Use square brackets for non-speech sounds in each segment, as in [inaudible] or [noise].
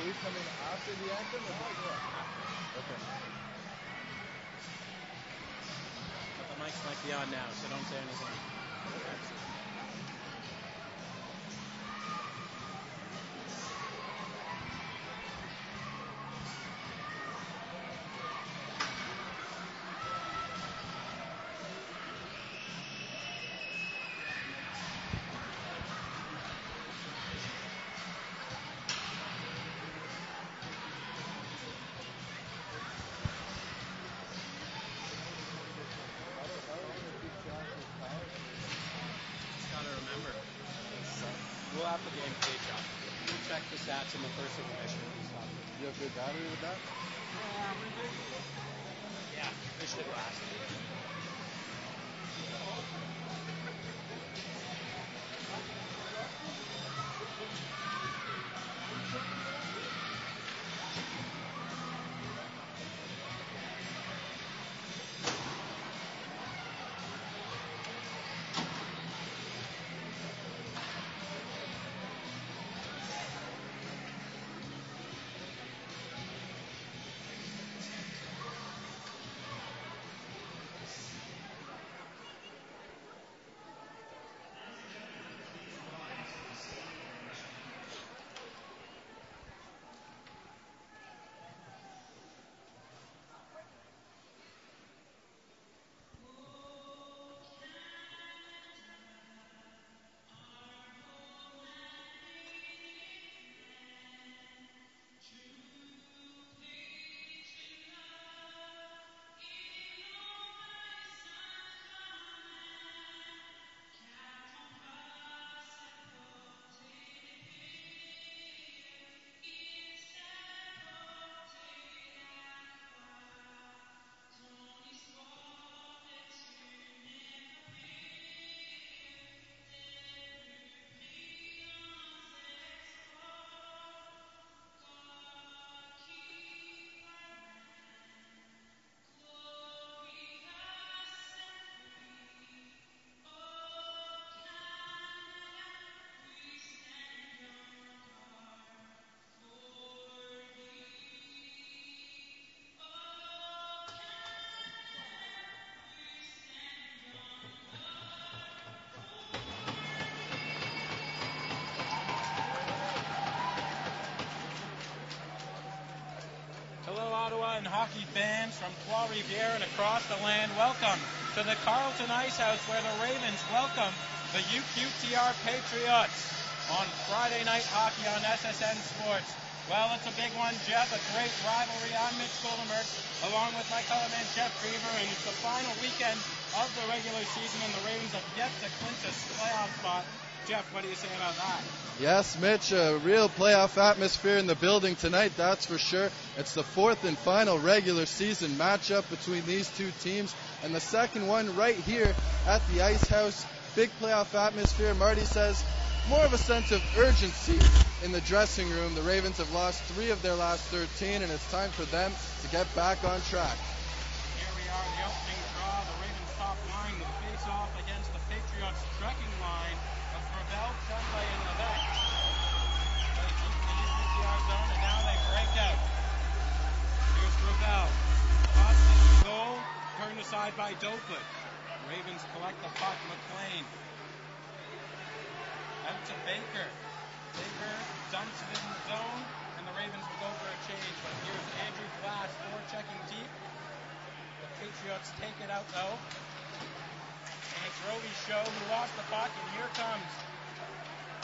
we after the anthem or before? Okay. The mics might be on now, so don't say anything. off the game page. You check the stats in the first iteration of. You have good battery with that? Yeah, I pushed last. And hockey fans from Trois Rivières and across the land, welcome to the Carleton Ice House where the Ravens welcome the UQTR Patriots on Friday Night Hockey on SSN Sports. Well, it's a big one, Jeff, a great rivalry. I'm Mitch Goldenberg, along with my color man Jeff Griever, and it's the final weekend of the regular season, and the Ravens have yet to clinch a playoff spot. Jeff, what do you say about that? Yes, Mitch, a real playoff atmosphere in the building tonight, that's for sure. It's the fourth and final regular season matchup between these two teams, and the second one right here at the Ice House. Big playoff atmosphere. Marty says more of a sense of urgency in the dressing room. The Ravens have lost three of their last 13, and it's time for them to get back on track. To goal, turned aside by Doplet. Ravens collect the puck. McLean. Out to Baker. Baker dumps it in the zone, and the Ravens will go for a change. But here's Andrew Glass, four checking deep. The Patriots take it out though. And it's Roby's show who lost the puck, and here comes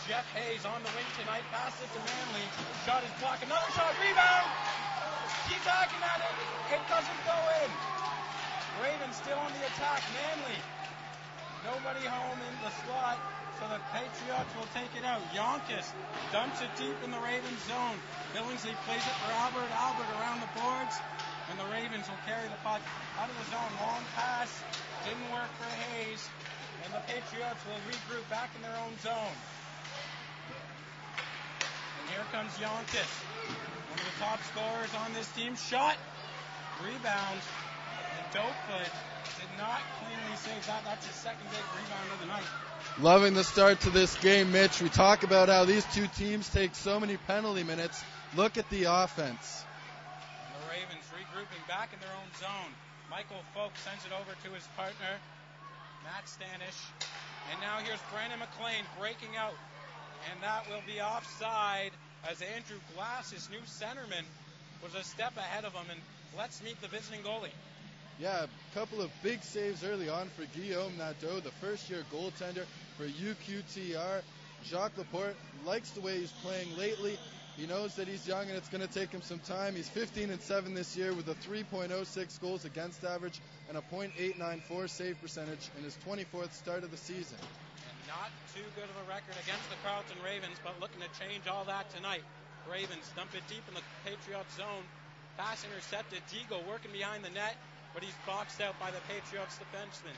Jeff Hayes on the wing tonight. Passes it to Manley. Shot is blocked. Another shot. Rebound. Keep hacking at it. It doesn't go in. Ravens still on the attack. Manley. Nobody home in the slot. So the Patriots will take it out. Yonkis dumps it deep in the Ravens zone. Billingsley plays it for Albert. Albert around the boards. And the Ravens will carry the puck out of the zone. Long pass. Didn't work for Hayes. And the Patriots will regroup back in their own zone. Here comes Yonkis. One of the top scorers on this team. Shot. Rebound. And Dopefoot did not cleanly save that. That's his second big rebound of the night. Loving the start to this game, Mitch. We talk about how these two teams take so many penalty minutes. Look at the offense. And the Ravens regrouping back in their own zone. Michael Folk sends it over to his partner, Matt Stanish. And now here's Brandon McLean breaking out. And that will be offside as Andrew Glass, his new centerman, was a step ahead of him. And let's meet the visiting goalie. Yeah, a couple of big saves early on for Guillaume Nadeau, the first year goaltender for UQTR. Jacques Laporte likes the way he's playing lately. He knows that he's young and it's going to take him some time. He's 15 and 7 this year with a 3.06 goals against average and a .894 save percentage in his 24th start of the season. Not too good of a record against the Carleton Ravens, but looking to change all that tonight. Ravens dump it deep in the Patriot zone. Pass intercepted. Deagle working behind the net but he's boxed out by the Patriots defenseman.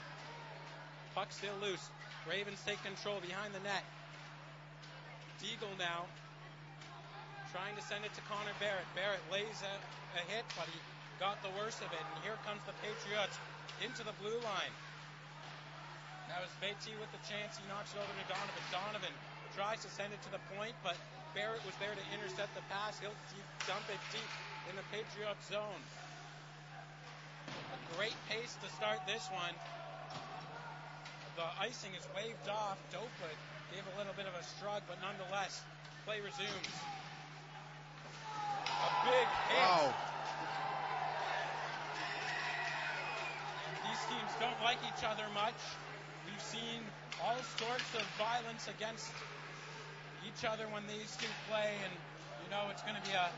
Puck still loose. Ravens take control behind the net. Deagle now trying to send it to Connor Barrett. Barrett lays a, a hit, but he got the worst of it. And here comes the Patriots into the blue line. Now it's Beatty with the chance. He knocks it over to Donovan. Donovan tries to send it to the point, but Barrett was there to intercept the pass. He'll deep, dump it deep in the Patriot zone. A great pace to start this one. The icing is waved off. Dopud gave a little bit of a shrug, but nonetheless, play resumes. A big hit. Wow. These teams don't like each other much. We've seen all sorts of violence against each other when these two play, and you know it's going to be a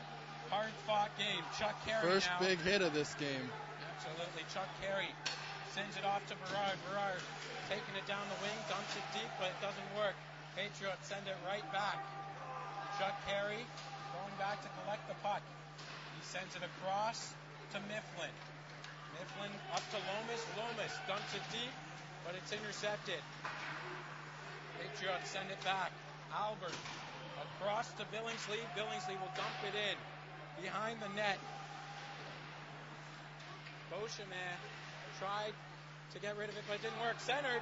hard-fought game. Chuck Carey First now. big hit of this game. Absolutely. Chuck Carey sends it off to Berard. Berard taking it down the wing, dumps it deep, but it doesn't work. Patriots send it right back. Chuck Carey going back to collect the puck. He sends it across to Mifflin. Mifflin up to Lomas. Lomas dumps it deep, but it's intercepted. Patriots send it back. Albert across to Billingsley. Billingsley will dump it in behind the net. Beauchemin tried to get rid of it, but it didn't work. Centered.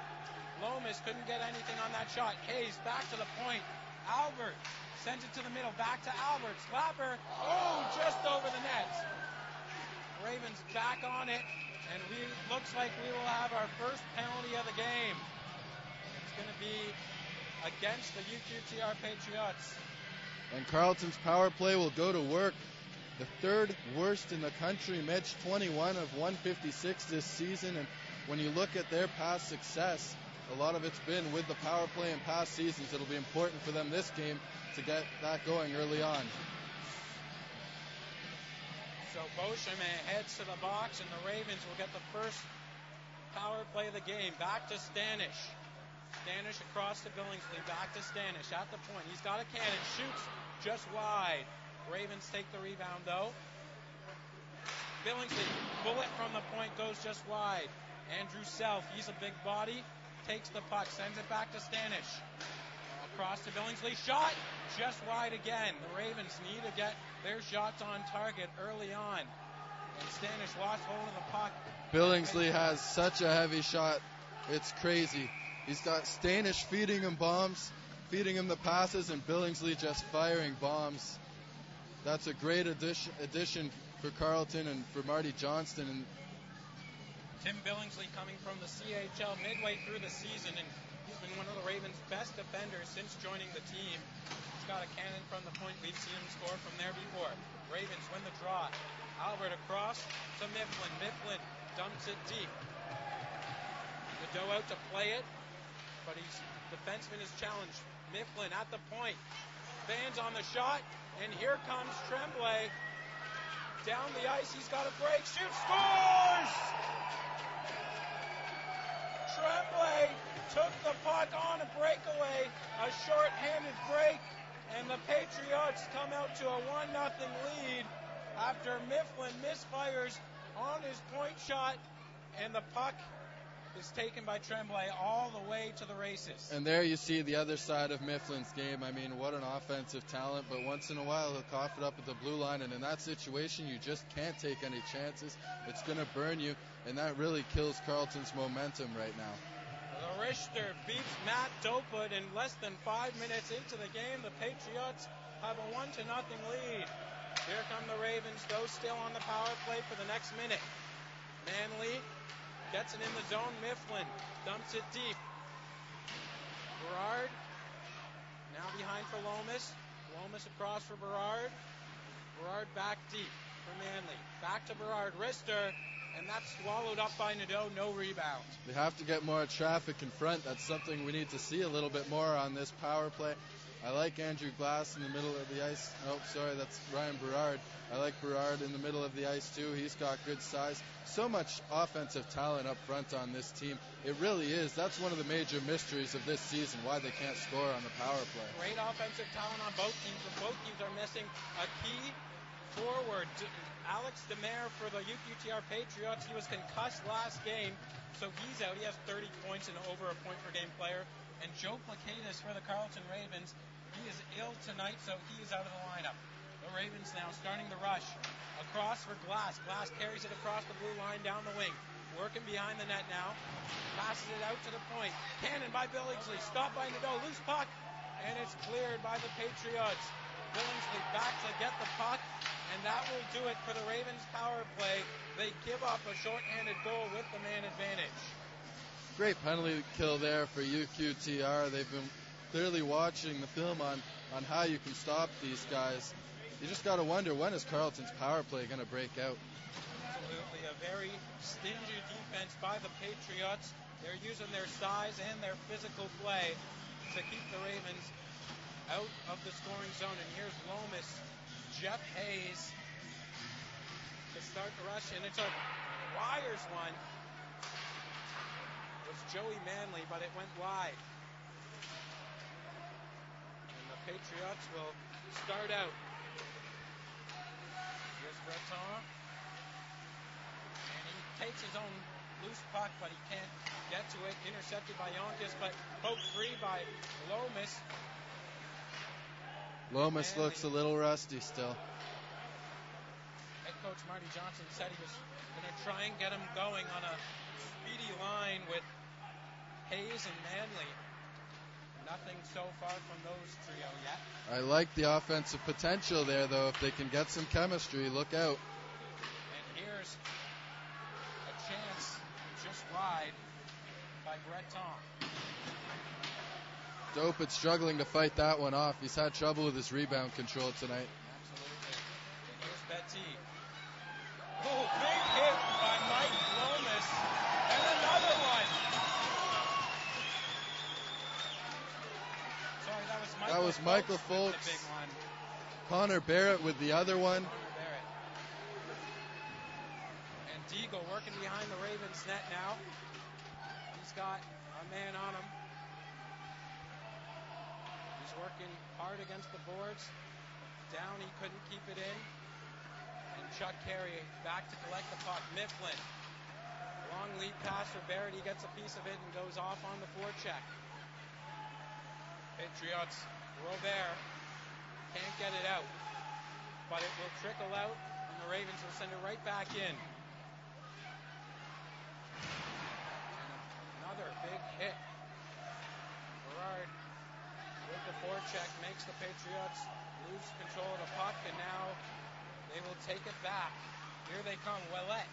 Lomas couldn't get anything on that shot. Hayes back to the point. Albert sends it to the middle. Back to Albert. Slapper. Oh, just over the net. Ravens back on it, and we looks like we will have our first penalty of the game. It's going to be against the UQTR Patriots. And Carleton's power play will go to work. the third worst in the country. Mitch, 21 of 156 this season. And when you look at their past success, a lot of it's been with the power play in past seasons. It'll be important for them this game to get that going early on. So Beauchemin eh, heads to the box, and the Ravens will get the first power play of the game. Back to Stanish. Stanish across to Billingsley. Back to Stanish at the point. He's got a cannon. Shoots just wide. Ravens take the rebound though. Billingsley, bullet from the point goes just wide. Andrew Self, he's a big body, takes the puck, sends it back to Stanish. Across to Billingsley, shot just wide again. The Ravens need to get their shots on target early on. And Stanish lost hold of the puck. Billingsley has such a heavy shot. It's crazy. He's got Stanish feeding him bombs, feeding him the passes, and Billingsley just firing bombs. That's a great addition, addition for Carleton and for Marty Johnston. And Tim Billingsley coming from the CHL midway through the season, and he's been one of the Ravens' best defenders since joining the team. He's got a cannon from the point. We've seen him score from there before. Ravens win the draw. Albert across to Mifflin. Mifflin dumps it deep. Nadeau out to play it, but he's defenseman is challenged. Mifflin at the point. Fans on the shot, and here comes Tremblay. Down the ice, he's got a break. Shoot, scores! Tremblay took the puck on a breakaway, a short-handed break, and the Patriots come out to a 1 0 lead after Mifflin misfires on his point shot, and the puck is taken by Tremblay all the way to the races. And there you see the other side of Mifflin's game. I mean, what an offensive talent, but once in a while he'll cough it up at the blue line, and in that situation, you just can't take any chances. It's going to burn you, and that really kills Carleton's momentum right now. Richter beats Matt Dopud in less than five minutes into the game. The Patriots have a one to nothing lead. Here come the Ravens, though still on the power play for the next minute. Manley Gets it in the zone. Mifflin dumps it deep. Berard now behind for Lomas. Lomas across for Berard. Berard back deep for Manley. Back to Berard. Rister. And that's swallowed up by Nadeau. No rebound. They have to get more traffic in front. That's something we need to see a little bit more on this power play. I like Andrew Glass in the middle of the ice. Oh, sorry, that's Ryan Berard. I like Berard in the middle of the ice too. He's got good size. So much offensive talent up front on this team. It really is. That's one of the major mysteries of this season. Why they can't score on the power play. Great offensive talent on both teams, but both teams are missing a key forward. Alex Demers for the UQTR Patriots. He was concussed last game, so he's out. He has 30 points and over a point per game player. And Joe Placatus for the Carlton Ravens. He is ill tonight, so he is out of the lineup. The Ravens now starting the rush. Across for Glass. Glass carries it across the blue line down the wing. Working behind the net now. Passes it out to the point. Cannon by Billingsley. Stopped by Nadeau. Loose puck. And it's cleared by the Patriots. Billingsley back to get the puck. And that will do it for the Ravens power play. They give up a shorthanded goal with the man advantage. Great penalty kill there for UQTR. They've been clearly watching the film on, on how you can stop these guys you just got to wonder when is Carleton's power play going to break out? Absolutely, a very stingy defense by the Patriots. They're using their size and their physical play to keep the Ravens out of the scoring zone. And here's Lomas, Jeff Hayes to start the rush, and it's a wires one. It was Joey Manley, but it went wide. And the Patriots will start out Here's Breton. And he takes his own loose puck, but he can't get to it. Intercepted by Yonkis, but poked free by Lomas. Lomas looks a little rusty still. Head coach Marty Johnston said he was going to try and get him going on a speedy line with Hayes and Manley. Nothing so far from those trio yet. I like the offensive potential there, though. If they can get some chemistry, look out. And here's a chance just wide by Breton. Dopud struggling to fight that one off. He's had trouble with his rebound control tonight. Absolutely. And here's tee. Oh, big hit by Mike Lomas. And another one. Sorry, that was Michael That was Michael Folks Folks. big one. Connor Barrett with the other one. Barrett. And Deagle working behind the Ravens net now. He's got a man on him. He's working hard against the boards. Down, he couldn't keep it in. And Chuck Carey back to collect the puck. Mifflin. Long lead pass for Barrett. He gets a piece of it and goes off on the forecheck. Patriots, Robert can't get it out. But it will trickle out, and the Ravens will send it right back in. And another big hit. Berard with the forecheck makes the Patriots lose control of the puck, and now they will take it back. Here they come. Willette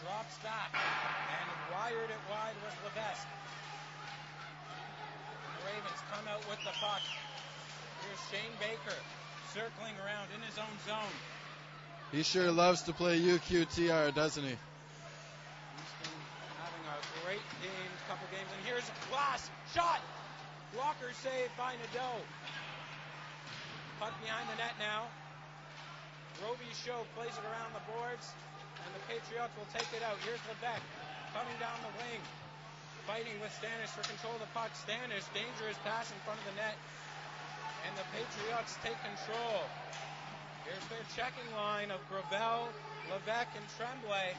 drops back and wired it wide with Levesque. The Ravens come out with the puck. Here's Shane Baker circling around in his own zone. He sure loves to play UQTR, doesn't he? He's been having a great game, couple games. And here's a glass shot. Blocker saved by Nadeau. Puck behind the net now. Roby Show plays it around the boards, and the Patriots will take it out. Here's Lebec coming down the wing, fighting with Stanis for control of the puck. Stanis, dangerous pass in front of the net, and the Patriots take control. Here's their checking line of Gravel, Levesque, and Tremblay.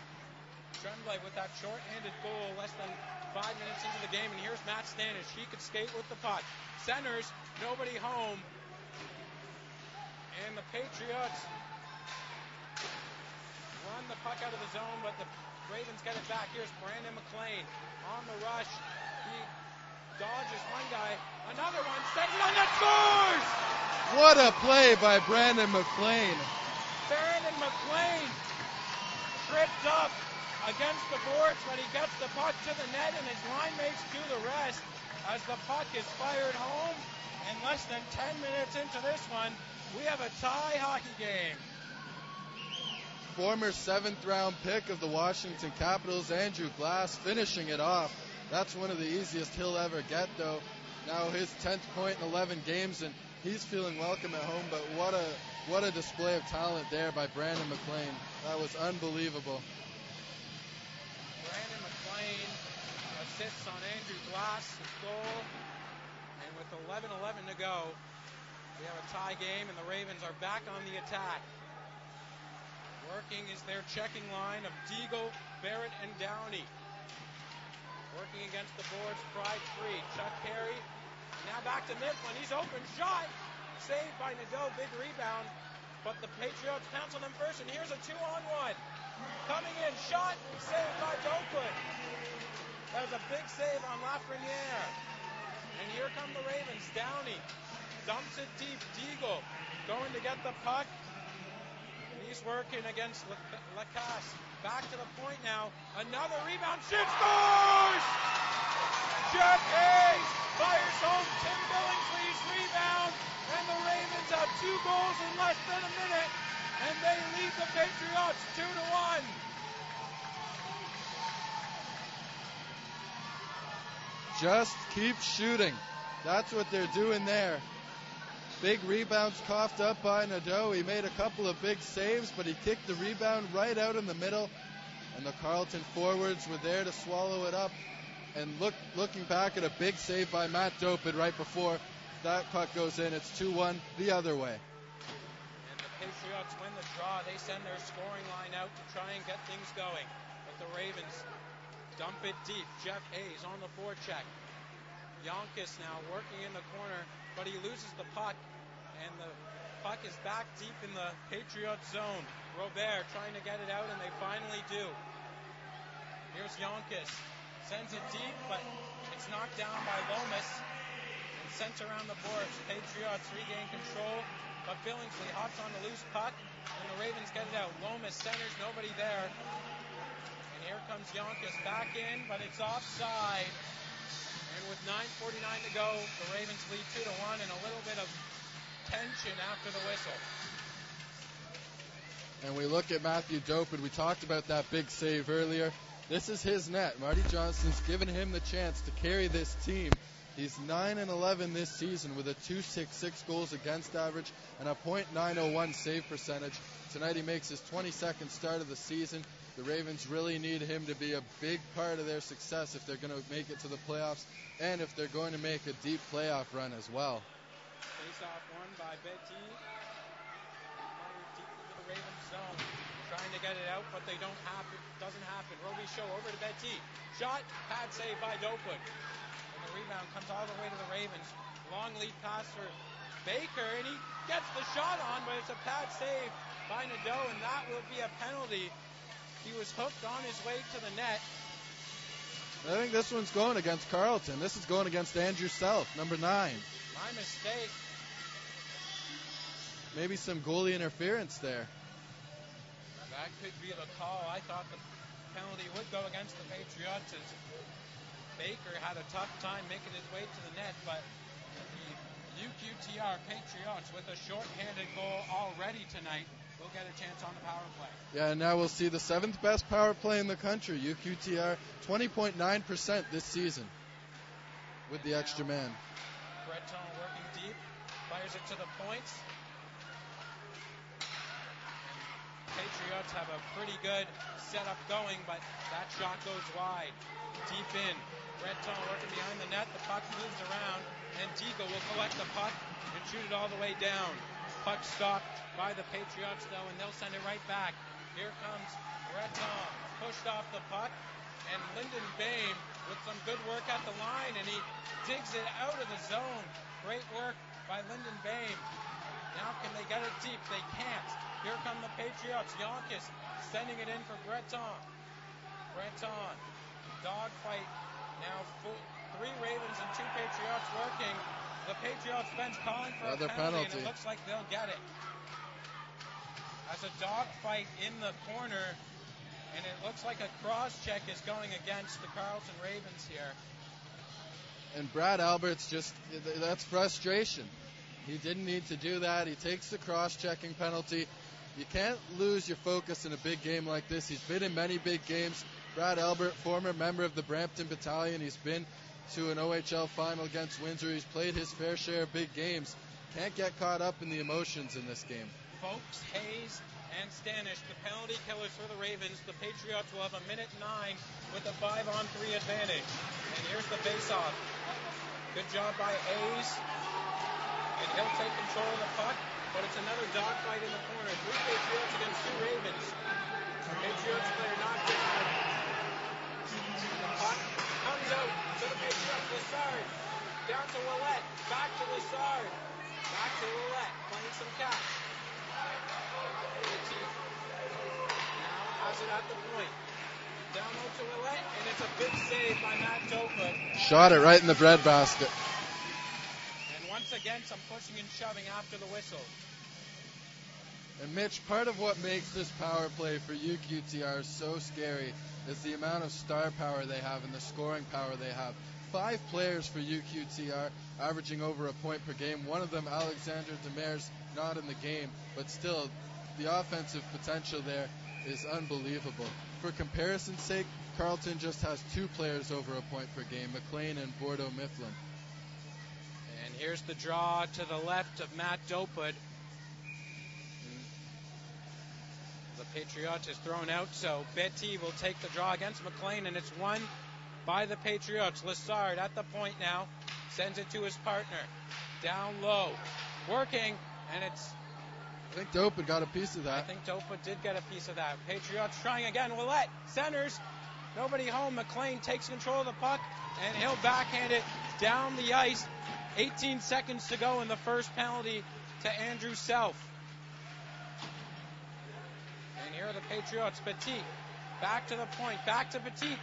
Tremblay with that short-handed goal less than five minutes into the game. And here's Matt Stanish. He could skate with the puck. Centers, nobody home. And the Patriots run the puck out of the zone, but the Ravens get it back. Here's Brandon McLean on the rush. He dodges one guy. Another one. It on net. Scores! What a play by Brandon McLean. Brandon McLean tripped up against the boards, but he gets the puck to the net, and his line mates do the rest as the puck is fired home. And less than 10 minutes into this one, we have a tie hockey game. Former seventh round pick of the Washington Capitals, Andrew Glass, finishing it off. That's one of the easiest he'll ever get, though. Now his 10th point in 11 games, and he's feeling welcome at home. But what a what a display of talent there by Brandon McLean. That was unbelievable. Brandon McLean uh, assists on Andrew Glass, his goal. And with 11-11 to go, we have a tie game, and the Ravens are back on the attack. Working is their checking line of Deagle, Barrett, and Downey. Working against the boards, Pride free. Chuck Perry. Now back to Mifflin. He's open. Shot. Saved by Nadeau. Big rebound. But the Patriots pounce on them first. And here's a two on one. Coming in. Shot. Saved by Doakwood. That was a big save on Lafreniere. And here come the Ravens. Downey dumps it deep. Deagle going to get the puck. He's working against Lacasse. Back to the point now. Another rebound. Shoot scores! Jeff Hayes fires home Tim Billingsley's rebound. And the Ravens have two goals in less than a minute. And they lead the Patriots 2 to 1. Just keep shooting. That's what they're doing there. Big rebounds coughed up by Nadeau. He made a couple of big saves, but he kicked the rebound right out in the middle. And the Carleton forwards were there to swallow it up. And look, looking back at a big save by Matt Dopin right before that puck goes in. It's 2-1 the other way. Patriots win the draw. They send their scoring line out to try and get things going. But the Ravens dump it deep. Jeff Hayes on the forecheck. Yonkis now working in the corner, but he loses the puck. And the puck is back deep in the Patriot zone. Robert trying to get it out, and they finally do. Here's Yonkis. Sends it deep, but it's knocked down by Lomas and sent around the boards. Patriots regain control, but Billingsley hops on the loose puck, and the Ravens get it out. Lomas centers, nobody there. And here comes Yonkis back in, but it's offside. And with 9.49 to go, the Ravens lead 2 to 1 and a little bit of tension after the whistle. and we look at Matthew Dopin, we talked about that big save earlier. This is his net. Marty Johnston's given him the chance to carry this team. He's 9 and 11 this season with a 266 goals against average and a .901 save percentage. Tonight he makes his 22nd start of the season. The Ravens really need him to be a big part of their success if they're going to make it to the playoffs and if they're going to make a deep playoff run as well. Face off won by Beatty. Deep into the Ravens zone. Trying to get it out, but they don't happen. Doesn't happen. Roby show over to Beatty. Shot. Pad save by Dopud. The rebound comes all the way to the Ravens. Long lead pass for Baker, and he gets the shot on, but it's a pad save by Nadeau, and that will be a penalty. He was hooked on his way to the net. I think this one's going against Carleton. This is going against Andrew Self, number nine. My mistake. Maybe some goalie interference there. That could be the call. I thought the penalty would go against the Patriots Baker had a tough time making his way to the net, but the UQTR Patriots with a short-handed goal already tonight will get a chance on the power play. Yeah, and now we'll see the seventh best power play in the country. UQTR 20.9% this season with the extra man. Breton working deep, fires it to the points. Patriots have a pretty good setup going, but that shot goes wide. Deep in. Breton working behind the net. The puck moves around, and Deagle will collect the puck and shoot it all the way down. Puck stopped by the Patriots, though, and they'll send it right back. Here comes Breton. Pushed off the puck, and Lyndon Bame with some good work at the line, and he digs it out of the zone. Great work by Lyndon Bame. Now can they get it deep? They can't. Here come the Patriots. Yonkis sending it in for Breton. Breton. Dogfight. Now full, three Ravens and two Patriots working. The Patriots bench calling for Another a penalty, penalty. and it looks like they'll get it. As a dogfight in the corner, and it looks like a cross check is going against the Carleton Ravens here. And Brad Alberts just, that's frustration. He didn't need to do that. He takes the cross checking penalty. You can't lose your focus in a big game like this. He's been in many big games. Brad Albert, former member of the Brampton Battalion, he's been to an OHL final against Windsor. He's played his fair share of big games. Can't get caught up in the emotions in this game. Folks, Hayes, and Stanish, the penalty killers for the Ravens. The Patriots will have a minute nine with a five on three advantage. And here's the face-off. Good job by Hayes. And he'll take control of the puck, but it's another dogfight in the corner. Three Patriots against two Ravens. Patriots player. The puck comes out to the Patriots. Lassard down to Willette. Back to Lassard. Back to Willette. Playing some catch. Now has it at the point. Down low to Willette, and it's a big save by Matt Dopa. Shot it right in the breadbasket. And once again, some pushing and shoving after the whistle. And Mitch, part of what makes this power play for UQTR so scary is the amount of star power they have and the scoring power they have. Five players for UQTR averaging over a point per game. One of them, Alexander Demers, not in the game, but still, the offensive potential there is unbelievable. For comparison's sake, Carleton just has two players over a point per game, McLean and Bordeaux Mifflin. And here's the draw to the left of Matt Dopud. The Patriots is thrown out, so Beatty will take the draw against McLean, and it's won by the Patriots. Lassard at the point now, sends it to his partner. Down low, working, and it's I think Dope got a piece of that. I think Dopa did get a piece of that. Patriots trying again. Willette centers. Nobody home. McLean takes control of the puck and he'll backhand it down the ice. 18 seconds to go in the first penalty to Andrew Self. And here are the Patriots. Petit back to the point. Back to Petit.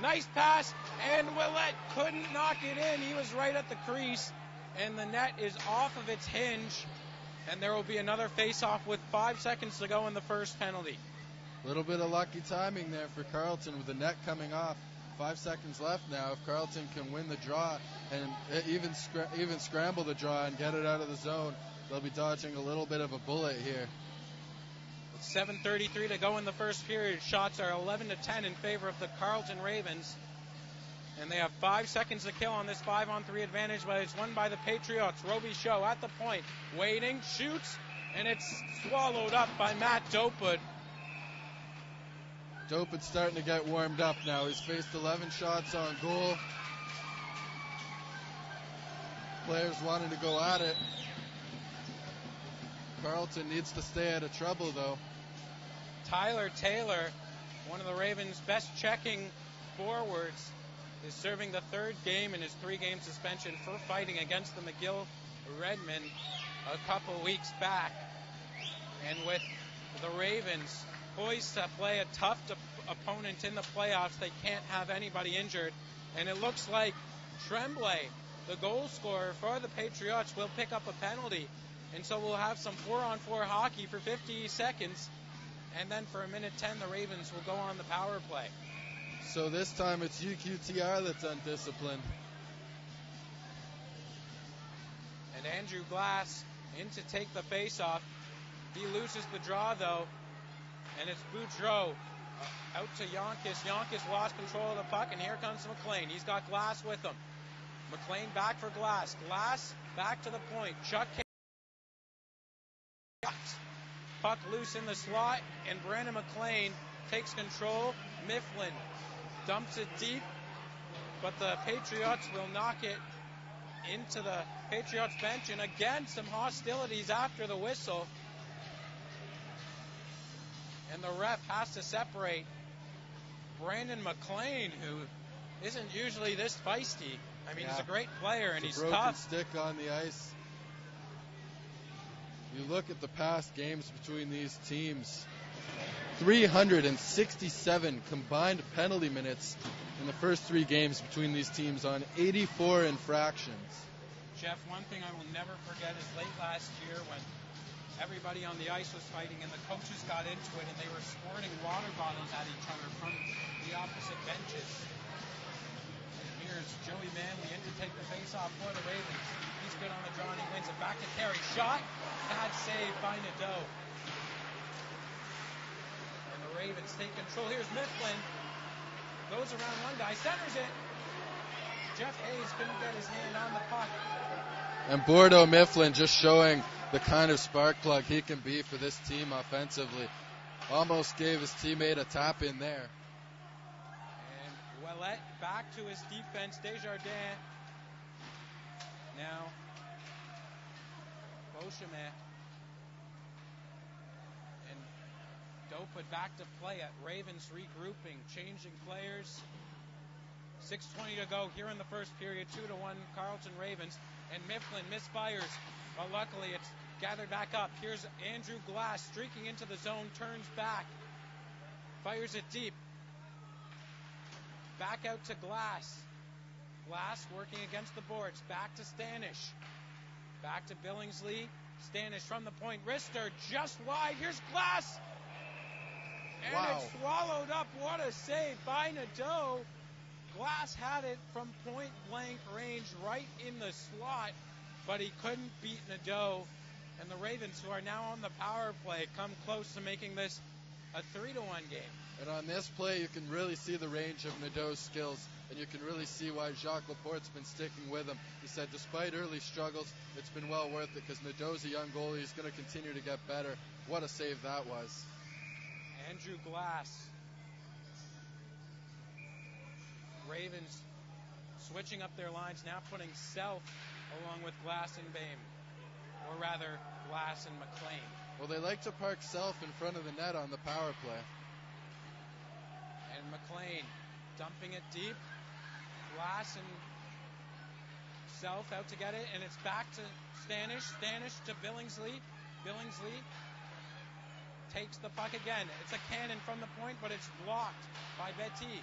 Nice pass. And Willette couldn't knock it in. He was right at the crease. And the net is off of its hinge and there will be another face-off with five seconds to go in the first penalty. A little bit of lucky timing there for Carleton with the net coming off. Five seconds left now. If Carleton can win the draw and even even scramble the draw and get it out of the zone, they'll be dodging a little bit of a bullet here. 7.33 to go in the first period. Shots are 11 to 10 in favor of the Carleton Ravens. And they have five seconds to kill on this five on three advantage, but it's won by the Patriots. Roby Show at the point, waiting, shoots, and it's swallowed up by Matt Dopud. Dopud's starting to get warmed up now. He's faced 11 shots on goal. Players wanting to go at it. Carleton needs to stay out of trouble, though. Tyler Taylor, one of the Ravens' best checking forwards, is serving the third game in his three-game suspension for fighting against the McGill Redmen a couple weeks back. And with the Ravens poised to play a tough de- opponent in the playoffs, they can't have anybody injured. And it looks like Tremblay, the goal scorer for the Patriots, will pick up a penalty. And so we'll have some four-on-four hockey for 50 seconds. And then for a minute 10, the Ravens will go on the power play. So this time it's UQTR that's undisciplined. And Andrew Glass in to take the face-off. He loses the draw though, and it's Boudreau uh, out to Yonkis. Yonkis lost control of the puck, and here comes McLean. He's got Glass with him. McLean back for Glass. Glass back to the point. Chuck puck loose in the slot, and Brandon McLean takes control. Mifflin dumps it deep, but the Patriots will knock it into the Patriots bench, and again some hostilities after the whistle. And the ref has to separate Brandon McLean, who isn't usually this feisty. I mean, Yeah. he's a great player and he's broken tough. stick on the ice. You look at the past games between these teams. 367 combined penalty minutes in the first three games between these teams on 84 infractions. Jeff, one thing I will never forget is late last year when everybody on the ice was fighting and the coaches got into it and they were squirting water bottles at each other from the opposite benches. Here's Joey Manley in to take the face-off for the Ravens. He's good on the draw and he wins it. Back to Terry. Shot. Bad save by Nadeau. And the Ravens take control. Here's Mifflin. Goes around one guy. Centers it. Jeff Hayes couldn't get his hand on the puck. And Bordeaux Mifflin just showing the kind of spark plug he can be for this team offensively. Almost gave his teammate a tap in there. And back to his defense. Desjardins. Now, Beauchemin. And Dopud back to play at Ravens regrouping, changing players. 6.20 to go here in the first period. 2 to 1 Carleton Ravens. And Mifflin misfires. But luckily it's gathered back up. Here's Andrew Glass streaking into the zone, turns back. Fires it deep. Back out to Glass. Glass working against the boards. Back to Stanish. Back to Billingsley. Stanish from the point. Rister just wide. Here's Glass. And Wow. it's swallowed up. What a save by Nadeau. Glass had it from point blank range right in the slot, but he couldn't beat Nadeau. And the Ravens, who are now on the power play, come close to making this a 3 to 1 game. And on this play, you can really see the range of Nadeau's skills, and you can really see why Jacques Laporte's been sticking with him. He said, despite early struggles, it's been well worth it because Nadeau's a young goalie. He's going to continue to get better. What a save that was. Andrew Glass. Ravens switching up their lines, now putting Self along with Glass and Bame. Or rather, Glass and McLean. Well, they like to park Self in front of the net on the power play. McLean dumping it deep. Glass and Self out to get it, and it's back to Stanish. Stanish to Billingsley. Billingsley takes the puck again. It's a cannon from the point, but it's blocked by Beatty.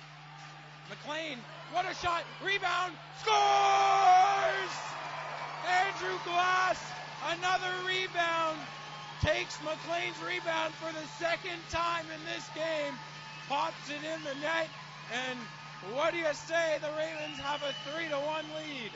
McLean, what a shot! Rebound, scores! Andrew Glass, another rebound, takes McLean's rebound for the second time in this game, pops it in the net, and what do you say? The Ravens have a three to one lead.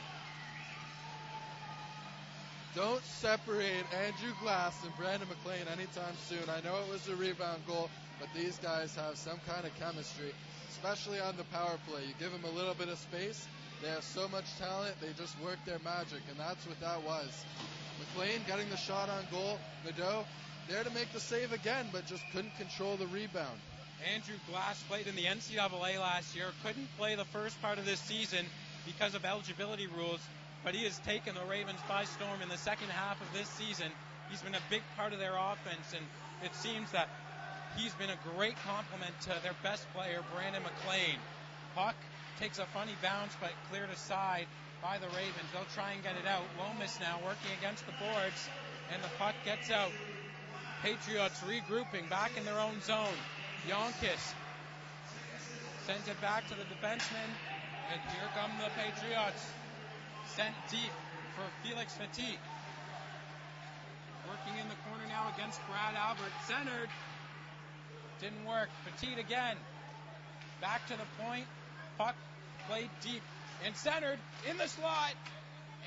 don't separate Andrew Glass and Brandon McLean anytime soon. I know it was a rebound goal, but these guys have some kind of chemistry, especially on the power play. You give them a little bit of space, they have so much talent, they just work their magic, and that's what that was. McLean getting the shot on goal, Nadeau there to make the save again, but just couldn't control the rebound. Andrew Glass played in the NCAA last year, couldn't play the first part of this season because of eligibility rules, but he has taken the Ravens by storm in the second half of this season. He's been a big part of their offense, and it seems that he's been a great complement to their best player, Brandon McLean. Puck takes a funny bounce, but cleared aside by the Ravens. They'll try and get it out. Lomas now working against the boards, and the puck gets out. Patriots regrouping back in their own zone. Yonkis sends it back to the defenseman, and here come the Patriots. Sent deep for Felix Petit. Working in the corner now against Brad Albert. Centered. Didn't work. Petit again. Back to the point. Puck played deep and centered in the slot.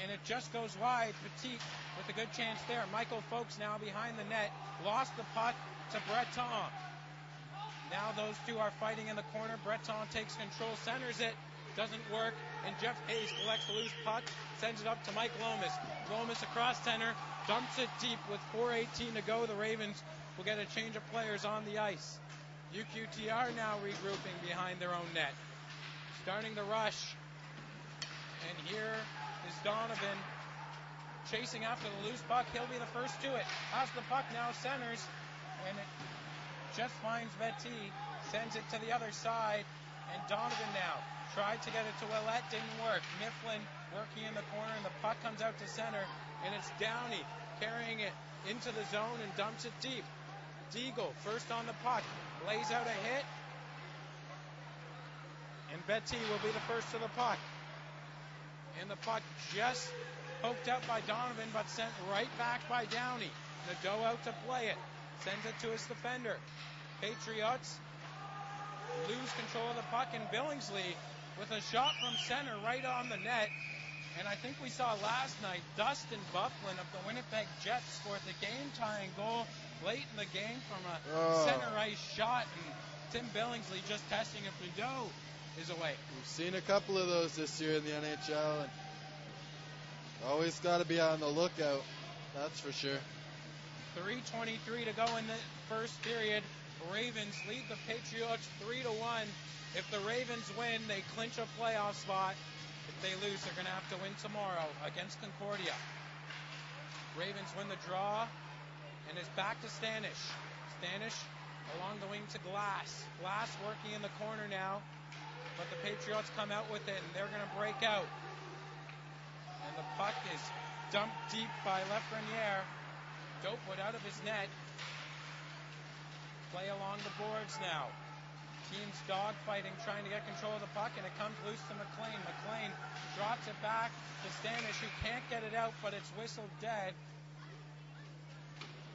And it just goes wide. Petit with a good chance there. Michael Folks now behind the net. Lost the puck to Breton. Now those two are fighting in the corner. Breton takes control, centers it, doesn't work, and Jeff Hayes collects the loose puck, sends it up to Mike Lomas. Lomas across center, dumps it deep with 4.18 to go. The Ravens will get a change of players on the ice. UQTR now regrouping behind their own net. Starting the rush. And here is Donovan chasing after the loose puck. He'll be the first to it. Has the puck now centers, and it just finds Beatty, sends it to the other side, and Donovan now tried to get it to Ouellette, didn't work. Mifflin working in the corner, and the puck comes out to center, and it's Downey carrying it into the zone and dumps it deep. Deagle first on the puck, lays out a hit, and Beatty will be the first to the puck. And the puck just poked out by Donovan, but sent right back by Downey. The Nadeau out to play it. Sends it to his defender. Patriots lose control of the puck, and Billingsley with a shot from center right on the net. And I think we saw last night Dustin Byfuglien of the Winnipeg Jets scored the game-tying goal late in the game from a oh. center ice shot, and Tim Billingsley just testing if Nadeau is away. We've seen a couple of those this year in the NHL, and always got to be on the lookout. That's for sure. 3:23 to go in the first period. Ravens lead the Patriots three to one. If the Ravens win, they clinch a playoff spot. If they lose, they're going to have to win tomorrow against Concordia. Ravens win the draw, and it's back to Stanish. Stanish along the wing to Glass. Glass working in the corner now, but the Patriots come out with it, and they're going to break out. And the puck is dumped deep by Lafreniere. Dopud out of his net. Play along the boards now. Teams dogfighting, trying to get control of the puck, and it comes loose to McLean. McLean drops it back to Stanish, who can't get it out, but it's whistled dead.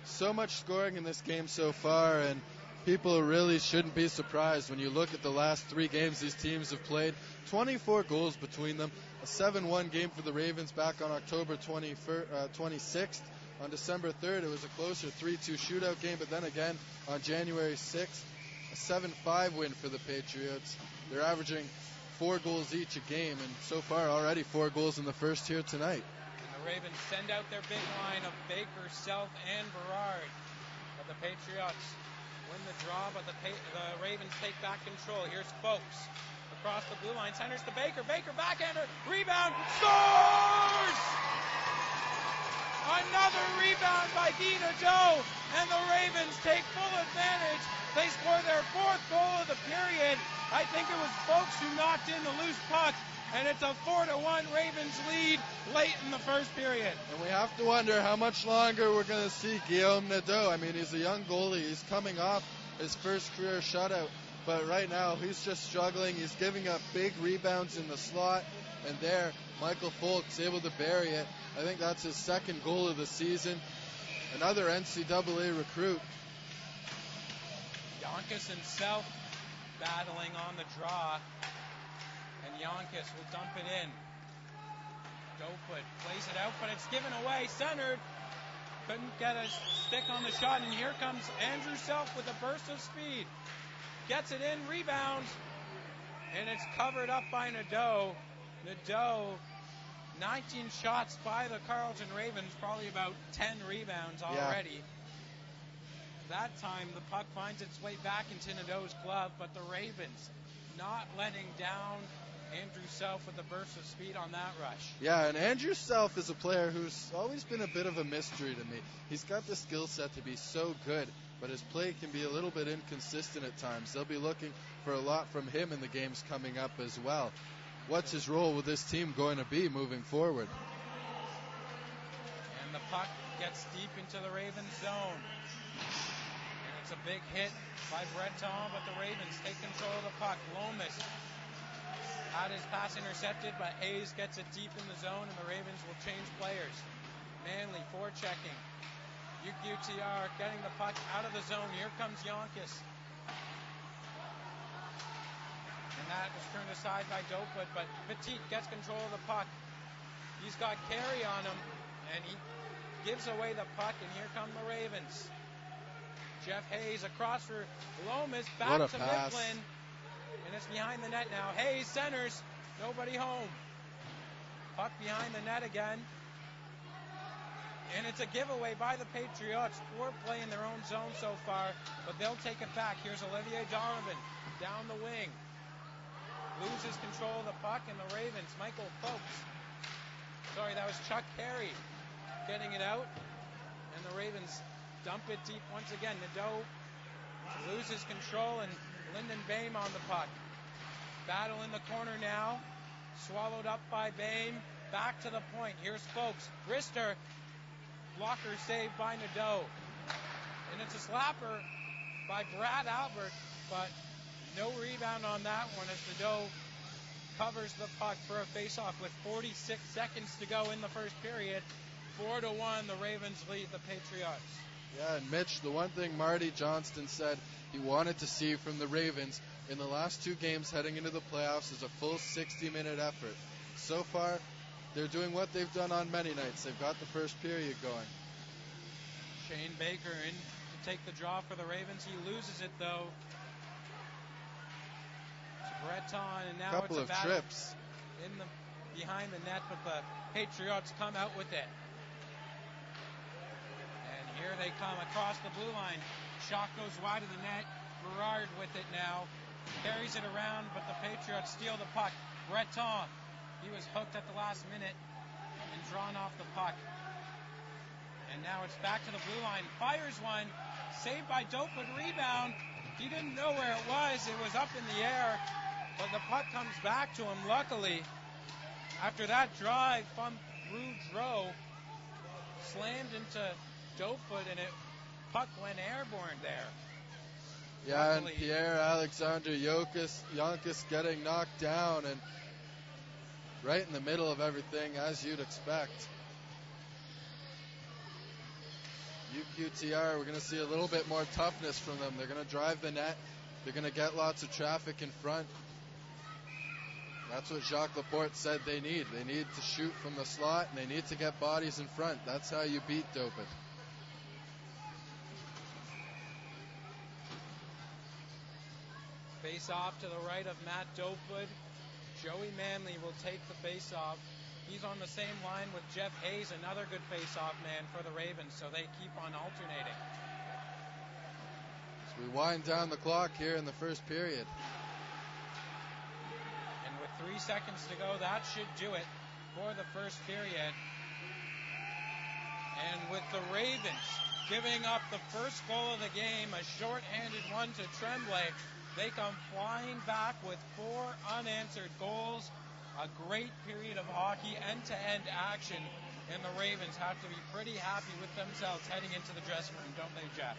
So much scoring in this game so far, and people really shouldn't be surprised when you look at the last three games these teams have played. 24 goals between them. A 7-1 game for the Ravens back on October 21st, uh, 26th. On December 3rd, it was a closer 3-2 shootout game, but then again on January 6th, a 7-5 win for the Patriots. They're averaging four goals each a game, and so far already four goals in the first here tonight. And the Ravens send out their big line of Baker, Self, and Berard. But the Patriots win the draw, but the, the Ravens take back control. Here's Folks across the blue line, centers to Baker. Baker backhander, rebound, scores! Another rebound by Guy Nadeau, and the Ravens take full advantage. They score their fourth goal of the period. I think it was Folks who knocked in the loose puck, and it's a four to one Ravens lead late in the first period. And we have to wonder how much longer we're going to see Guillaume Nadeau. I mean, he's a young goalie. He's coming off his first career shutout, but right now he's just struggling. He's giving up big rebounds in the slot, and there Michael Folks able to bury it. I think that's his second goal of the season. Another NCAA recruit. Yonkis himself battling on the draw, and Yonkis will dump it in. Dopud plays it out, but it's given away. Centered. Couldn't get a stick on the shot, and here comes Andrew Self with a burst of speed. Gets it in, rebounds, and it's covered up by Nadeau. Nadeau, 19 shots by the Carleton Ravens, probably about 10 rebounds already. Yeah. That time the puck finds its way back into Nadeau's glove, but the Ravens not letting down Andrew Self with a burst of speed on that rush. Yeah, and Andrew Self is a player who's always been a bit of a mystery to me. He's got the skill set to be so good, but his play can be a little bit inconsistent at times. They'll be looking for a lot from him in the games coming up as well. What's his role with this team going to be moving forward? And the puck gets deep into the Ravens zone. And it's a big hit by Breton, but the Ravens take control of the puck. Lomas had his pass intercepted, but Hayes gets it deep in the zone, and the Ravens will change players. Manley forechecking. UQTR getting the puck out of the zone. Here comes Yonkis. And that was turned aside by Dopud, but Petit gets control of the puck. He's got carry on him, and he gives away the puck, and here come the Ravens. Jeff Hayes across for Lomas, back to pass. Mifflin. And it's behind the net now. Hayes centers. Nobody home. Puck behind the net again. And it's a giveaway by the Patriots. Poor play in their own zone so far, but they'll take it back. Here's Olivier Donovan down the wing. Loses control of the puck, and the Ravens, Michael Folks. Sorry, that was Chuck Carey getting it out. And the Ravens dump it deep once again. Nadeau loses control, and Lyndon Bame on the puck. Battle in the corner now. Swallowed up by Bame. Back to the point. Here's Folks. Brister. Blocker saved by Nadeau. And it's a slapper by Brad Albert, but no rebound on that one as the Nadeau covers the puck for a faceoff with 46 seconds to go in the first period. Four to one, the Ravens lead the Patriots. Yeah, and Mitch, the one thing Marty Johnston said he wanted to see from the Ravens in the last two games heading into the playoffs is a full 60 minute effort. So far, they're doing what they've done on many nights. They've got the first period going. Shane Baker in to take the draw for the Ravens. He loses it though. To Breton, and now couple it's a of trips in the behind the net, but the Patriots come out with it. And here they come across the blue line. Shot goes wide of the net. Berard with it now. Carries it around, but the Patriots steal the puck. Breton, he was hooked at the last minute and drawn off the puck. And now it's back to the blue line. Fires one. Saved by Dopud. Rebound. He didn't know where it was. It was up in the air. But the puck comes back to him, luckily. After that drive from Boudreau, slammed into Dopud, and it puck went airborne there. Yeah, Luckily, and Pierre Alexander Yonkis, Yonkis getting knocked down and right in the middle of everything, as you'd expect. UQTR, we're going to see a little bit more toughness from them. They're going to drive the net. They're going to get lots of traffic in front. That's what Jacques Laporte said they need. They need to shoot from the slot and they need to get bodies in front. That's how you beat Dopud. Face off to the right of Matt Dopud. Joey Manley will take the face off. He's on the same line with Jeff Hayes, another good face-off man for the Ravens, so they keep on alternating. As we wind down the clock here in the first period. And with three seconds to go, that should do it for the first period. And with the Ravens giving up the first goal of the game, a short-handed one to Tremblay, they come flying back with four unanswered goals. A great period of hockey, end to end action, and the Ravens have to be pretty happy with themselves heading into the dressing room, don't they, Jeff?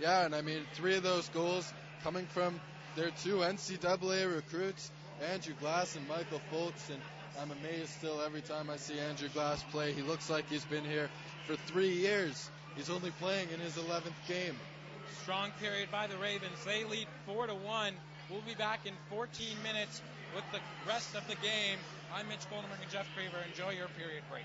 Yeah, and I mean, three of those goals coming from their two NCAA recruits, Andrew Glass and Michael Folks, and I'm amazed still every time I see Andrew Glass play. He looks like he's been here for three years. He's only playing in his 11th game. Strong period by the Ravens. They lead 4 to 1. We'll be back in 14 minutes with the rest of the game I'm Mitch Goldenberg and Jeff Craver. Enjoy your period break.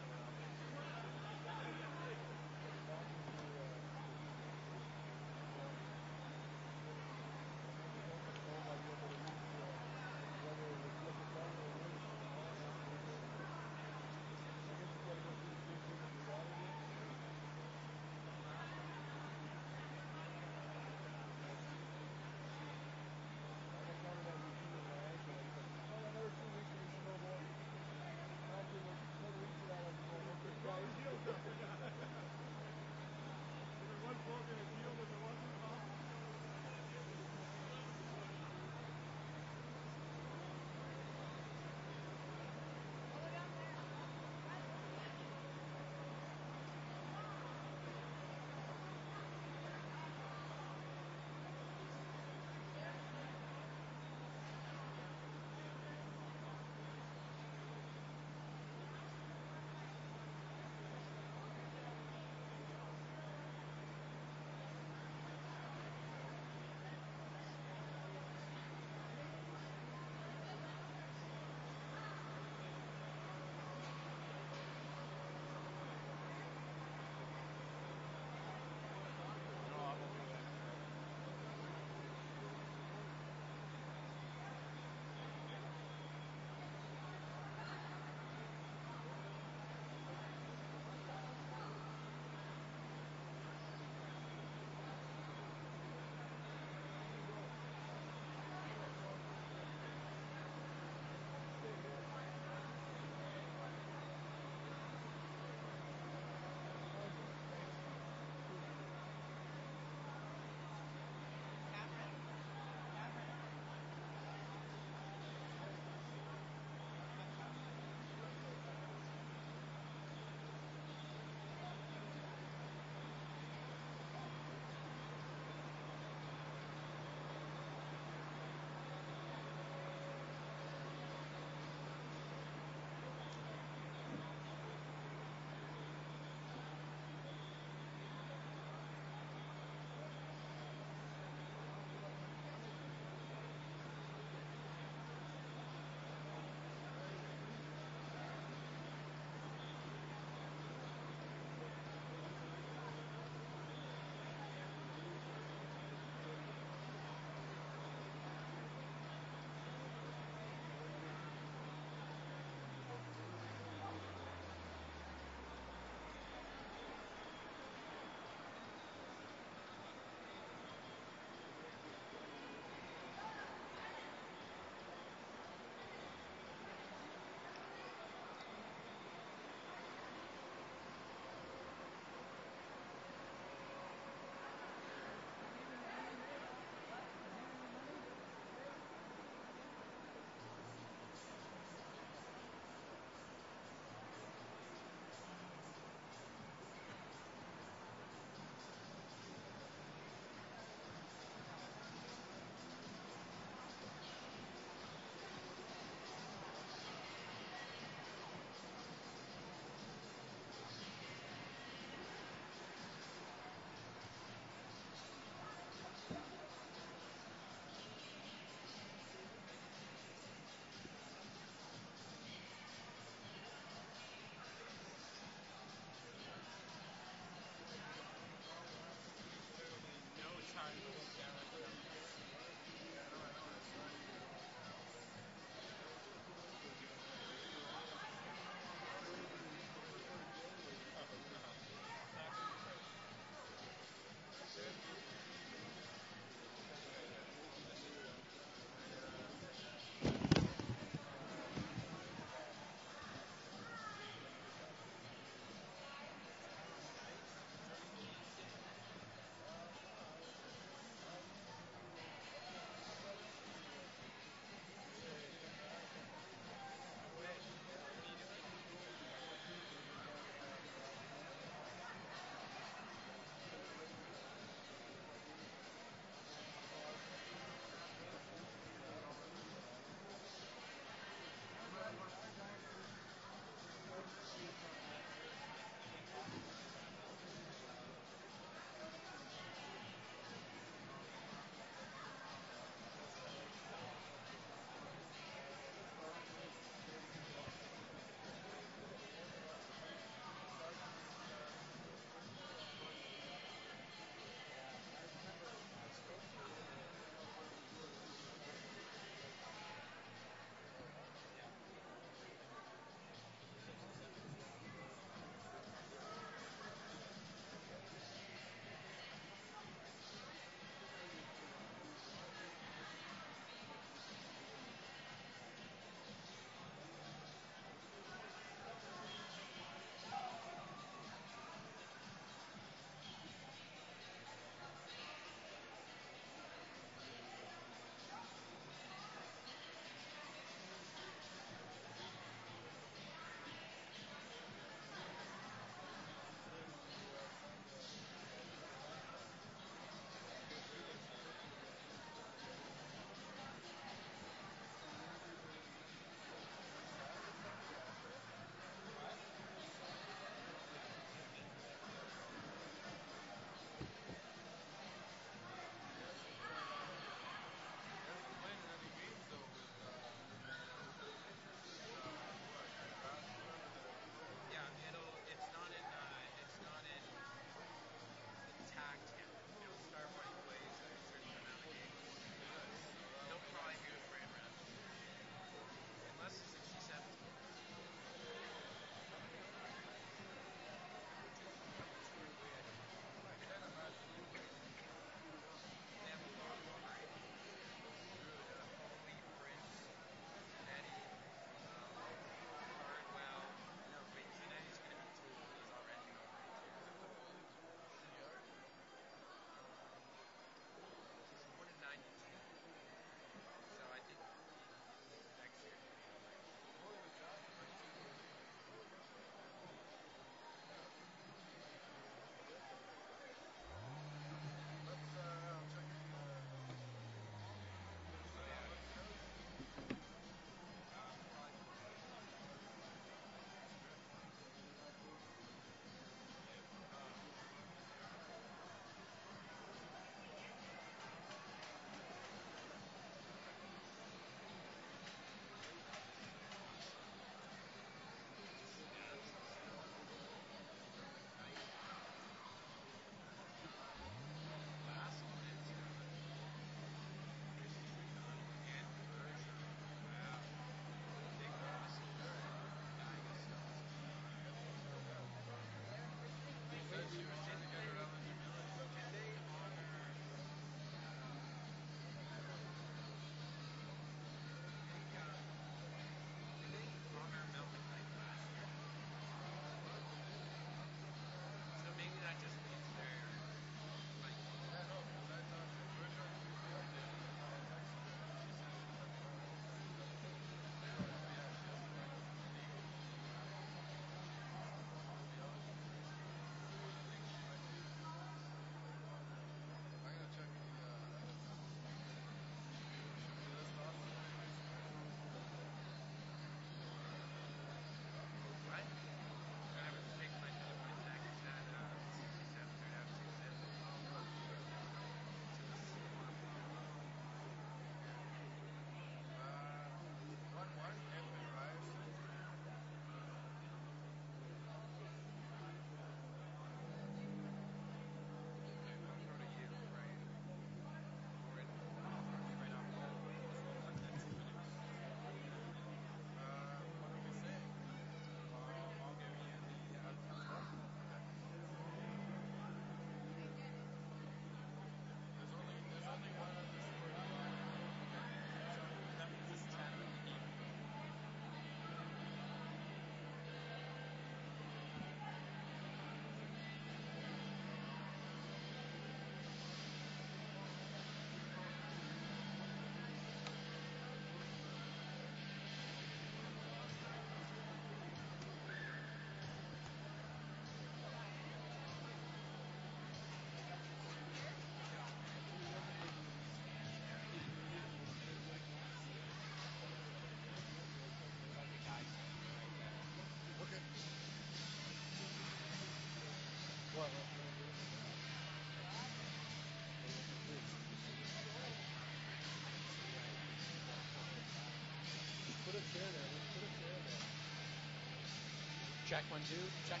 Check one, two. Check.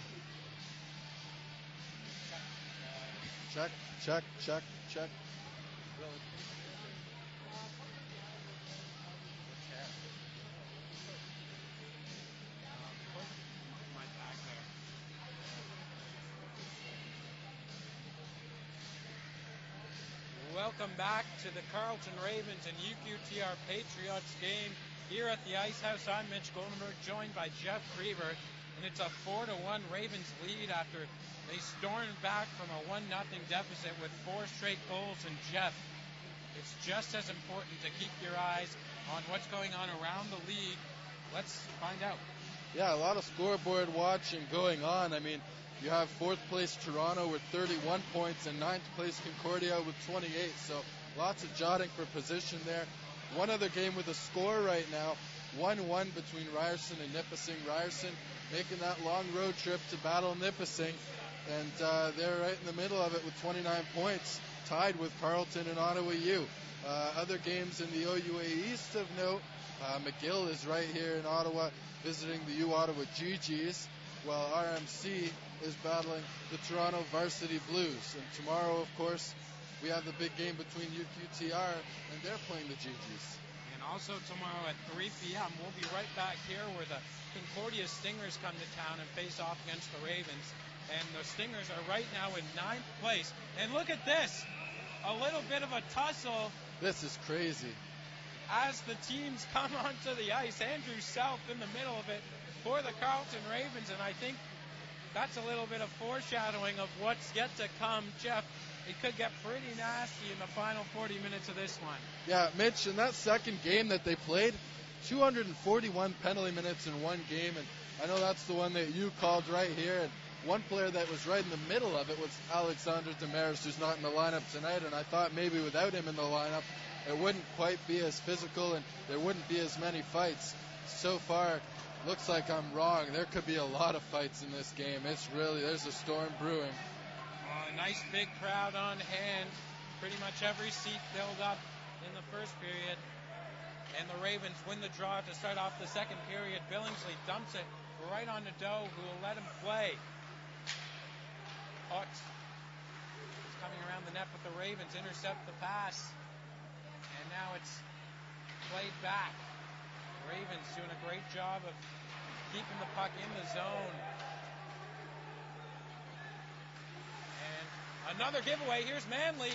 Check, check, check, check. Welcome back to the Carleton Ravens and UQTR Patriots game here at the Ice House. I'm Mitch Goldenberg, joined by Jeff Creever, and it's a four to one Ravens lead after they stormed back from a one nothing deficit with four straight goals. And Jeff, it's just as important to keep your eyes on what's going on around the league. Let's find out. Yeah, a lot of scoreboard watching going on. I mean, you have fourth place Toronto with 31 points and ninth place Concordia with 28. So lots of jotting for position there. One other game with a score right now, 1-1 between Ryerson and Nipissing. Ryerson making that long road trip to battle Nipissing, and uh, they're right in the middle of it with 29 points, tied with Carleton and Ottawa U. Uh, other games in the OUA East of note, uh, McGill is right here in Ottawa visiting the U Ottawa GGs, while RMC is battling the Toronto Varsity Blues. And tomorrow, of course, we have the big game between UQTR and they're playing the GGs. Also tomorrow at 3 p.m., we'll be right back here where the Concordia Stingers come to town and face off against the Ravens. And the Stingers are right now in ninth place. And look at this a little bit of a tussle. This is crazy. As the teams come [laughs] onto the ice, Andrew South in the middle of it for the Carleton Ravens. And I think that's a little bit of foreshadowing of what's yet to come. Jeff, it could get pretty nasty in the final 40 minutes of this one. Yeah, Mitch, in that second game that they played, 241 penalty minutes in one game, and I know that's the one that you called right here. And one player that was right in the middle of it was Alexander Demers, who's not in the lineup tonight. And I thought maybe without him in the lineup, it wouldn't quite be as physical and there wouldn't be as many fights. So far, looks like I'm wrong. There could be a lot of fights in this game. It's really there's a storm brewing. Uh, nice big crowd on hand. Pretty much every seat filled up in the first period. And the Ravens win the draw to start off the second period. Billingsley dumps it right on the Doe, who will let him play. Hawks is coming around the net, but the Ravens intercept the pass. And now it's played back. Ravens doing a great job of keeping the puck in the zone. And another giveaway. Here's Manley.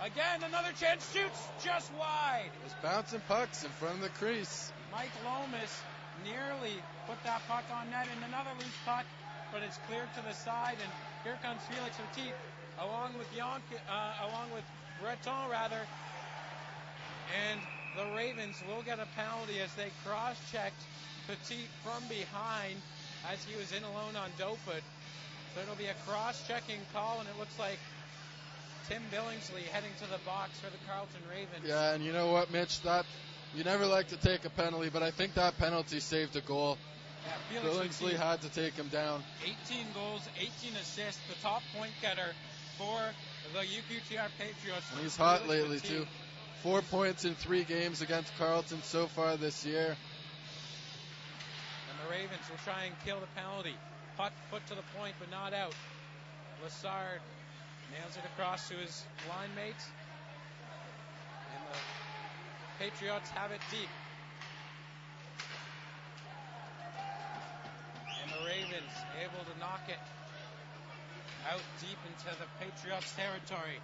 Again, another chance. Shoots just wide. There's bouncing pucks in front of the crease. Mike Lomas nearly put that puck on net and another loose puck, but it's cleared to the side. And here comes Felix Petit along with Yonk, uh, along with Breton rather. And the Ravens will get a penalty as they cross-checked Petit from behind as he was in alone on Dopud. So it'll be a cross-checking call, and it looks like Tim Billingsley heading to the box for the Carleton Ravens. Yeah, and you know what, Mitch? That you never like to take a penalty, but I think that penalty saved a goal. Yeah, Billingsley had to take him down. 18 goals, 18 assists, the top point getter for the UQTR Patriots. And he's hot lately too. Four points in three games against Carleton so far this year. And the Ravens will try and kill the penalty. Puck put to the point, but not out. Lassard nails it across to his line mate. And the Patriots have it deep. And the Ravens able to knock it out deep into the Patriots territory.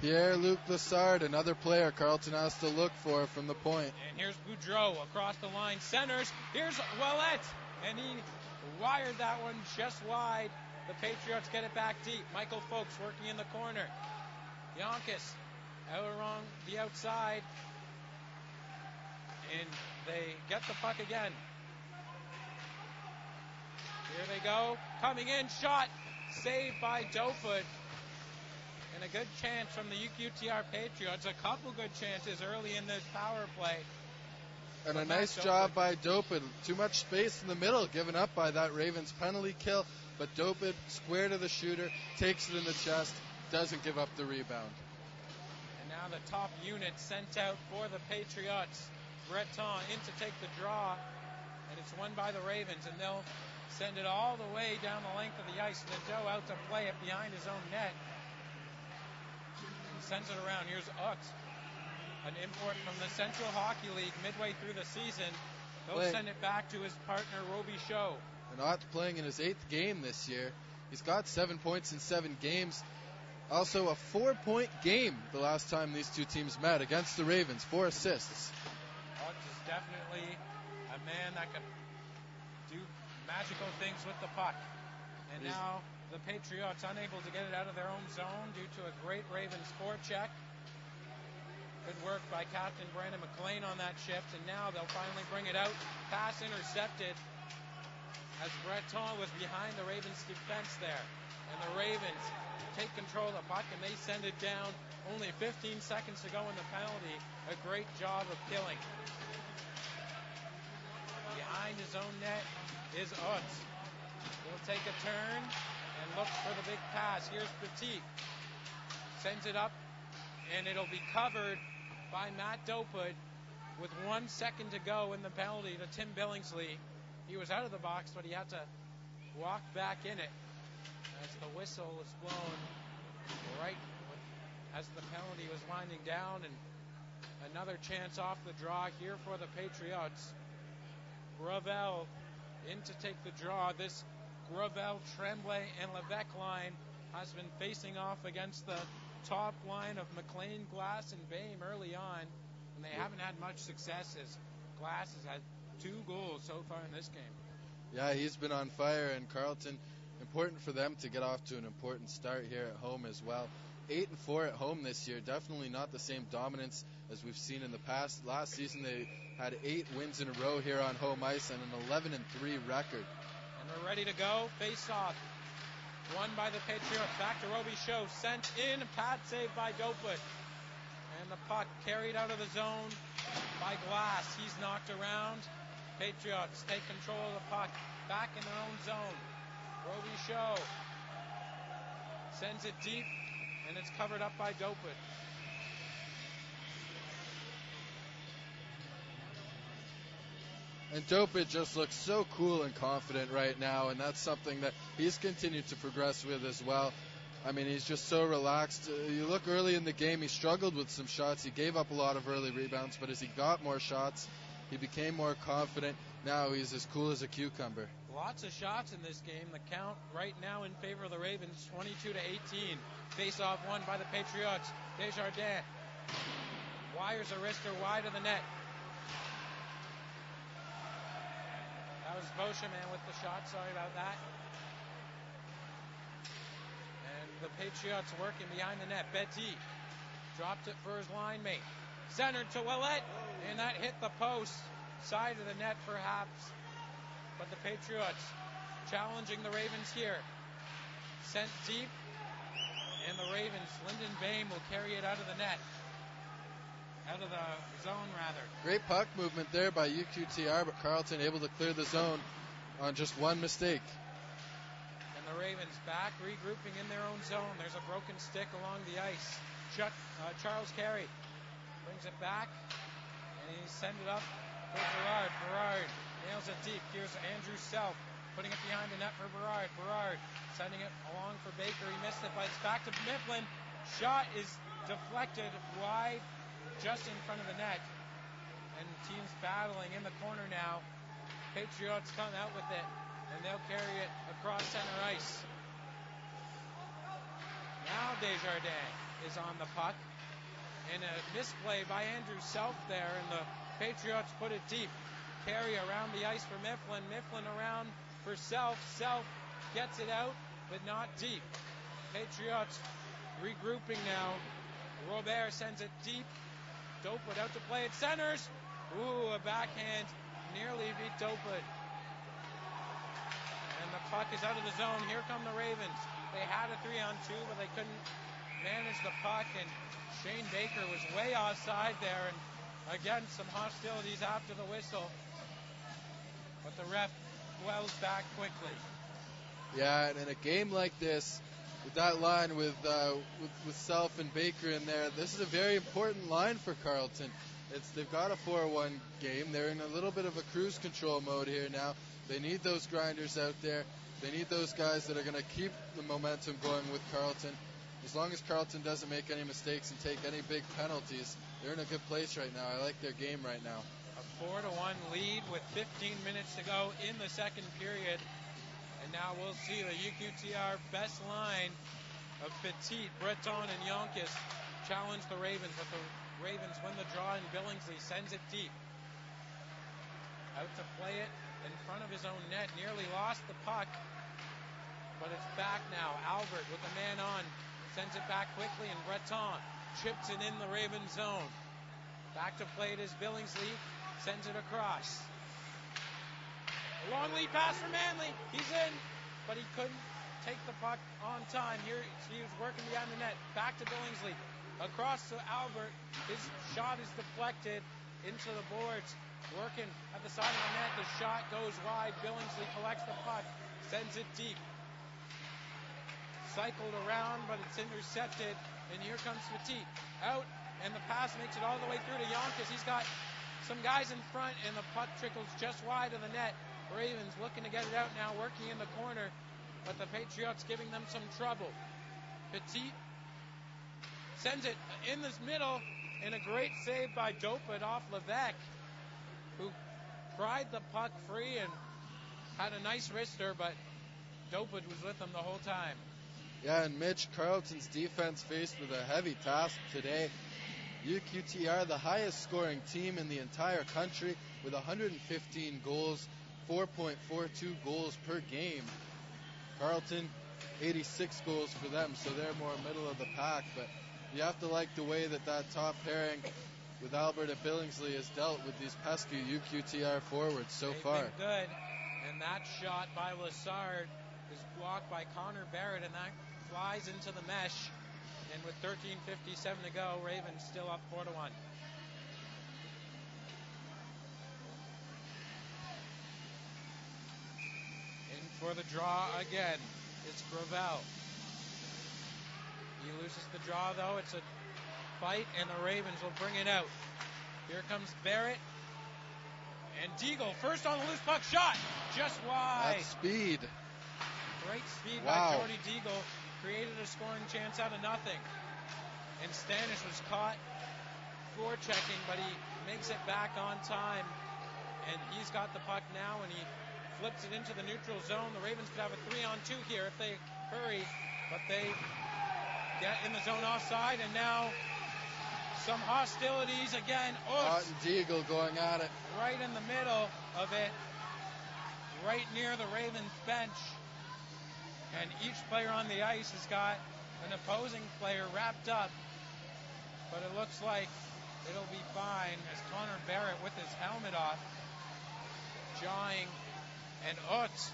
Pierre-Luc Lassard, another player Carleton has to look for from the point. And here's Boudreau across the line, centers. Here's Ouellette, and he wired that one just wide. The Patriots get it back deep. Michael Folks working in the corner. Yonkis out along the outside. And they get the puck again. Here they go. Coming in, shot. Saved by Dopud. And a good chance from the UQTR Patriots. A couple good chances early in this power play. And a nice job by Dopud. Too much space in the middle given up by that Ravens penalty kill. But Dopud, square to the shooter, takes it in the chest, doesn't give up the rebound. And now the top unit sent out for the Patriots. Breton in to take the draw. And it's won by the Ravens. And they'll send it all the way down the length of the ice. Nadeau out to play it behind his own net. Sends it around. Here's Utz, an import from the Central Hockey League midway through the season. He'll Play. send it back to his partner, Roby Show. And Ott playing in his eighth game this year. He's got seven points in seven games. Also, a four point game the last time these two teams met against the Ravens. Four assists. Utz is definitely a man that can do magical things with the puck. And now the Patriots unable to get it out of their own zone due to a great Ravens forecheck. Good work by Captain Brandon McLean on that shift, and now they'll finally bring it out. Pass intercepted as Breton was behind the Ravens defense there. And the Ravens take control of the puck and they send it down. Only 15 seconds to go in the penalty. A great job of killing. Behind his own net is Utz. He'll take a turn and look for the big pass. Here's Petit. Sends it up, and it'll be covered by Matt Dopud with one second to go in the penalty to Tim Billingsley. He was out of the box, but he had to walk back in it as the whistle was blown right as the penalty was winding down, and another chance off the draw here for the Patriots. Gravel in to take the draw. This Gravel, Tremblay, and Levesque line has been facing off against the top line of McLean, Glass, and Bame early on, and they haven't had much success as Glass has had two goals so far in this game. Yeah, he's been on fire, and Carleton, important for them to get off to an important start here at home as well. Eight and four at home this year, definitely not the same dominance as we've seen in the past. Last season they had eight wins in a row here on home ice and an 11 and three record. And they're ready to go. Face off. Won by the Patriots. Back to Roby Show. Sent in. Pad saved by Dopud. And the puck carried out of the zone by Glass. He's knocked around. Patriots take control of the puck. Back in their own zone. Roby Show sends it deep. And it's covered up by Dopud. And Dopud just looks so cool and confident right now, and that's something that he's continued to progress with as well. I mean, he's just so relaxed. Uh, You look early in the game, he struggled with some shots. He gave up a lot of early rebounds, but as he got more shots, he became more confident. Now he's as cool as a cucumber. Lots of shots in this game. The count right now in favor of the Ravens, 22 to 18. Face off won by the Patriots. Desjardins wires a wrister wide of the net. That was Beauchemin with the shot. Sorry about that. And the Patriots working behind the net. Beatty dropped it for his line mate. Centered to Ouellette, and that hit the post. Side of the net, perhaps but the Patriots challenging the Ravens here. Sent deep, and the Ravens, Lyndon Bame will carry it out of the net. Out of the zone, rather. Great puck movement there by UQTR, but Carleton able to clear the zone on just one mistake. And the Ravens back, regrouping in their own zone. There's a broken stick along the ice. Chuck, uh, Charles Carey brings it back, and he sends it up for Berard. Berard nails it deep. Here's Andrew Self putting it behind the net for Berard. Berard sending it along for Baker. He missed it, but it's back to Mifflin. Shot is deflected wide just in front of the net. And teams battling in the corner now. Patriots come out with it, and they'll carry it across center ice. Now Desjardins is on the puck. And a misplay by Andrew Self there, and the Patriots put it deep. Carry around the ice for Mifflin. Mifflin around for Self. Self gets it out, but not deep. Patriots regrouping now. Robert sends it deep. Dopud out to play at centers. Ooh, a backhand nearly beat Dopud. And the puck is out of the zone. Here come the Ravens. They had a three on two, but they couldn't manage the puck. And Shane Baker was way offside there. And again, some hostilities after the whistle. But the ref dwells back quickly. Yeah, and in a game like this, with that line with, uh, with with Self and Baker in there, this is a very important line for Carleton. It's they've got a 4-1 game. They're in a little bit of a cruise control mode here now. They need those grinders out there. They need those guys that are going to keep the momentum going with Carleton. As long as Carleton doesn't make any mistakes and take any big penalties, they're in a good place right now. I like their game right now. A four to one lead with 15 minutes to go in the second period. And now we'll see the UQTR best line of Petit, Breton, and Yonkis challenge the Ravens, but the Ravens win the draw and Billingsley sends it deep. Out to play it in front of his own net, nearly lost the puck, but it's back now. Albert with a man on, sends it back quickly, and Breton chips it in the Ravens zone. Back to play it is Billingsley, sends it across. Long lead pass for Manley. He's in, but he couldn't take the puck on time. Here he was working behind the net. Back to Billingsley. Across to Albert. His shot is deflected into the boards. Working at the side of the net. The shot goes wide. Billingsley collects the puck. Sends it deep. Cycled around, but it's intercepted. And here comes Petit. Out, and the pass makes it all the way through to Yonkis. He's got some guys in front, and the puck trickles just wide of the net. Ravens looking to get it out now, working in the corner, but the Patriots giving them some trouble. Petit sends it in this middle, and a great save by Dopud off Levesque, who pried the puck free and had a nice wrister, but Dopud was with him the whole time. Yeah, and Mitch Carleton's defense faced with a heavy task today. UQTR, the highest scoring team in the entire country, with 115 goals 4.42 goals per game. Carleton, 86 goals for them, so they're more middle of the pack. But you have to like the way that that top pairing with Albert and Billingsley has dealt with these pesky UQTR forwards so They've far. Been good, and that shot by Lassard is blocked by Connor Barrett, and that flies into the mesh. And with 13:57 to go, Ravens still up four to one. In for the draw again is Gravel. He loses the draw though. It's a fight, and the Ravens will bring it out. Here comes Barrett. And Deagle, first on the loose puck shot, just wide. That's speed. Great speed Wow. by Jordy Deagle. Created a scoring chance out of nothing. And Stanish was caught for checking, but he makes it back on time. And he's got the puck now, and he flips it into the neutral zone. The Ravens could have a three on two here if they hurry, but they get in the zone offside, and now some hostilities again. Oops, and Deagle going at it. right in the middle of it, right near the Ravens bench. And each player on the ice has got an opposing player wrapped up. But it looks like it'll be fine as Connor Barrett with his helmet off, jawing, and Utz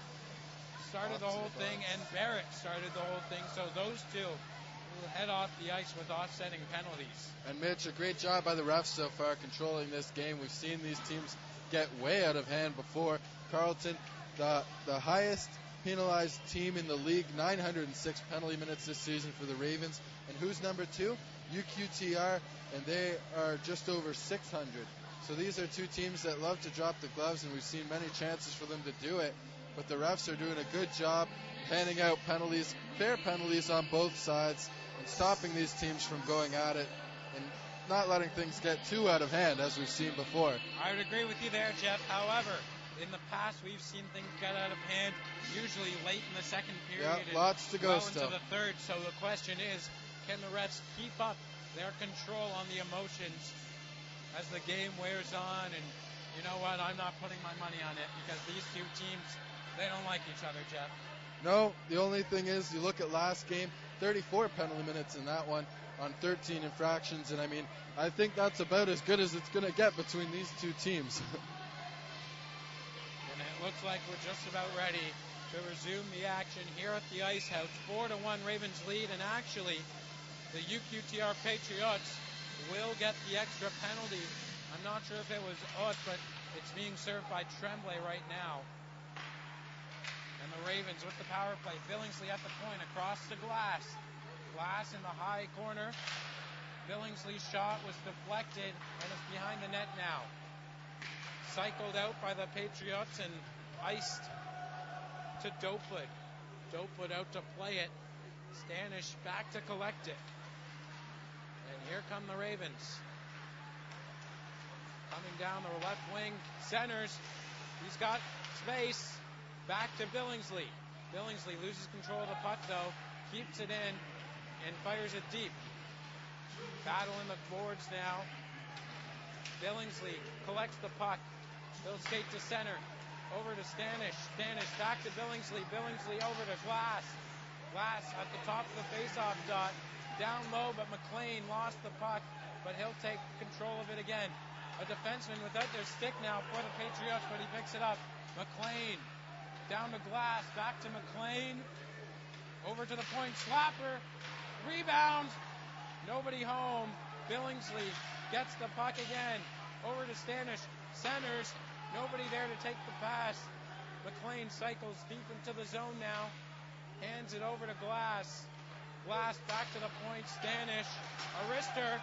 started the whole thing, and Barrett started the whole thing. So those two will head off the ice with offsetting penalties. And Mitch, a great job by the refs so far controlling this game. We've seen these teams get way out of hand before. Carleton, the the highest penalized team in the league, 906 penalty minutes this season for the Ravens. And who's number two? UQTR, and they are just over 600. So these are two teams that love to drop the gloves, and we've seen many chances for them to do it. But the refs are doing a good job handing out penalties, fair penalties on both sides, and stopping these teams from going at it and not letting things get too out of hand as we've seen before. I would agree with you there, Jeff. However, in the past we've seen things get out of hand, usually late in the second period. Yeah, and lots to go well still. into the third. So the question is, can the refs keep up their control on the emotions as the game wears on? And you know what? I'm not putting my money on it because these two teams, they don't like each other, Jeff. No, the only thing is, you look at last game, 34 penalty minutes in that one on 13 infractions, and I mean, I think that's about as good as it's going to get between these two teams. [laughs] And it looks like we're just about ready to resume the action here at the Ice House. Four to one Ravens lead, and actually, the UQTR Patriots will get the extra penalty. I'm not sure if it was Ut, but it's being served by Tremblay right now. And the Ravens with the power play. Billingsley at the point across the glass. Glass in the high corner. Billingsley's shot was deflected and is behind the net now. Cycled out by the Patriots and iced to Dopud. Dopud out to play it. Stanish back to collect it. Here come the Ravens. Coming down the left wing, centers. He's got space. Back to Billingsley. Billingsley loses control of the puck though, keeps it in, and fires it deep. Battle in the boards now. Billingsley collects the puck. He'll skate to center. Over to Stanish. Stanish back to Billingsley. Billingsley over to Glass. Glass at the top of the faceoff dot. Down low, but McLean lost the puck, but he'll take control of it again. A defenseman without their stick now for the Patriots, but he picks it up. McLean down to Glass, back to McLean. Over to the point, slapper, rebound, nobody home. Billingsley gets the puck again. Over to Stanish, centers, nobody there to take the pass. McLean cycles deep into the zone now, hands it over to Glass. Glass back to the point, Stanish, Arister,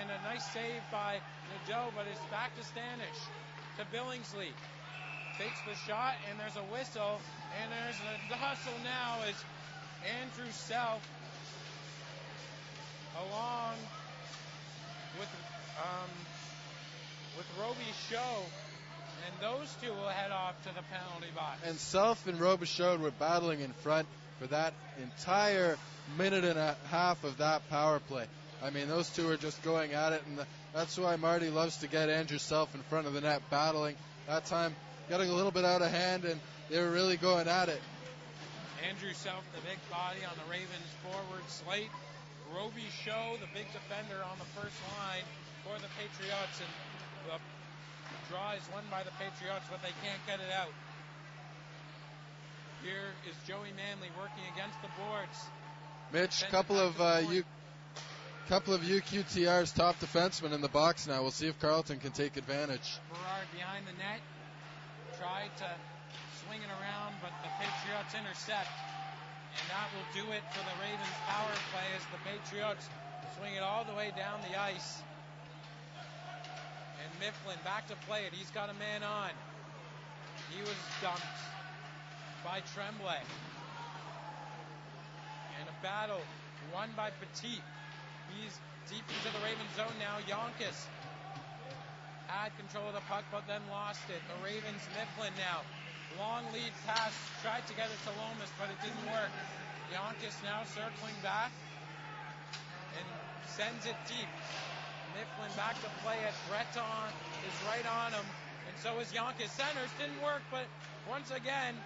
and a nice save by Nadeau, but it's back to Stanish, to Billingsley takes the shot, and there's a whistle, and there's the hustle now as Andrew Self, along with um, with Robichaud, and those two will head off to the penalty box. And Self and Robichaud were battling in front for that entire minute and a half of that power play. I mean, those two are just going at it, and the, that's why Marty loves to get Andrew Self in front of the net battling. That time getting a little bit out of hand, and they were really going at it. Andrew Self, the big body on the Ravens forward slate. Roby Show, the big defender on the first line for the Patriots, and the draw is won by the Patriots, but they can't get it out. Here is Joey Manley working against the boards. Mitch, couple of uh, U, couple of UQTR's top defensemen in the box now. We'll see if Carleton can take advantage. Berard behind the net, tried to swing it around, but the Patriots intercept. And that will do it for the Ravens power play as the Patriots swing it all the way down the ice. And Mifflin back to play it. He's got a man on. He was dumped by Tremblay. A battle won by Petit. He's deep into the Ravens zone now. Yonkis had control of the puck, but then lost it. The Ravens, Mifflin now. Long lead pass, tried to get it to Lomas, but it didn't work. Yonkis now circling back and sends it deep. Mifflin back to play it. Breton is right on him, and so is Yonkis. Centers didn't work, but once again,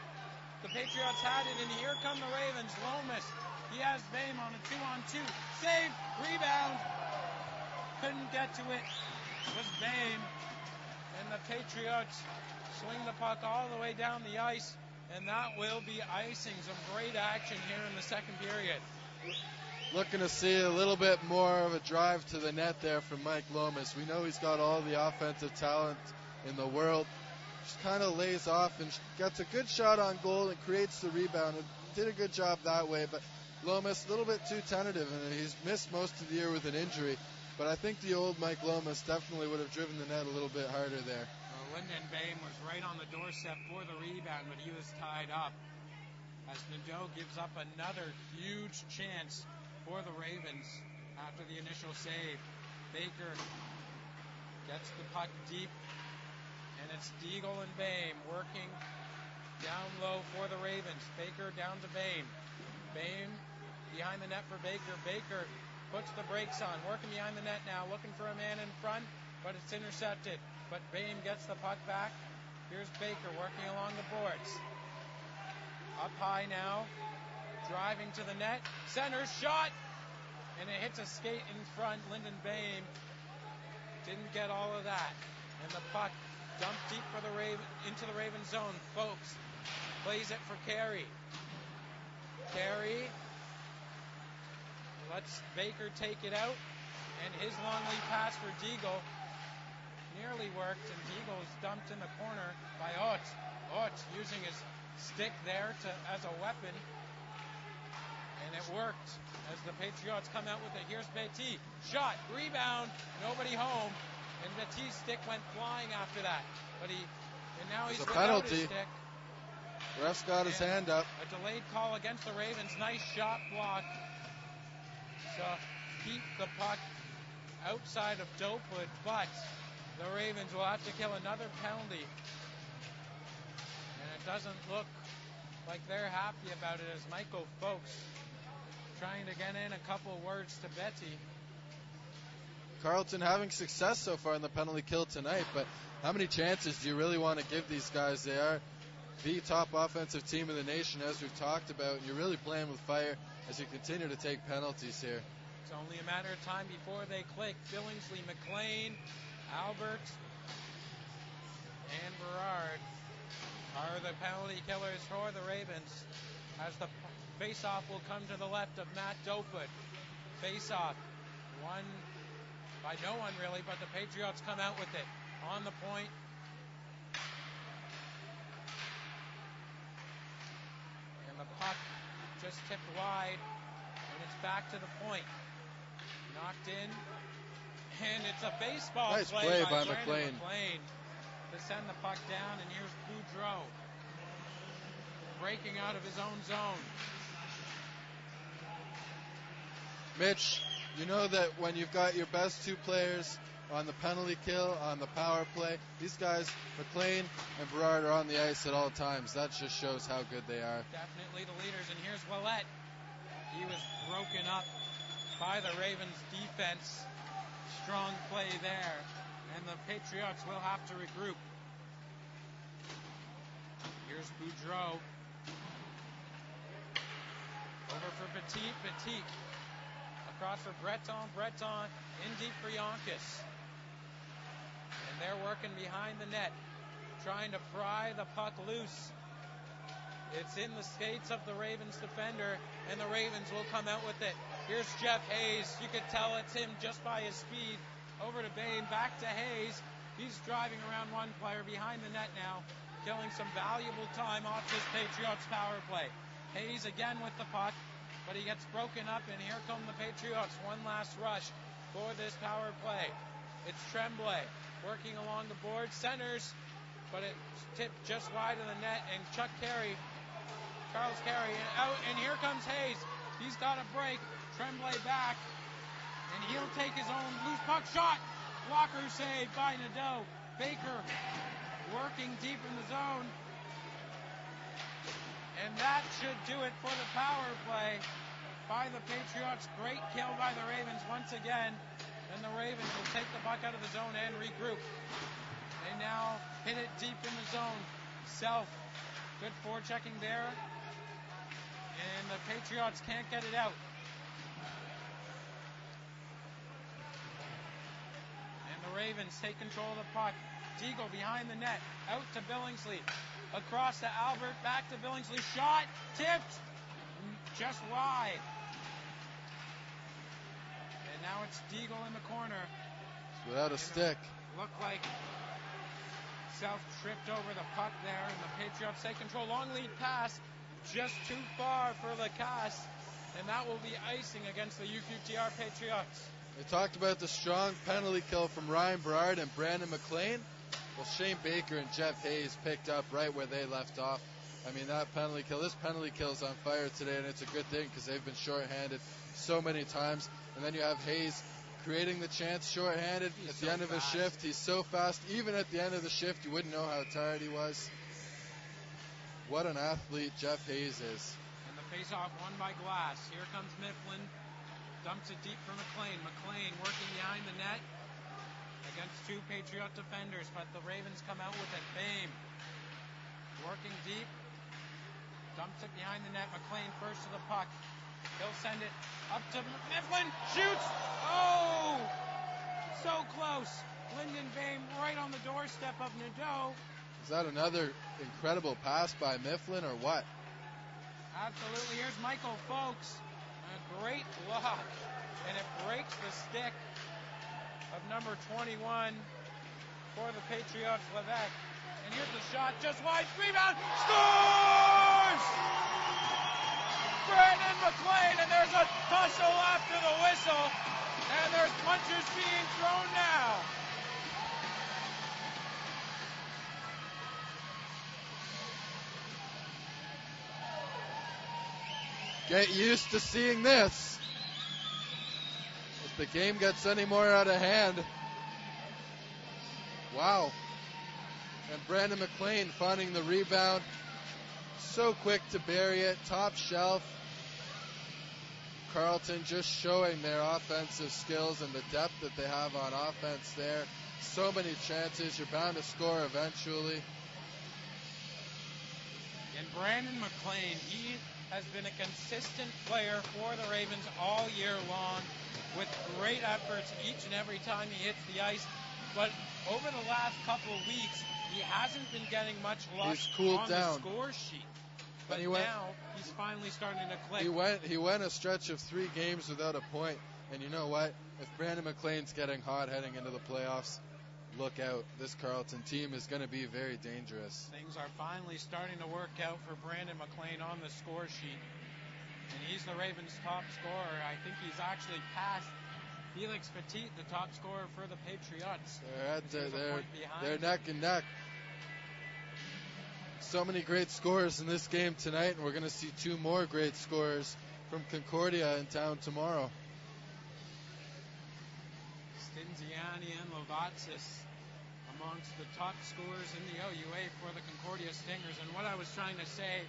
the Patriots had it, and here come the Ravens. Lomas, he has Bame on a two-on-two. Save, rebound. Couldn't get to it. Was Bame, and the Patriots swing the puck all the way down the ice, and that will be icing. Some great action here in the second period. Looking to see a little bit more of a drive to the net there from Mike Lomas. We know he's got all the offensive talent in the world. Just kind of lays off and gets a good shot on goal and creates the rebound. Did a good job that way, but Lomas a little bit too tentative, and he's missed most of the year with an injury. But I think the old Mike Lomas definitely would have driven the net a little bit harder there. Uh, Lyndon Bame was right on the doorstep for the rebound, but he was tied up. As Nadeau gives up another huge chance for the Ravens after the initial save. Baker gets the puck deep, and it's Deagle and Bain working down low for the Ravens. Baker down to Bain. Bame behind the net for Baker. Baker puts the brakes on, working behind the net now, looking for a man in front, but it's intercepted. But Bame gets the puck back. Here's Baker working along the boards. Up high now, driving to the net. Center shot, and it hits a skate in front. Lyndon Bame didn't get all of that, and the puck dumped deep for the Raven into the Raven zone. Folks plays it for Carey. Carey lets Baker take it out, and his long lead pass for Deagle nearly worked, and Deagle is dumped in the corner by Ott. Ott using his stick there to as a weapon, And it worked as the Patriots come out with it. Here's Beatty. Shot, rebound, nobody home. And Beatty's stick went flying after that. But he, and now he's a penalty. his stick. Ref's got his hand up. A delayed call against the Ravens. Nice shot block keep the puck outside of Dopud, but the Ravens will have to kill another penalty. And it doesn't look like they're happy about it as Michael Folks trying to get in a couple words to Beatty. Carleton having success so far in the penalty kill tonight, but how many chances do you really want to give these guys? They are the top offensive team in the nation, as we've talked about. You're really playing with fire as you continue to take penalties here. It's only a matter of time before they click. Billingsley, McLean, Albert, and Berard are the penalty killers for the Ravens. As the face-off will come to the left of Matt Dopud. Face-off, one by no one really, but the Patriots come out with it on the point. And the puck just tipped wide, and it's back to the point. Knocked in, and it's a baseball Nice play, play by, by McLean. McLean to send the puck down, and here's Boudreau breaking out of his own zone. Mitch, you know that when you've got your best two players on the penalty kill, on the power play, these guys, McLean and Berard, are on the ice at all times. That just shows how good they are. Definitely the leaders, and here's Ouellette. He was broken up by the Ravens defense. Strong play there, and the Patriots will have to regroup. Here's Boudreau. Over for Petit. Petit. Across for Breton. Breton in deep for Yonkis. They're working behind the net, trying to pry the puck loose. It's in the skates of the Ravens defender, and the Ravens will come out with it. Here's Jeff Hayes. You could tell it's him just by his speed. Over to Bain, back to Hayes. He's driving around one player behind the net now, killing some valuable time off this Patriots power play. Hayes again with the puck, but he gets broken up, and here come the Patriots. One last rush for this power play. It's Tremblay working along the board, centers, but it tipped just wide of the net, and Chuck Carey, Charles Carey, and out, and here comes Hayes. He's got a break. Tremblay back, and he'll take his own loose puck shot. Blocker saved by Nadeau. Baker working deep in the zone. And that should do it for the power play by the Patriots. Great kill by the Ravens once again. And the Ravens will take the puck out of the zone and regroup. They now hit it deep in the zone. Self, good forechecking there. And the Patriots can't get it out. And the Ravens take control of the puck. Deagle behind the net. Out to Billingsley. Across to Albert. Back to Billingsley. Shot. Tipped. Just wide. And now it's Deagle in the corner. Without a stick. Looked like Self tripped over the puck there, and the Patriots take control. Long lead pass, just too far for Lacasse, and that will be icing against the UQTR Patriots. We talked about the strong penalty kill from Ryan Berard and Brandon McLean. Well, Shane Baker and Jeff Hayes picked up right where they left off. I mean, that penalty kill, this penalty kill is on fire today, and it's a good thing because they've been shorthanded so many times. And then you have Hayes creating the chance shorthanded He's at so the end of fast. shift. He's so fast. Even at the end of the shift, you wouldn't know how tired he was. What an athlete Jeff Hayes is. And the face-off won by Glass. Here comes Mifflin. Dumps it deep for McLean. McLean working behind the net against two Patriot defenders, but the Ravens come out with it. Fame working deep. Dumps it behind the net. McLean first to the puck. He'll send it up to Mifflin. Shoots! Oh! So close. Lyndon Fame right on the doorstep of Nadeau. Is that another incredible pass by Mifflin or what? Absolutely. Here's Michael Folks. A great block. And it breaks the stick of number 21 for the Patriots, Levesque. And here's the shot, just wide, rebound, scores! Brandon McLean, and there's a tussle after the whistle, and there's punches being thrown now. Get used to seeing this. If the game gets any more out of hand. Wow. And Brandon McLean finding the rebound. So quick to bury it. Top shelf. Carleton just showing their offensive skills and the depth that they have on offense there. So many chances. You're bound to score eventually. And Brandon McLean, he has been a consistent player for the Ravens all year long with great efforts each and every time he hits the ice. But over the last couple of weeks, he hasn't been getting much luck He's cooled on down. the score sheet. But he went- now he's finally starting to click. He went he went a stretch of three games without a point, and you know what? If Brandon McLean's getting hot heading into the playoffs, look out. This Carleton team is going to be very dangerous. Things are finally starting to work out for Brandon McLean on the score sheet. And he's the Ravens' top scorer. I think he's actually passed Felix Petit, the top scorer for the Patriots. They're at the, they're they're neck and neck. So many great scores in this game tonight, and we're going to see two more great scores from Concordia in town tomorrow. Stinziani and Lovatsis amongst the top scorers in the OUA for the Concordia Stingers. And what I was trying to say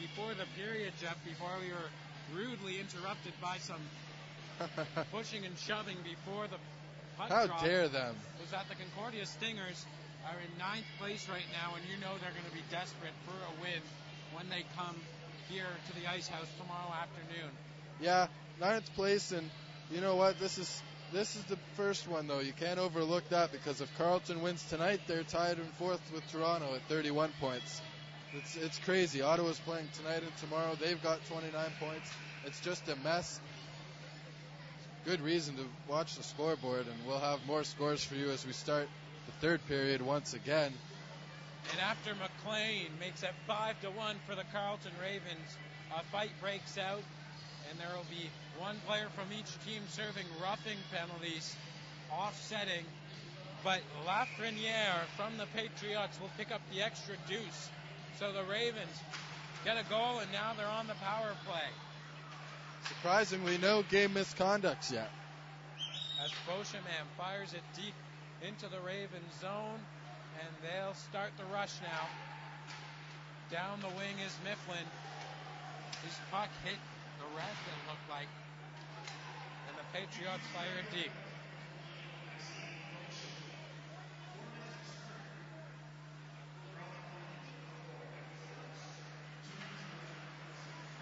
before the period, Jeff, before we were rudely interrupted by some [laughs] pushing and shoving before the puck How drop, dare them? was that the Concordia Stingers are in ninth place right now, and you know they're going to be desperate for a win when they come here to the Ice House tomorrow afternoon. Yeah, ninth place, and you know what? This is this is the first one though. You can't overlook that because if Carleton wins tonight, they're tied in fourth with Toronto at 31 points. It's it's crazy. Ottawa's playing tonight and tomorrow. They've got 29 points. It's just a mess. Good reason to watch the scoreboard, and we'll have more scores for you as we start the third period once again. And after McLean makes it five to one for the Carleton Ravens, a fight breaks out, and there will be one player from each team serving roughing penalties, offsetting. But Lafreniere from the Patriots will pick up the extra deuce. So the Ravens get a goal, and now they're on the power play. Surprisingly, no game misconducts yet. As Beauchemin fires it deep into the Raven zone, and they'll start the rush now. Down the wing is Mifflin. His puck hit the red, it looked like. And the Patriots fire deep.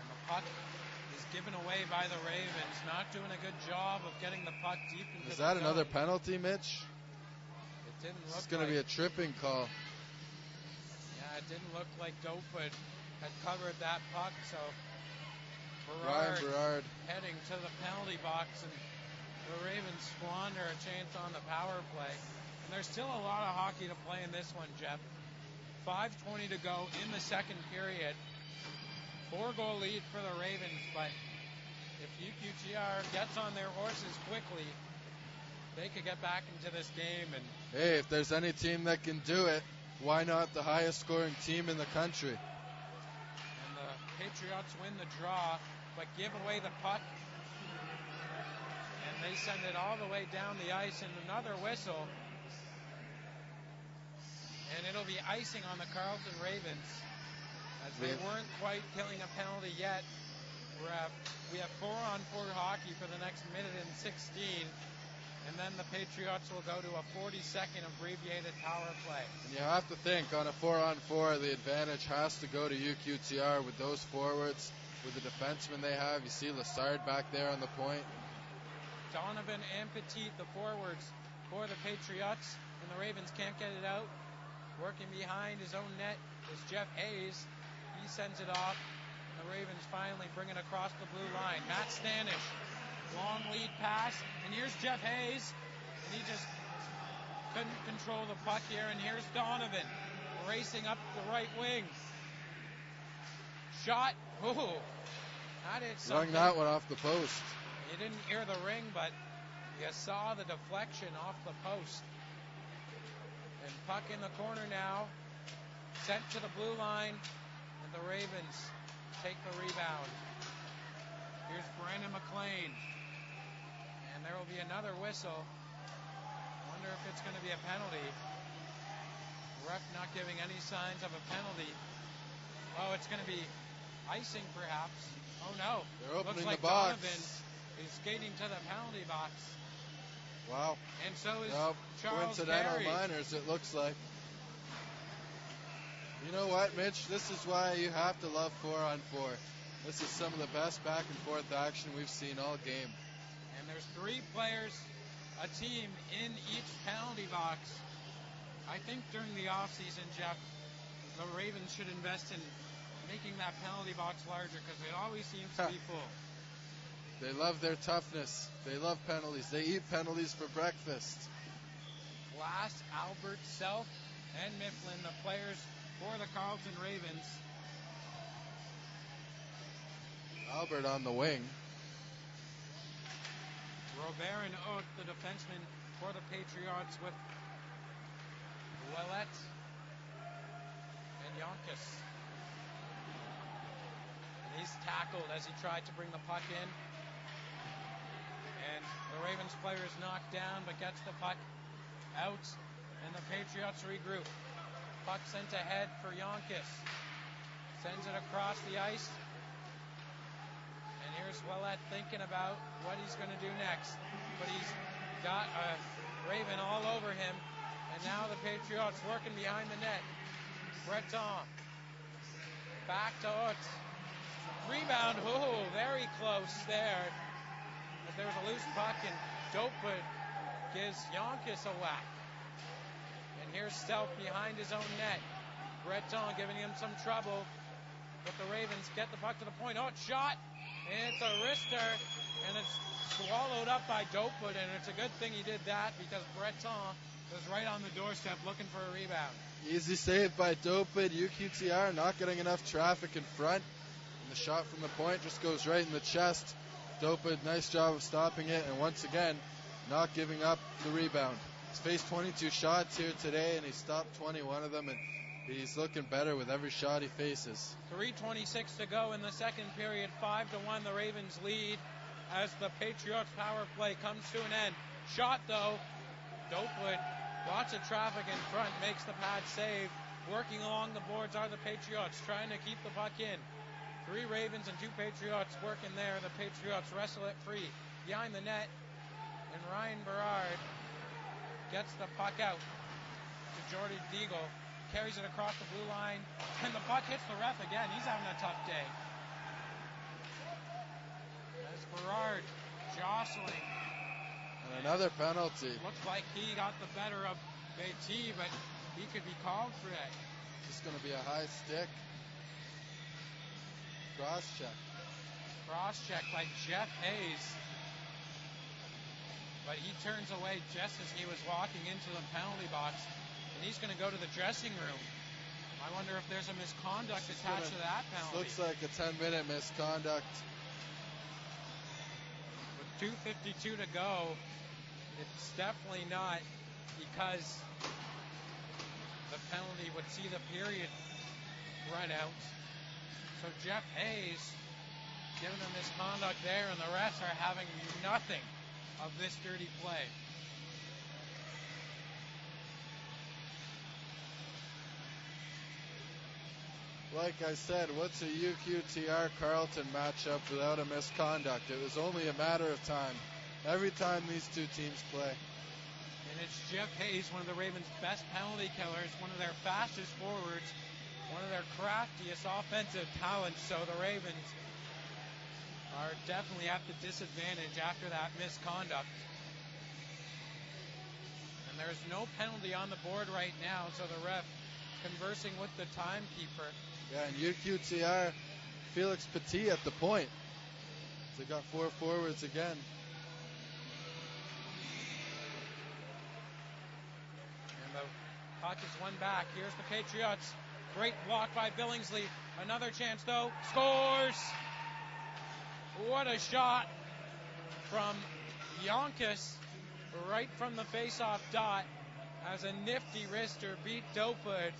And the puck is given away by the Ravens, not doing a good job of getting the puck deep into Is that another penalty, Mitch? It didn't look It's going to be a tripping call. Yeah, it didn't look like Dopud had covered that puck, so Ryan Berard Berard. heading to the penalty box, and the Ravens squander a chance on the power play. And there's still a lot of hockey to play in this one, Jeff. 5.20 to go in the second period. Four goal lead for the Ravens, but if UQTR gets on their horses quickly, they could get back into this game and Hey, if there's any team that can do it, why not the highest scoring team in the country? And the Patriots win the draw, but give away the puck. And they send it all the way down the ice, and another whistle. And it'll be icing on the Carleton Ravens, as they weren't quite killing a penalty yet. We're at, we have four on four hockey for the next minute and 16. And then the Patriots will go to a 40 second abbreviated power play. And you have to think on a four on four, the advantage has to go to UQTR with those forwards, with the defensemen they have. You see Lassard back there on the point. Donovan and Petit, the forwards for the Patriots, and the Ravens can't get it out. Working behind his own net is Jeff Hayes. He sends it off. And the Ravens finally bring it across the blue line. Matt Stanish, long lead pass, and here's Jeff Hayes, and he just couldn't control the puck here. And here's Donovan racing up the right wing. Shot, ooh, That is Rung that one off the post. You didn't hear the ring, but you saw the deflection off the post. And puck in the corner now, sent to the blue line, and the Ravens take the rebound. Here's Brandon McLean, there will be another whistle. Wonder if it's going to be a penalty. Ref not giving any signs of a penalty. Oh, it's going to be icing, perhaps. Oh no! They're Looks like the box. Donovan is skating to the penalty box, Wow. and so is Well, Charles coincidental Carey. minors, it looks like. You know what, Mitch? This is why you have to love four on four. This is some of the best back and forth action we've seen all game. There's three players, a team in each penalty box. I think during the offseason, Jeff, the Ravens should invest in making that penalty box larger because it always seems to be full. They love their toughness. They love penalties. They eat penalties for breakfast. Glass, Albert, Self, and Mifflin, the players for the Carleton Ravens. Albert on the wing. Robert and Oak, the defenseman for the Patriots, with Ouellette and Yonkis. And he's tackled as he tried to bring the puck in. And the Ravens player is knocked down but gets the puck out, and the Patriots regroup. Puck sent ahead for Yonkis. Sends it across the ice. Here's Ouellette thinking about what he's going to do next. But he's got a Raven all over him. And now the Patriots working behind the net. Breton. Back to Utz. Rebound. Oh, very close there. But there's a loose puck and Dopud gives Yonkis a whack. And here's Self behind his own net. Breton giving him some trouble. But the Ravens get the puck to the point. Oh, shot. It's a wrister. And it's swallowed up by Dopud. And it's a good thing he did that because Breton was right on the doorstep looking for a rebound. Easy save by Dopud. UQTR not getting enough traffic in front. And the shot from the point just goes right in the chest. Dopud, nice job of stopping it. And once again, not giving up the rebound. He's faced 22 shots here today, and he stopped 21 of them. And he's looking better with every shot he faces. 3.26 to go in the second period. 5 to 1, the Ravens lead as the Patriots power play comes to an end. Shot though. Dopud, lots of traffic in front, makes the pad save. Working along the boards are the Patriots, trying to keep the puck in. Three Ravens and two Patriots working there. The Patriots wrestle it free behind the net. And Ryan Berard gets the puck out to Jordy Deagle. Carries it across the blue line. And the puck hits the ref again. He's having a tough day. As Berard jostling. And another penalty. Looks like he got the better of Beatty, but he could be called for that. Is going to be a high stick. Cross check. Cross check by Jeff Hayes. But he turns away just as he was walking into the penalty box, and he's going to go to the dressing room. I wonder if there's a misconduct is attached gonna- to that penalty. looks like a 10 minute misconduct. With 2.52 to go, it's definitely not because the penalty would see the period run out. So Jeff Hayes giving them misconduct there, and the refs are having nothing of this dirty play. Like I said, what's a UQTR Carleton matchup without a misconduct? It was only a matter of time. Every time these two teams play. And it's Jeff Hayes, one of the Ravens' best penalty killers, one of their fastest forwards, one of their craftiest offensive talents. So the Ravens are definitely at the disadvantage after that misconduct. And there's no penalty on the board right now, so the ref conversing with the timekeeper. Yeah, and UQTR, Felix Petit at the point. They got four forwards again. And the is won back. Here's the Patriots. Great block by Billingsley. Another chance though. Scores! what a shot from Yonkis right from the face-off dot as a nifty wrister beat Dopud.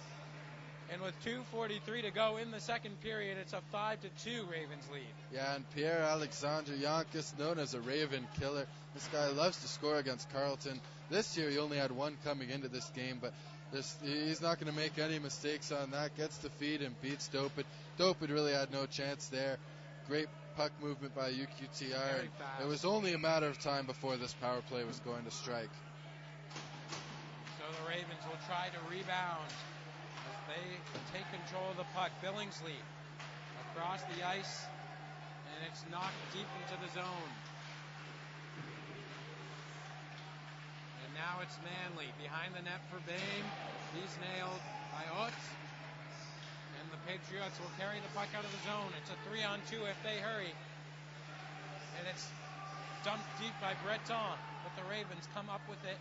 And with 2.43 to go in the second period, it's a 5 to 2 Ravens lead. Yeah, and Pierre Alexander Yonkis, known as a Raven killer. This guy loves to score against Carleton. This year he only had one coming into this game, but this, he's not going to make any mistakes on that. Gets the feed and beats Dopud. Dopud really had no chance there. Great puck movement by UQTR. It was only a matter of time before this power play was going to strike. So the Ravens will try to rebound they take control of the puck. Billingsley across the ice, and it's knocked deep into the zone. And now it's Manley behind the net for Bame. He's nailed by Utz. And the Patriots will carry the puck out of the zone. It's a three on two if they hurry. And it's dumped deep by Breton, but the Ravens come up with it.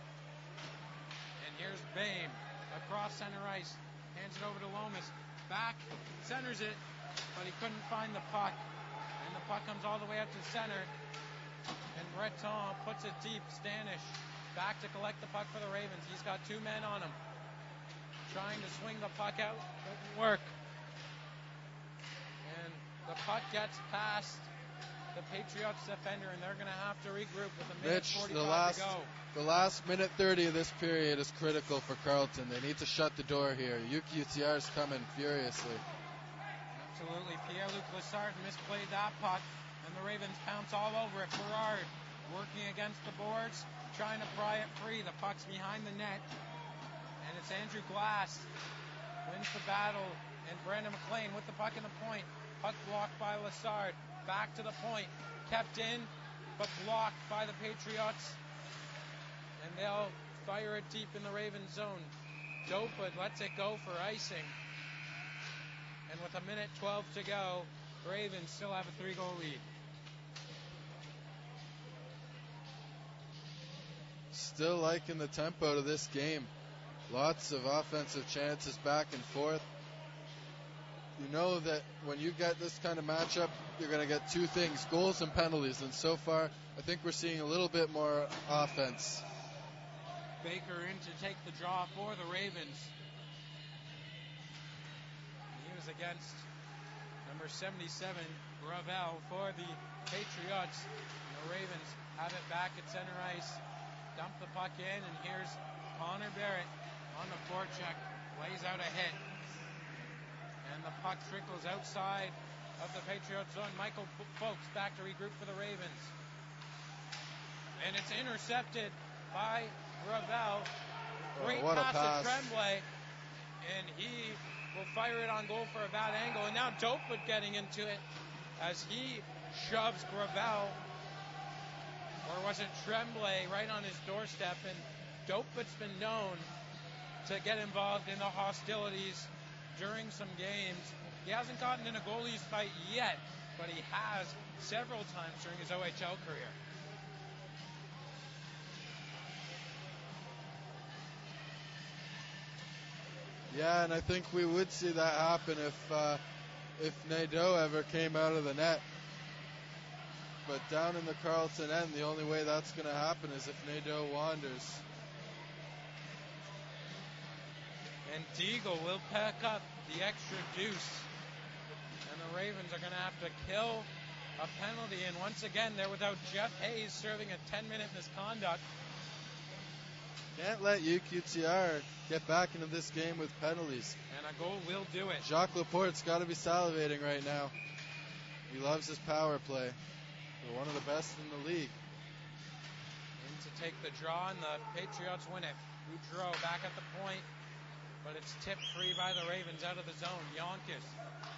And here's Bame across center ice. Hands it over to Lomas. Back, centers it, but he couldn't find the puck. And the puck comes all the way up to center. And Breton puts it deep. Stanish back to collect the puck for the Ravens. He's got two men on him. Trying to swing the puck out. Doesn't work. And the puck gets past the Patriots defender, and they're going to have to regroup with a minute Mitch, 45 the last, to go. the last minute 30 of this period is critical for Carleton. They need to shut the door here. UQTR is coming furiously. Absolutely. Pierre-Luc Lassard misplayed that puck, and the Ravens pounce all over it. Berard working against the boards, trying to pry it free. The puck's behind the net, and it's Andrew Glass wins the battle, and Brandon McLean with the puck in the point. Puck blocked by Lassard. Back to the point. Kept in, but blocked by the Patriots. And they'll fire it deep in the Raven zone. Dopud lets it go for icing. And with a minute 12 to go, Ravens still have a three goal lead. Still liking the tempo to this game. Lots of offensive chances back and forth. You know that when you get this kind of matchup, you're going to get two things goals and penalties. And so far, I think we're seeing a little bit more offense. Baker in to take the draw for the Ravens. He was against number 77, Gravel, for the Patriots. And the Ravens have it back at center ice. Dump the puck in, and here's Connor Barrett on the forecheck. Lays out a hit. The puck trickles outside of the Patriots zone. Michael Folks back to regroup for the Ravens. And it's intercepted by Gravel. Oh, Great oh, pass, pass. to Tremblay. And he will fire it on goal for a bad angle. And now Dopud getting into it as he shoves Gravel. Or was it Tremblay right on his doorstep? And Dopud's been known to get involved in the hostilities during some games. He hasn't gotten in a goalie's fight yet, but he has several times during his OHL career. Yeah, and I think we would see that happen if uh, if Nadeau ever came out of the net. But down in the Carleton end, the only way that's going to happen is if Nadeau wanders. And Deagle will pack up the extra deuce. And the Ravens are going to have to kill a penalty. And once again, they're without Jeff Hayes serving a 10 minute misconduct. Can't let UQTR get back into this game with penalties. And a goal will do it. Jacques Laporte's got to be salivating right now. He loves his power play. They're one of the best in the league. In to take the draw, and the Patriots win it. Boudreau back at the point, but it's tipped free by the Ravens out of the zone. Yonkis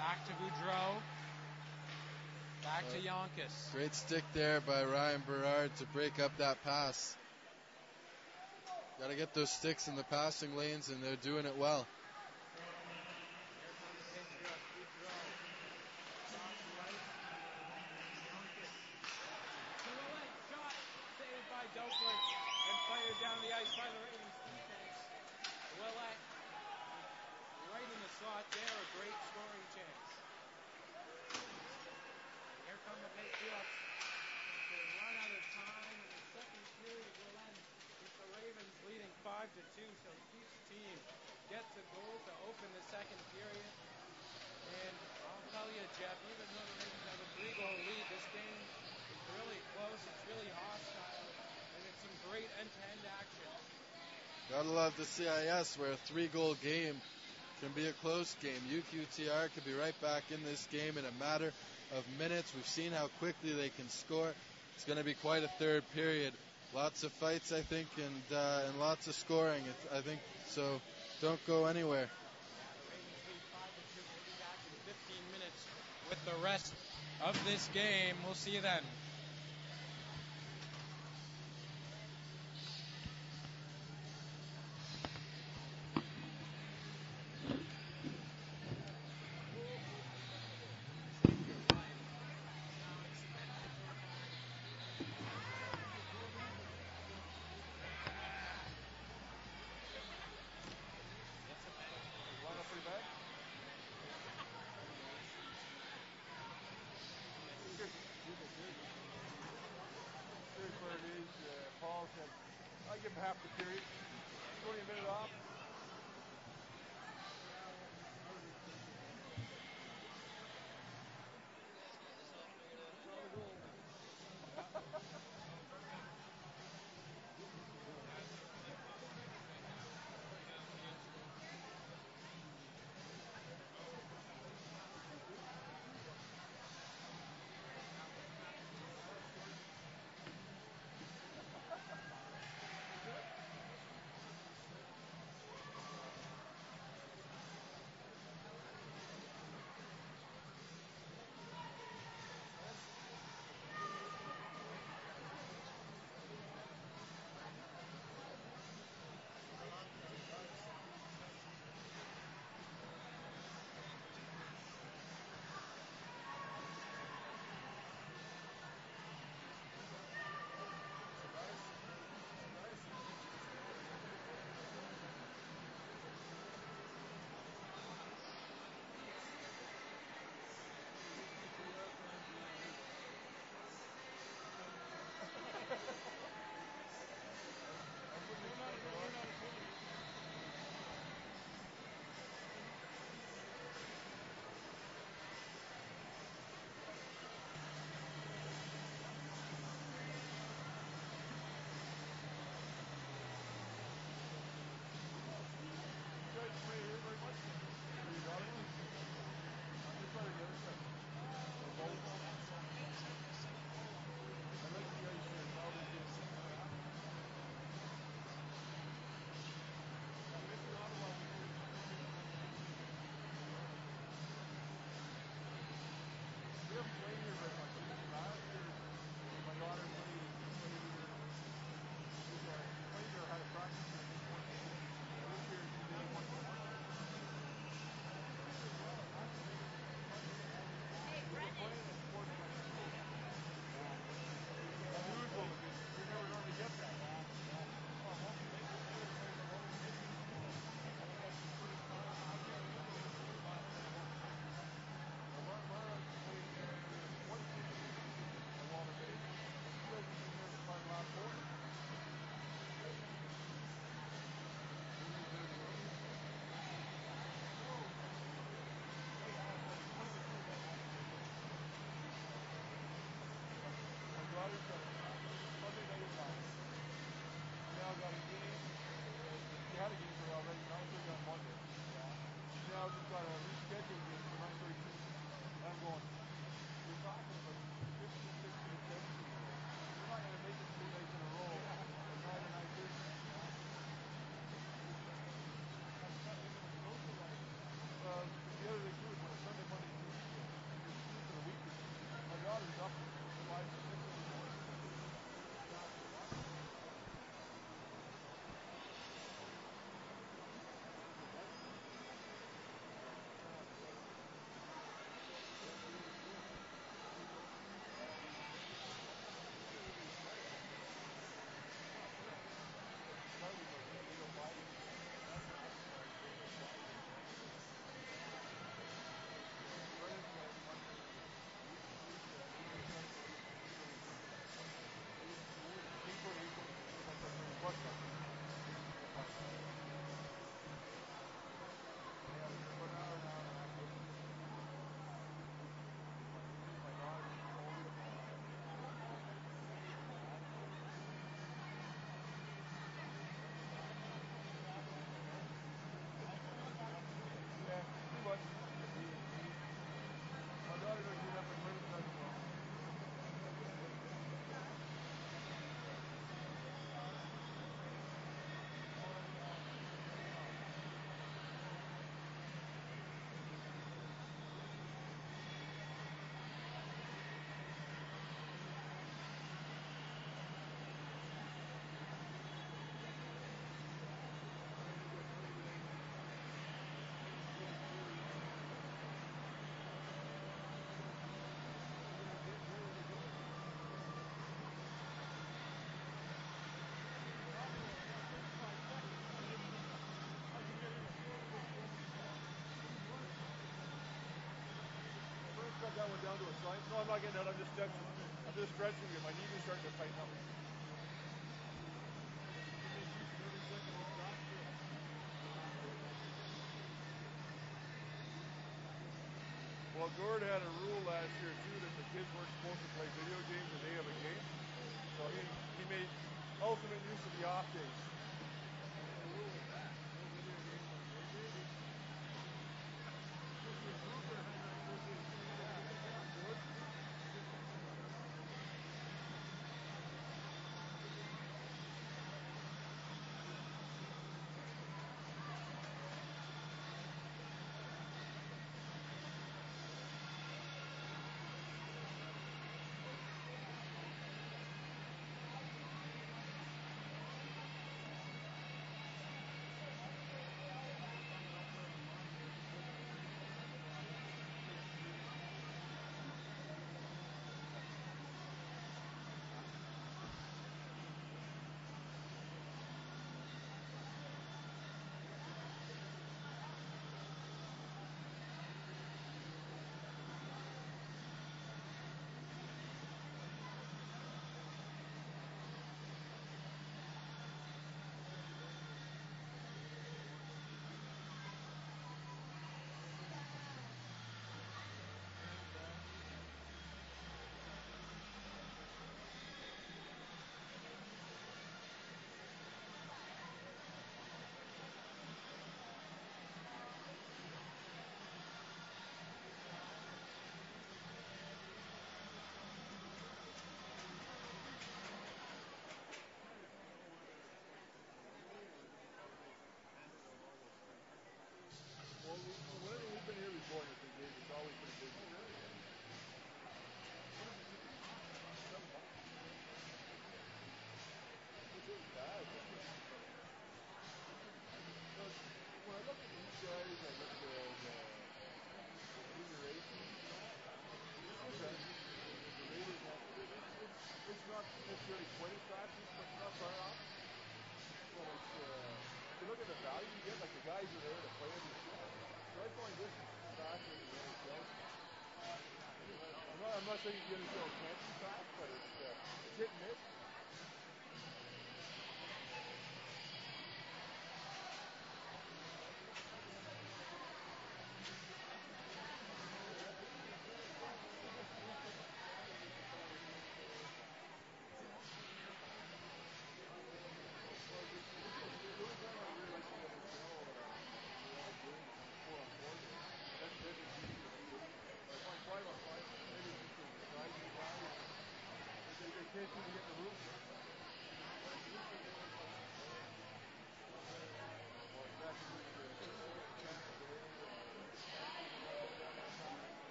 back to Boudreau. Back to Yonkis. Great stick there by Ryan Berard to break up that pass. Got to get those sticks in the passing lanes, and they're doing it well. down the ice by the Ravens defense. Willett right in the slot there, a great scoring chance. Here come the Patriots two, so each team gets a goal to open the second period. And I'll tell you, Jeff, even though the Ravens have a three-goal lead, this game is really close. It's really hostile, and it's some great end-to-end action. Gotta love the CIS where a three-goal game can be a close game. UQTR could be right back in this game in a matter of minutes. We've seen how quickly they can score. It's going to be quite a third period. Lots of fights, I think, and uh, and lots of scoring. I think so. Don't go anywhere. Ravens lead 5 to 2. We'll be back in 15 minutes with the rest of this game. We'll see you then. That one down to a slice. No, I'm not getting that. I'm just stretching. I'm just stretching. My knees are starting to tighten up. Well, Gord had a rule last year too that the kids weren't supposed to play video games the day of a game. So he, he made ultimate use of the off days. Not necessarily quite as fast, but it's not far off. So it's, uh, if you look at the value you get, like the guys are there to play every shift. So I this faster than the NHL. I'm not, I'm not saying the NHL can't be fast, but it's, uh, it's hit and miss.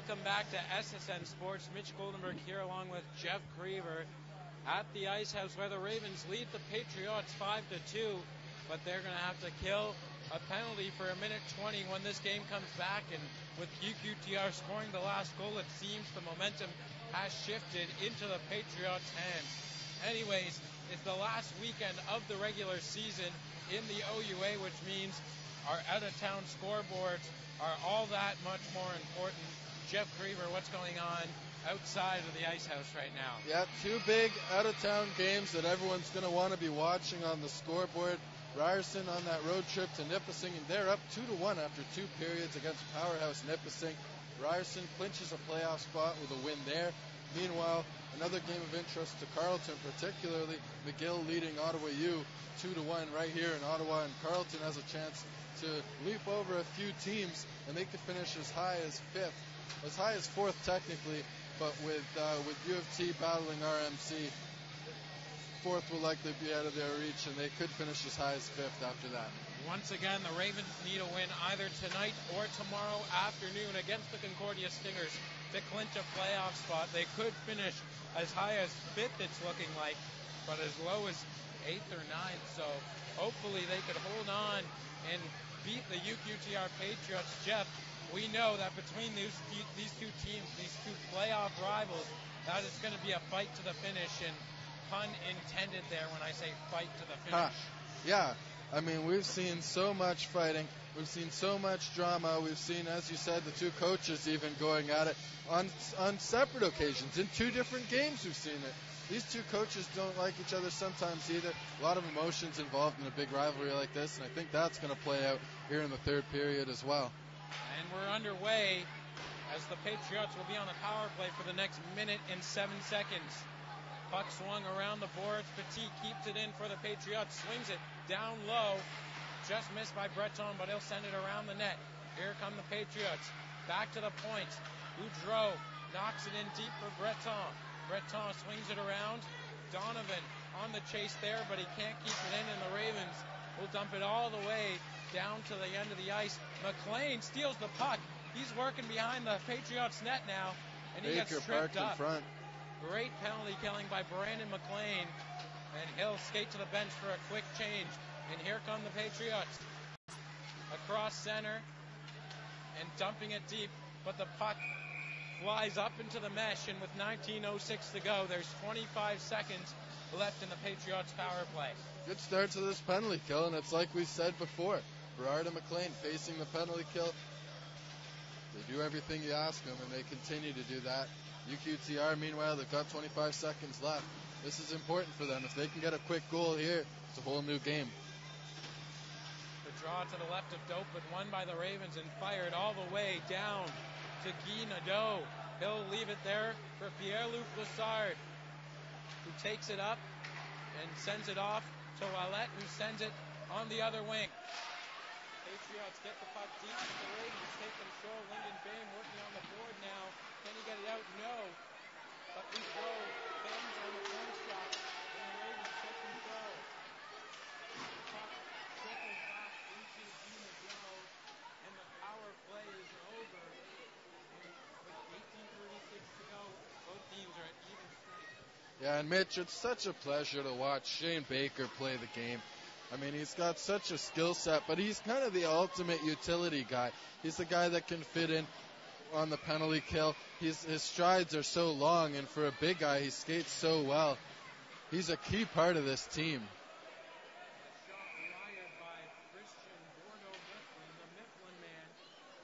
Welcome back to SSN Sports. Mitch Goldenberg here along with Jeff Creever at the Ice House where the Ravens lead the Patriots 5 to 2, but they're going to have to kill a penalty for a minute 20 when this game comes back. And with UQTR scoring the last goal, it seems the momentum has shifted into the Patriots' hands. Anyways, it's the last weekend of the regular season in the OUA, which means our out of town scoreboards are all that much more important. Jeff Creever, what's going on outside of the ice house right now? Yeah, two big out of town games that everyone's going to want to be watching on the scoreboard. Ryerson on that road trip to Nipissing, and they're up two to one after two periods against powerhouse Nipissing. Ryerson clinches a playoff spot with a win there. Meanwhile, another game of interest to Carleton, particularly McGill leading Ottawa U two to one right here in Ottawa, and Carleton has a chance to leap over a few teams, and they could finish as high as fifth, as high as fourth technically, but with uh, with U of T battling RMC, fourth will likely be out of their reach, and they could finish as high as fifth after that. Once again, the Ravens need a win either tonight or tomorrow afternoon against the Concordia Stingers to clinch a playoff spot. They could finish as high as fifth, it's looking like, but as low as eighth or ninth. So hopefully they could hold on and beat the UQTR Patriots. Jeff, we know that between these, these two teams, these two playoff rivals, that is going to be a fight to the finish. And pun intended there when I say fight to the finish. Yeah, I mean, we've seen so much fighting. We've seen so much drama. We've seen, as you said, the two coaches even going at it on on separate occasions in two different games. We've seen it. These two coaches don't like each other sometimes either. A lot of emotions involved in a big rivalry like this, and I think that's going to play out here in the third period as well. And we're underway as the Patriots will be on the power play for the next minute and seven seconds. Puck swung around the boards. Petit keeps it in for the Patriots. Swings it down low. Just missed by Breton, but he'll send it around the net. Here come the Patriots. Back to the point. Boudreau knocks it in deep for Breton. Breton swings it around. Donovan on the chase there, but he can't keep it in, and the Ravens will dump it all the way down to the end of the ice. McLean steals the puck. He's working behind the Patriots net now, and he Baker gets tripped up. in front. Great penalty killing by Brandon McLean. And he'll skate to the bench for a quick change. And here come the Patriots. Across center and dumping it deep. But the puck flies up into the mesh. And with 19.06 to go, there's 25 seconds left in the Patriots power play. Good start to this penalty kill, and it's like we said before. Berard and McLean facing the penalty kill. They do everything you ask them, and they continue to do that. UQTR, meanwhile, they've got 25 seconds left. This is important for them. If they can get a quick goal here, it's a whole new game. The draw to the left of Dope, but won by the Ravens and fired all the way down to Guy Nadeau. He'll leave it there for Pierre-Luc Lassard, who takes it up and sends it off to Wallet, who sends it on the other wing. Get the puck deep, but the take control. Lyndon Bain working on the board now. Can he get it out? No. But Boudreau bends on the shot, and the Ravens take control. Puck trickles back into Nadeau, and the power play is over. And with 18:36 to go, both teams are at even strength. Yeah, and Mitch, it's such a pleasure to watch Shane Baker play the game. I mean, he's got such a skill set, but he's kind of the ultimate utility guy. He's the guy that can fit in on the penalty kill. He's, his strides are so long, and for a big guy, he skates so well. He's a key part of this team. Shot wired by Christian Bordeaux Mifflin, the Mifflin man,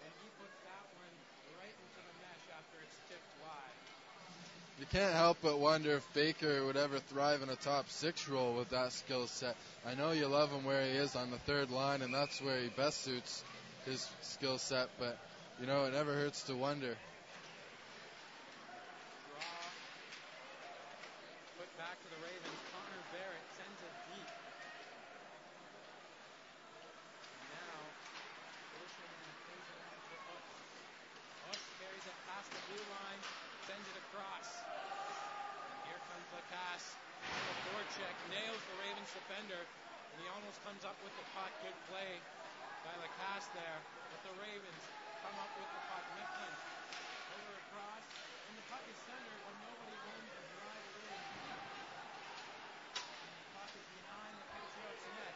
and he puts that one right into the mesh after it's tipped wide. You can't help but wonder if Baker would ever thrive in a top six role with that skill set. I know you love him where he is on the third line, and that's where he best suits his skill set, but you know, it never hurts to wonder. Draw. Put back to the Ravens. Connor Barrett sends it deep. Now, Ocean plays it on for Utz. Utz carries it past the blue line, sends it across. And here comes Lacasse. On the forecheck, nails the Ravens defender, and he almost comes up with the puck. Good play by Lacasse there. But the Ravens come up with the puck. Mifflin over across, and the puck is centered, but nobody home to drive it in. And the puck is behind the Patriots net.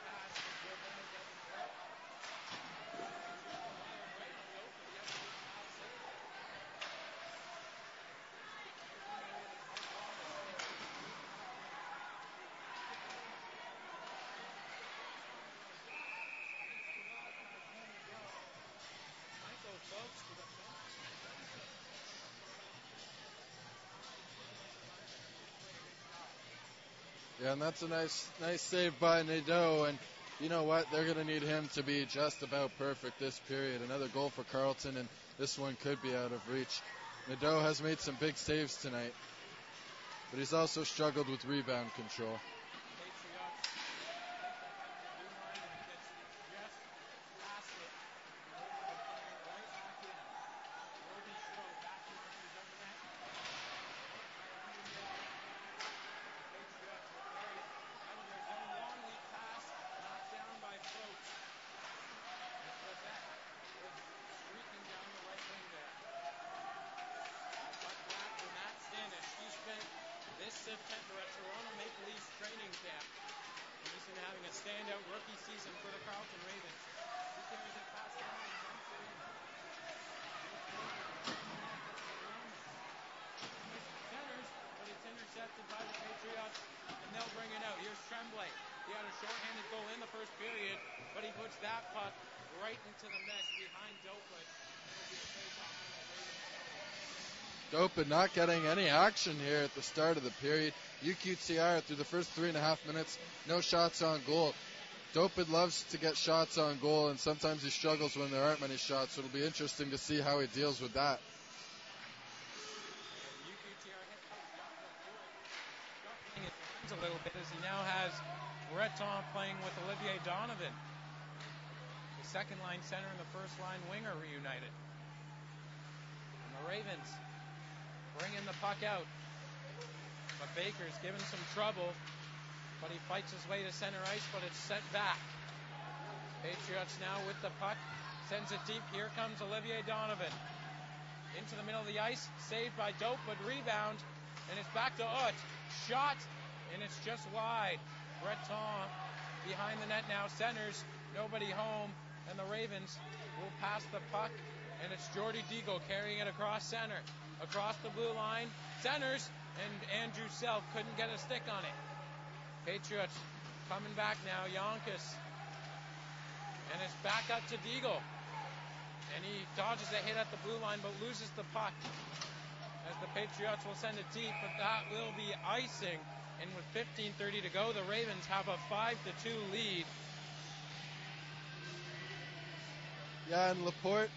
Pass to Gilbert, doesn't work. Right on the open, the other way pass it. Michael Phelps to the bench. Yeah, and that's a nice, nice save by Nadeau. And you know what? They're going to need him to be just about perfect this period. Another goal for Carleton, and this one could be out of reach. Nadeau has made some big saves tonight, but he's also struggled with rebound control. Patriots blue line and gets just past it. And holds the player right back in. Logan Stroh back in his own net. Patriots with Perry out of their zone. Long lead pass. Knocked down by Probst. As Levesque was streaking down the right wing there. Puck back for Matt Stanish. He spent this September at Toronto Maple Leafs training camp. And he's been having a standout rookie season for the Carleton Ravens. He carries it past down and dumps it in. Centers, but it's intercepted by the Patriots, and they'll bring it out. Here's Tremblay. He had a shorthanded goal in the first period, but he puts that puck right into the mesh behind Dopud. It'll be a face-off in the Ravens zone. Dopud not getting any action here at the start of the period. UQTR through the first three and a half minutes, no shots on goal. Dopud loves to get shots on goal, and sometimes he struggles when there aren't many shots. So it'll be interesting to see how he deals with that. UQTR head coach Joshua his lines a little bit as he now has Breton playing with Olivier Donovan. The second line center and the first line winger reunited. And the Ravens bringing the puck out. But Baker's given some trouble, but he fights his way to center ice, but it's sent back. Patriots now with the puck, sends it deep. Here comes Olivier Donovan into the middle of the ice, saved by Dope, but rebound, and it's back to Ut. Shot, and it's just wide. Breton behind the net now, centers, nobody home, and the Ravens will pass the puck, and it's Jordy Deagle carrying it across center, across the blue line, centers, and Andrew Self couldn't get a stick on it. Patriots coming back now, Yonkis, and it's back up to Deagle and he dodges a hit at the blue line but loses the puck as the Patriots will send it deep, but that will be icing. And with 15:30 to go, the Ravens have a five to two lead. Yeah, and Laporte,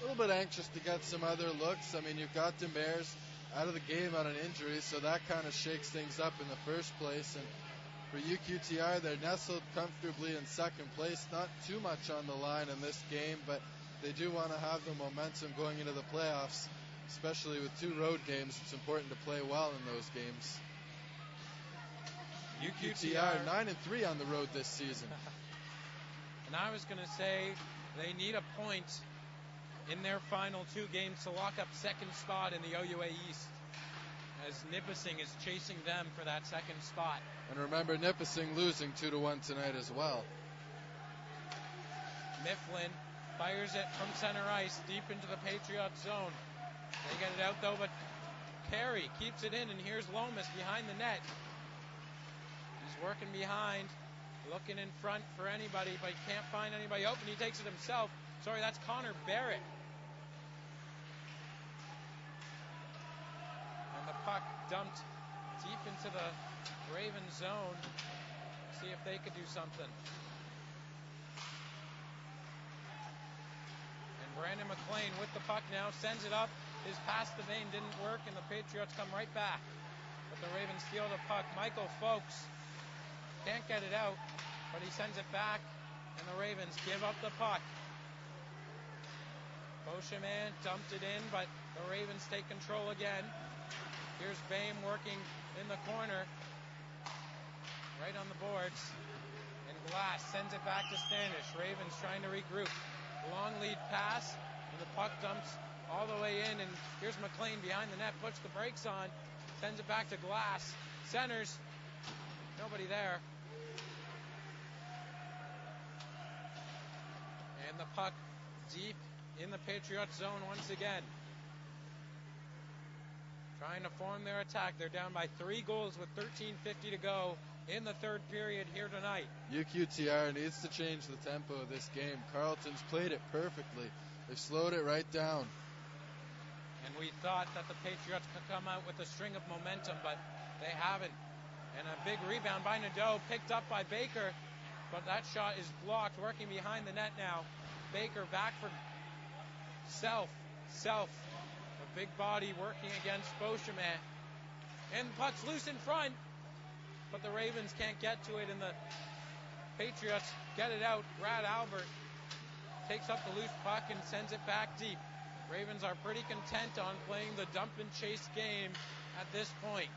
a little bit anxious to get some other looks. I mean, you've got Demers out of the game on an injury, so that kind of shakes things up in the first place. And for UQTR, they're nestled comfortably in second place. Not too much on the line in this game, but they do want to have the momentum going into the playoffs, especially with two road games. It's important to play well in those games. UQTR nine and three on the road this season. [laughs] And I was going to say they need a point in their final two games to lock up second spot in the OUA East. As Nipissing is chasing them for that second spot. And remember, Nipissing losing two to one tonight as well. Mifflin fires it from center ice deep into the Patriot zone. They get it out though, but Carey keeps it in, and here's Lomas behind the net. He's working behind, looking in front for anybody, but he can't find anybody open. He takes it himself. Sorry, that's Connor Barrett. And the puck dumped deep into the Raven zone. See if they could do something. And Brandon McLean with the puck now sends it up. His pass to Vane didn't work, and the Patriots come right back. But the Ravens steal the puck. Michael Folks can't get it out, but he sends it back, and the Ravens give up the puck. Beauchemin dumped it in, but the Ravens take control again. Here's Bame working in the corner, right on the boards. And Glass sends it back to Standish. Ravens trying to regroup. Long lead pass, and the puck dumps all the way in. And here's McLean behind the net, puts the brakes on, sends it back to Glass. Centers, nobody there. And the puck deep in the Patriots zone once again. Trying to form their attack. They're down by three goals with 13.50 to go in the third period here tonight. UQTR needs to change the tempo of this game. Carleton's played it perfectly. They've slowed it right down. And we thought that the Patriots could come out with a string of momentum, but they haven't. And a big rebound by Nadeau, picked up by Baker, but that shot is blocked, working behind the net now. Baker back for Self. Self. A big body working against Beauchemin. And puck's loose in front, but the Ravens can't get to it, and the Patriots get it out. Brad Albert takes up the loose puck and sends it back deep. Ravens are pretty content on playing the dump and chase game at this point.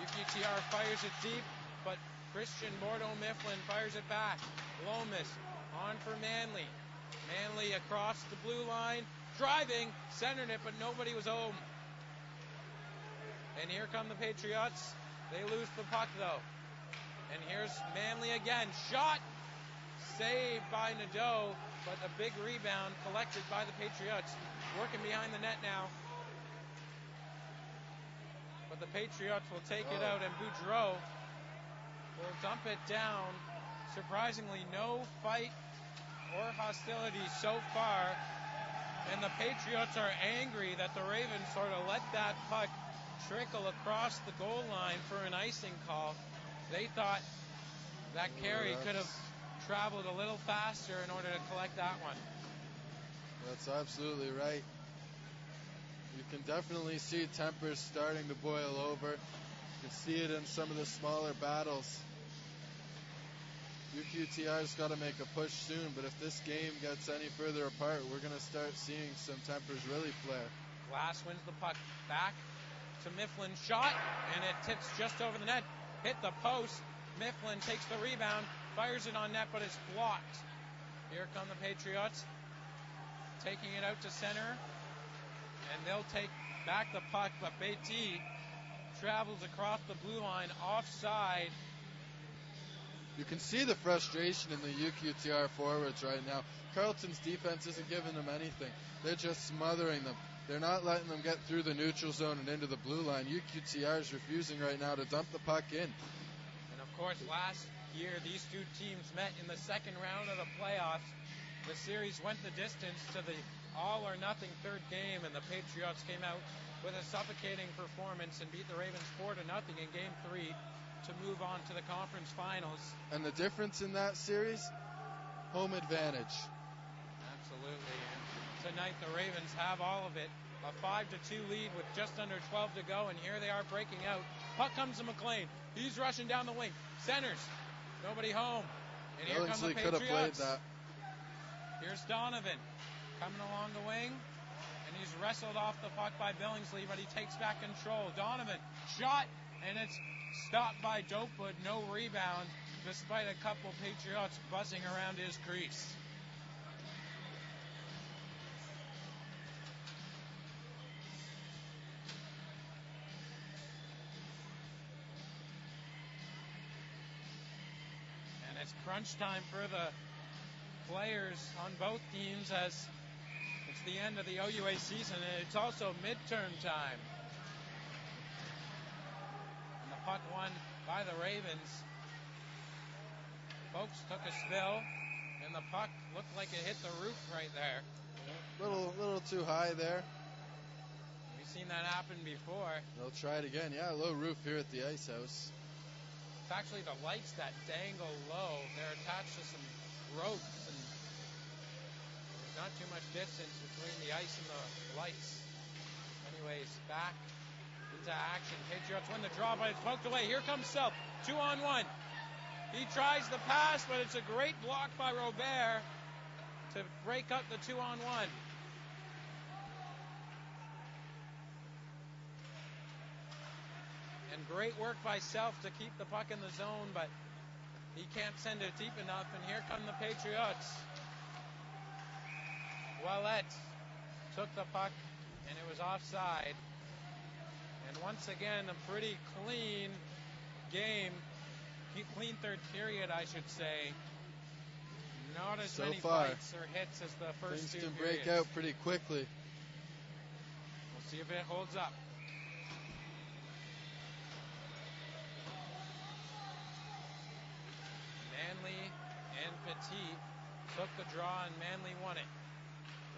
UQTR fires it deep, but Christian Bordeaux Mifflin fires it back. Lomas on for Manley. Manley across the blue line, driving, centered it, but nobody was home. And here come the Patriots. They lose the puck though. And here's Manley again. Shot saved by Nadeau, but a big rebound collected by the Patriots. Working behind the net now. The Patriots will take it oh. out, and Boudreau will dump it down. Surprisingly, no fight or hostility so far. And the Patriots are angry that the Ravens sort of let that puck trickle across the goal line for an icing call. They thought that Carey could have traveled a little faster in order to collect that one. That's absolutely right. You can definitely see tempers starting to boil over. You can see it in some of the smaller battles. UQTR's got to make a push soon, but if this game gets any further apart, we're going to start seeing some tempers really flare. Glass wins the puck back to Mifflin. Shot, and it tips just over the net. Hit the post. Mifflin takes the rebound, fires it on net, but it's blocked. Here come the Patriots, taking it out to center, and they'll take back the puck, but Beatty travels across the blue line offside. You can see the frustration in the UQTR forwards right now. Carleton's defense isn't giving them anything. They're just smothering them. They're not letting them get through the neutral zone and into the blue line. UQTR is refusing right now to dump the puck in. And of course, last year these two teams met in the second round of the playoffs. The series went the distance to the all or nothing third game, and the Patriots came out with a suffocating performance and beat the Ravens four to nothing in Game Three to move on to the conference finals. And the difference in that series, home advantage. Absolutely. And tonight the Ravens have all of it. A five to two lead with just under 12 to go, and here they are breaking out. Puck comes to McLean. He's rushing down the wing. Centers. Nobody home. And here come the Billingsley could have played Patriots. that. Here's Donovan coming along the wing, and he's wrestled off the puck by Billingsley, but he takes back control. Donovan shot, and it's stopped by Dopud. No rebound, despite a couple Patriots buzzing around his crease. And it's crunch time for the players on both teams as it's the end of the OUA season and it's also midterm time. And the puck won by the Ravens. Folks took a spill and the puck looked like it hit the roof right there. Little, little too high there. We've seen that happen before. They'll try it again. Yeah, low roof here at the ice house. It's actually the lights that dangle low. They're attached to some ropes not too much distance between the ice and the lights. Anyways, back into action. Patriots win the draw, but it's poked away. Here comes Self. Two on one. He tries the pass, but it's a great block by Robert to break up the two on one. And great work by Self to keep the puck in the zone, but he can't send it deep enough. And here come the Patriots. Ouellette took the puck, and it was offside. And once again, a pretty clean game. Clean third period, I should say. Not as So many far. fights or hits as the first Things two can break out pretty quickly. We'll see if it holds up. Manley and Petit took the draw and Manley won it.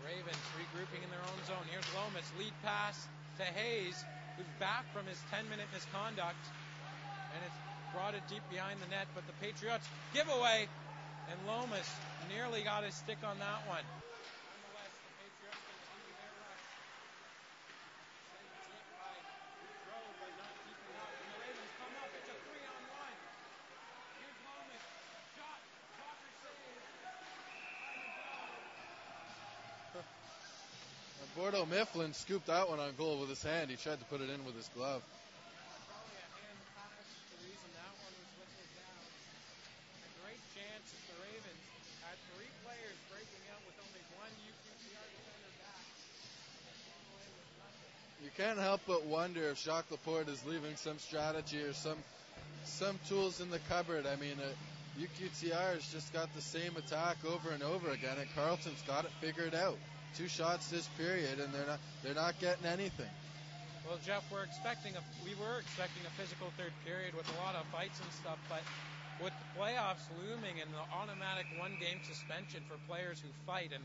Ravens regrouping in their own zone. Here's Lomas, lead pass to Hayes, who's back from his 10-minute misconduct, and it's brought it deep behind the net. But the Patriots giveaway, and Lomas nearly got his stick on that one. Nonetheless, the Patriots continue their rush. Sent deep by Rowe, but not deep enough. And the Ravens come up. It's a three-on-one. Here's Lomas. Shot. Blocker save. By Nadeau. And Mifflin scooped that one on goal with his hand. He tried to put it in with his glove. You can't help but wonder if Jacques Laporte is leaving some strategy or some some tools in the cupboard. I mean, uh, UQTR has just got the same attack over and over again, and Carleton's got it figured out. Two shots this period, and they're not they're not getting anything. Well, Jeff, we're expecting a we were expecting a physical third period with a lot of fights and stuff, but with the playoffs looming and the automatic one-game suspension for players who fight and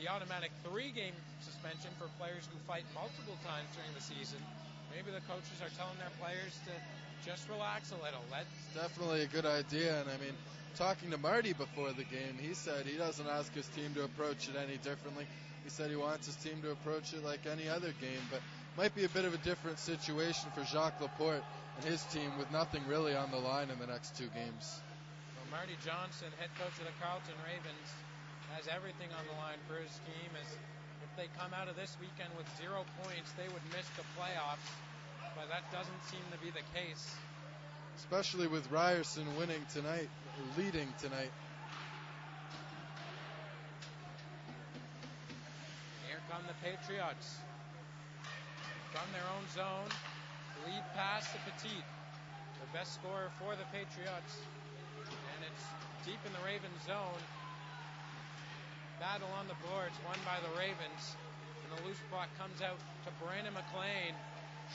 the automatic three-game suspension for players who fight multiple times during the season, maybe the coaches are telling their players to just relax a little. Let definitely a good idea, and I mean, talking to Marty before the game, he said he doesn't ask his team to approach it any differently. He said he wants his team to approach it like any other game, but might be a bit of a different situation for Jacques Laporte and his team with nothing really on the line in the next two games. Well, Marty Johnston, head coach of the Carleton Ravens, has everything on the line for his team. As if they come out of this weekend with zero points, they would miss the playoffs. But that doesn't seem to be the case. Especially with Ryerson winning tonight, leading tonight. Patriots. From their own zone, lead pass to Petit, the best scorer for the Patriots. And it's deep in the Ravens zone. Battle on the boards, won by the Ravens. And the loose puck comes out to Brandon McLean.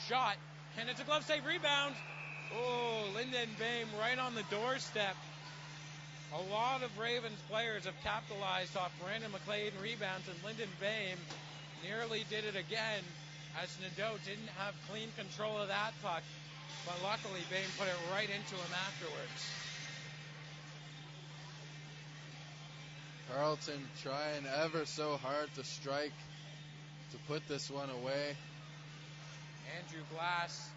Shot, and it's a glove save rebound. Oh, Lyndon Bame right on the doorstep. A lot of Ravens players have capitalized off Brandon McLean rebounds, and Lyndon Bame nearly did it again as Nadeau didn't have clean control of that puck. But luckily, Bame put it right into him afterwards. Carleton trying ever so hard to strike to put this one away. Andrew Glass.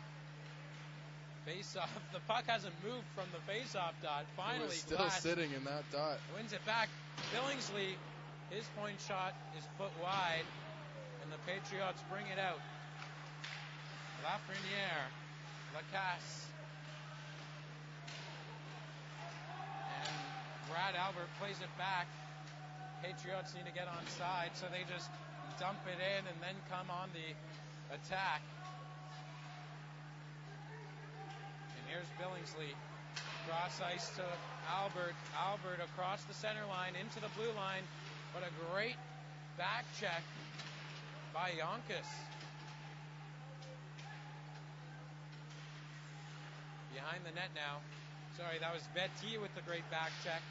Face off. The puck hasn't moved from the face off dot. Finally, still Glass sitting in that dot. wins it back. Billingsley, his point shot is put wide, and the Patriots bring it out. Lafreniere, Lacasse, and Brad Albert plays it back. Patriots need to get on side, so they just dump it in and then come on the attack. And here's Billingsley. Cross ice to Albert. Albert across the center line into the blue line. But a great back check by Yonkis. Behind the net now. Sorry, that was Beatty with the great back check.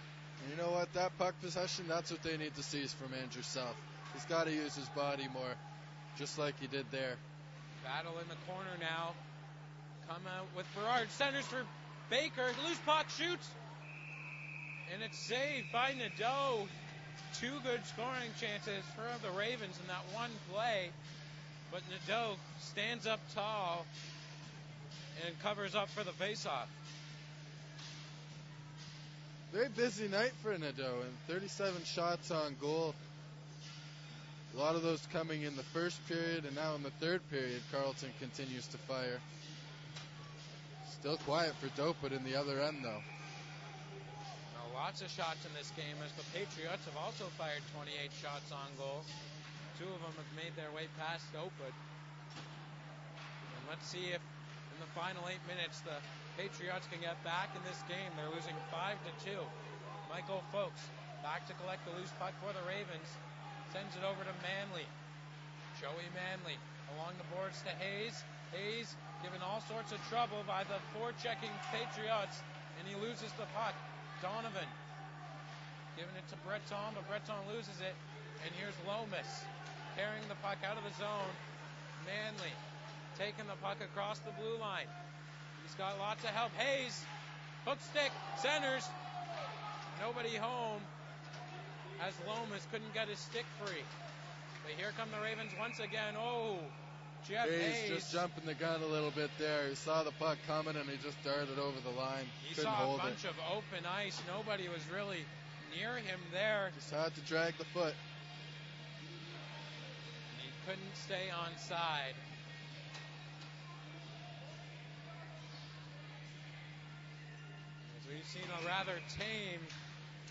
And you know what? That puck possession, that's what they need to see is from Andrew South. He's got to use his body more, just like he did there. Battle in the corner now. Come out with Berard. Centers for Baker. Loose puck shoots. And it's saved by Nadeau. Two good scoring chances for the Ravens in that one play. But Nadeau stands up tall and covers up for the faceoff. Very busy night for Nadeau, and 37 shots on goal. A lot of those coming in the first period, and now in the third period, Carleton continues to fire. Still quiet for Dopud in the other end, though. Lots of shots in this game as the Patriots have also fired 28 shots on goal. Two of them have made their way past Dopud. And let's see if in the final eight minutes the Patriots can get back in this game. They're losing 5 to 2. Michael Folks back to collect the loose puck for the Ravens. Sends it over to Manley. Joey Manley along the boards to Hayes. Hayes given all sorts of trouble by the forechecking Patriots, and he loses the puck. Donovan giving it to Breton, but Breton loses it. And here's Lomas carrying the puck out of the zone. Manley taking the puck across the blue line. He's got lots of help. Hayes, hook stick, centers. Nobody home as Lomas couldn't get his stick free. But here come the Ravens once again. Oh, Jeff Hayes, Hayes. just jumping the gun a little bit there. He saw the puck coming and he just darted over the line. He Couldn't saw a bunch it. of open ice. Nobody was really near him there. Just had to drag the foot. and He couldn't stay on side. As we've seen a rather tame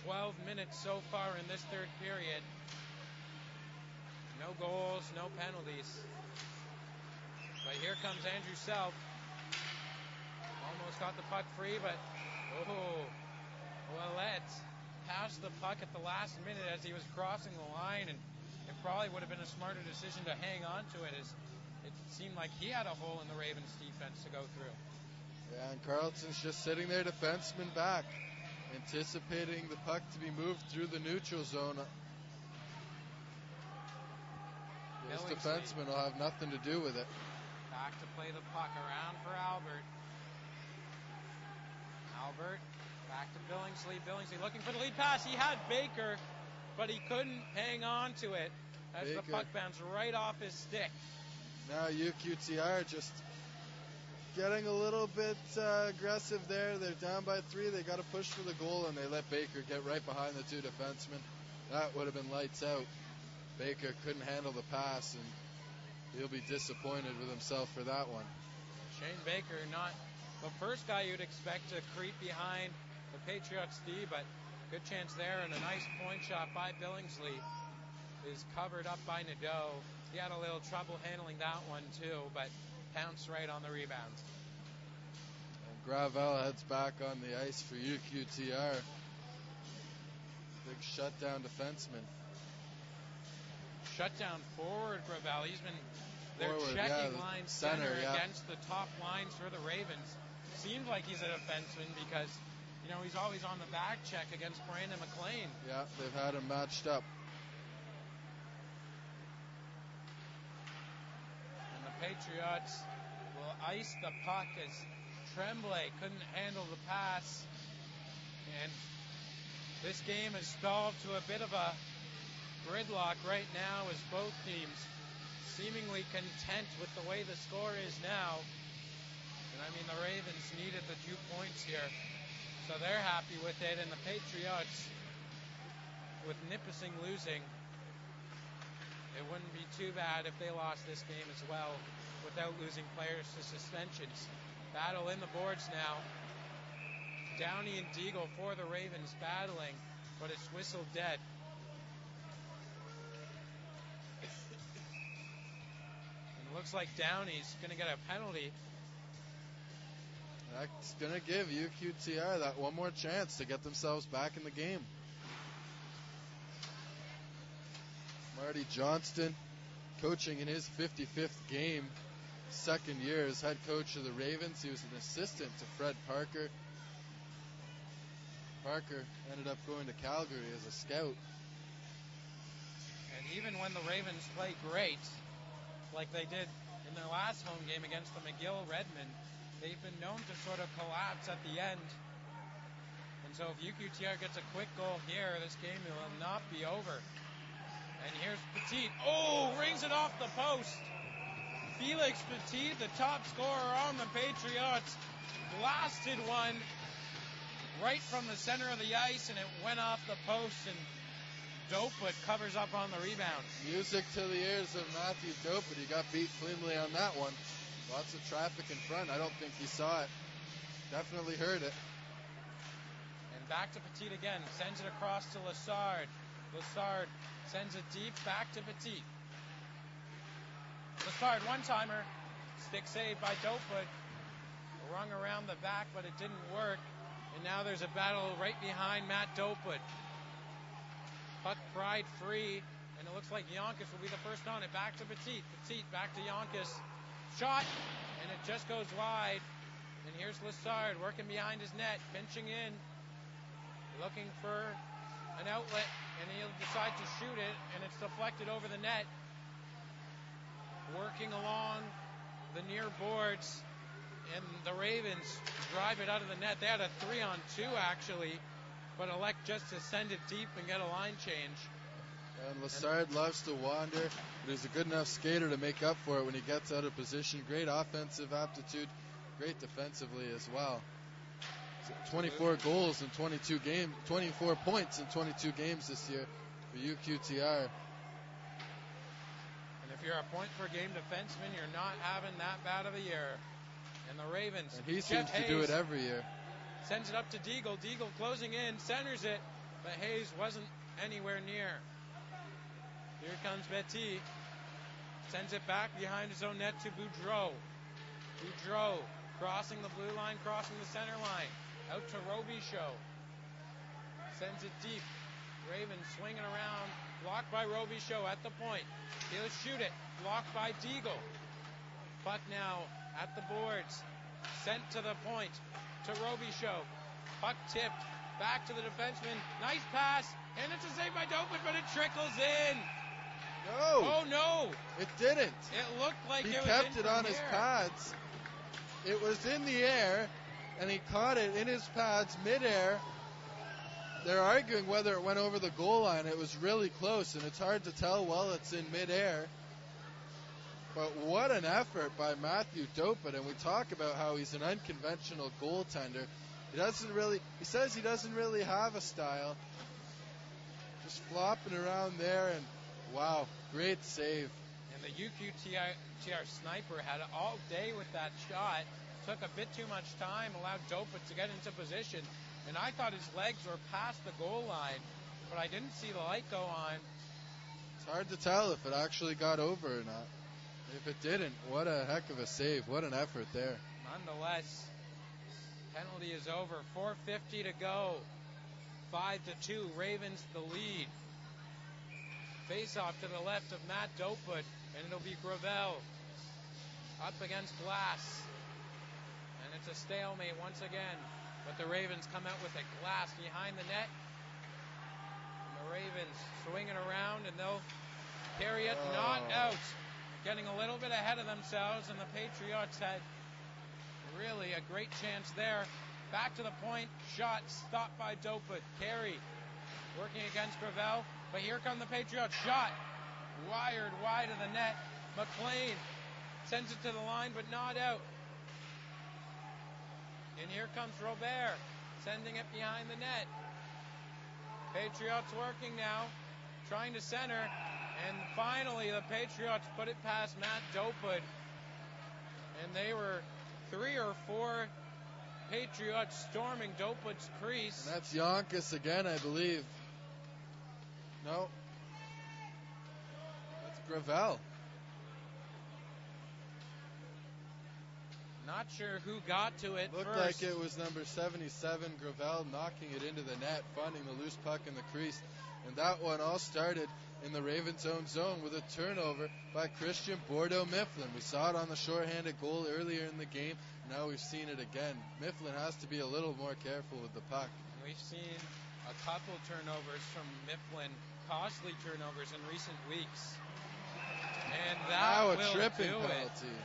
12 minutes so far in this third period. No goals, no penalties. But here comes Andrew Self. Almost got the puck free, but oh, Ouellette passed the puck at the last minute as he was crossing the line, and it probably would have been a smarter decision to hang on to it as it seemed like he had a hole in the Ravens defense to go through. Yeah, and Carleton's just sitting there, defenseman back, anticipating the puck to be moved through the neutral zone. This defenseman will have nothing to do with it. To play the puck around for Albert. Albert back to Billingsley. Billingsley looking for the lead pass. He had Baker, but he couldn't hang on to it as the puck bounced right off his stick. Now UQTR just getting a little bit uh, aggressive there. They're down by three. They got to push for the goal, and they let Baker get right behind the two defensemen. That would have been lights out. Baker couldn't handle the pass, and he'll be disappointed with himself for that one. Shane Baker, not the first guy you'd expect to creep behind the Patriots D, but good chance there, and a nice point shot by Billingsley is covered up by Nadeau. He had a little trouble handling that one too, but pounced right on the rebound. And Gravel heads back on the ice for UQTR. Big shutdown defenseman. Shutdown forward, Gravel. He's been their Forward, checking yeah, line center, center, yeah. against the top lines for the Ravens. Seems like he's a defenseman because you know he's always on the back check against Brandon McLean. Yeah, they've had him matched up. And the Patriots will ice the puck as Tremblay couldn't handle the pass. And this game is stalled to a bit of a gridlock right now as both teams seemingly content with the way the score is now. And I mean, the Ravens needed the two points here. So they're happy with it. And the Patriots, with Nipissing losing, it wouldn't be too bad if they lost this game as well without losing players to suspensions. Battle in the boards now. Downey and Deagle for the Ravens battling, but it's whistled dead. Looks like Downey's going to get a penalty. That's going to give UQTR that one more chance to get themselves back in the game. Marty Johnston coaching in his 55th game, second year as head coach of the Ravens. He was an assistant to Fred Parker. Parker ended up going to Calgary as a scout. And even when the Ravens play great, like they did in their last home game against the McGill Redmen, they've been known to sort of collapse at the end. And so if UQTR gets a quick goal here, this game will not be over. And here's Petit. Oh, rings it off the post. Felix Petit, the top scorer on the Patriots, blasted one right from the center of the ice, and it went off the post. And Dopud covers up on the rebound. Music to the ears of Matthew Dopud, but he got beat cleanly on that one. Lots of traffic in front. I don't think he saw it. Definitely heard it. And back to Petit again. Sends it across to Lassard. Lassard sends it deep back to Petit. Lassard one timer. Stick save by Dopud. Rung around the back, but it didn't work. And now there's a battle right behind Matt Dopud. Puck pried free, and it looks like Yonkis will be the first on it. Back to Petit. Petit back to Yonkis. Shot, and it just goes wide. And here's Lassard working behind his net, pinching in, looking for an outlet, and he'll decide to shoot it, and it's deflected over the net. Working along the near boards, and the Ravens drive it out of the net. They had a three on two actually, but elect just to send it deep and get a line change. And Lassard loves to wander, but he's a good enough skater to make up for it when he gets out of position. Great offensive aptitude, great defensively as well. 24 goals in 22 games, 24 points in 22 games this year for UQTR. And if you're a point per game defenseman, you're not having that bad of a year. And the Ravens. And he Jeff seems to do it every year. Sends it up to Deagle. Deagle closing in, centers it, but Hayes wasn't anywhere near. Here comes Beatty. Sends it back behind his own net to Boudreau. Boudreau crossing the blue line, crossing the center line. Out to Robichaud. Sends it deep. Raven swinging around. Blocked by Robichaud at the point. He'll shoot it. Blocked by Deagle. Puck now at the boards. Sent to the point to Robichaud. Puck tipped. Back to the defenseman. Nice pass. And it's a save by Dopud, but it trickles in. No, Oh no! it didn't. It looked like He it kept it on his here. pads. It was in the air, and he caught it in his pads midair. They're arguing whether it went over the goal line. It was really close, and it's hard to tell while it's in midair. But what an effort by Matthew Dopud, and we talk about how he's an unconventional goaltender. He doesn't really. He says he doesn't really have a style. Just flopping around there, and wow, great save. And the UQTR sniper had it all day with that shot. Took a bit too much time, allowed Dopud to get into position. And I thought his legs were past the goal line, but I didn't see the light go on. It's hard to tell if it actually got over or not. If it didn't, what a heck of a save. What an effort there. Nonetheless, penalty is over. 4.50 to go. 5 to 2. Ravens the lead. Face off to the left of Matt Dopud, and it'll be Gravel up against Glass. And it's a stalemate once again. But the Ravens come out with a glass behind the net. And the Ravens swinging around, and they'll carry it not Oh. out. Getting a little bit ahead of themselves, and the Patriots had really a great chance there. Back to the point, shot stopped by Dopud. Carey working against Gravel, but here come the Patriots. Shot wired wide of the net. McLean sends it to the line, but not out. And here comes Robert, sending it behind the net. Patriots working now, trying to center, and finally the Patriots put it past Matt Dopud. And they were three or four Patriots storming Dopud's crease. And that's Yonkis again, I believe. No. That's Gravel. Not sure who got to it Looked first. like it was number 77, Gravel, knocking it into the net, finding the loose puck in the crease. And that one all started in the Ravens' own zone with a turnover by Christian Bordeaux Mifflin. We saw it on the shorthanded goal earlier in the game. Now we've seen it again. Mifflin has to be a little more careful with the puck. We've seen a couple turnovers from Mifflin, costly turnovers in recent weeks. And that now a will tripping do it. penalty.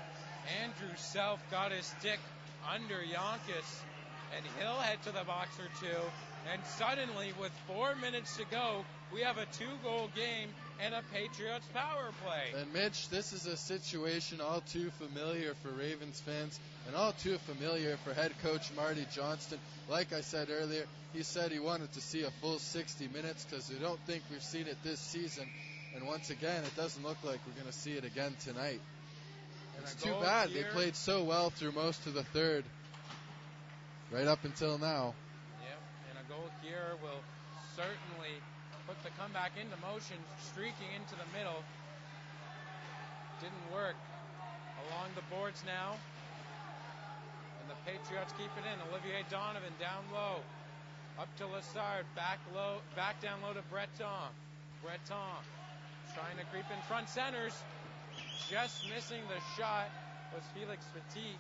Andrew Self got his stick under Yonkis, and he'll head to the box or two. And suddenly, with four minutes to go, we have a two-goal game and a Patriots power play. And Mitch, this is a situation all too familiar for Ravens fans and all too familiar for head coach Marty Johnston. Like I said earlier, he said he wanted to see a full 60 minutes because we don't think we've seen it this season. And once again, it doesn't look like we're going to see it again tonight. And It's too bad. here. They played so well through most of the third. right up until now. Yep, and a goal here will certainly put the comeback into motion, streaking into the middle. Didn't work. Along the boards now. And the Patriots keep it in. Olivier Donovan down low. Up to Lassard. Back low back down low to Breton. Breton trying to creep in front centers. Just missing the shot was Felix Petit.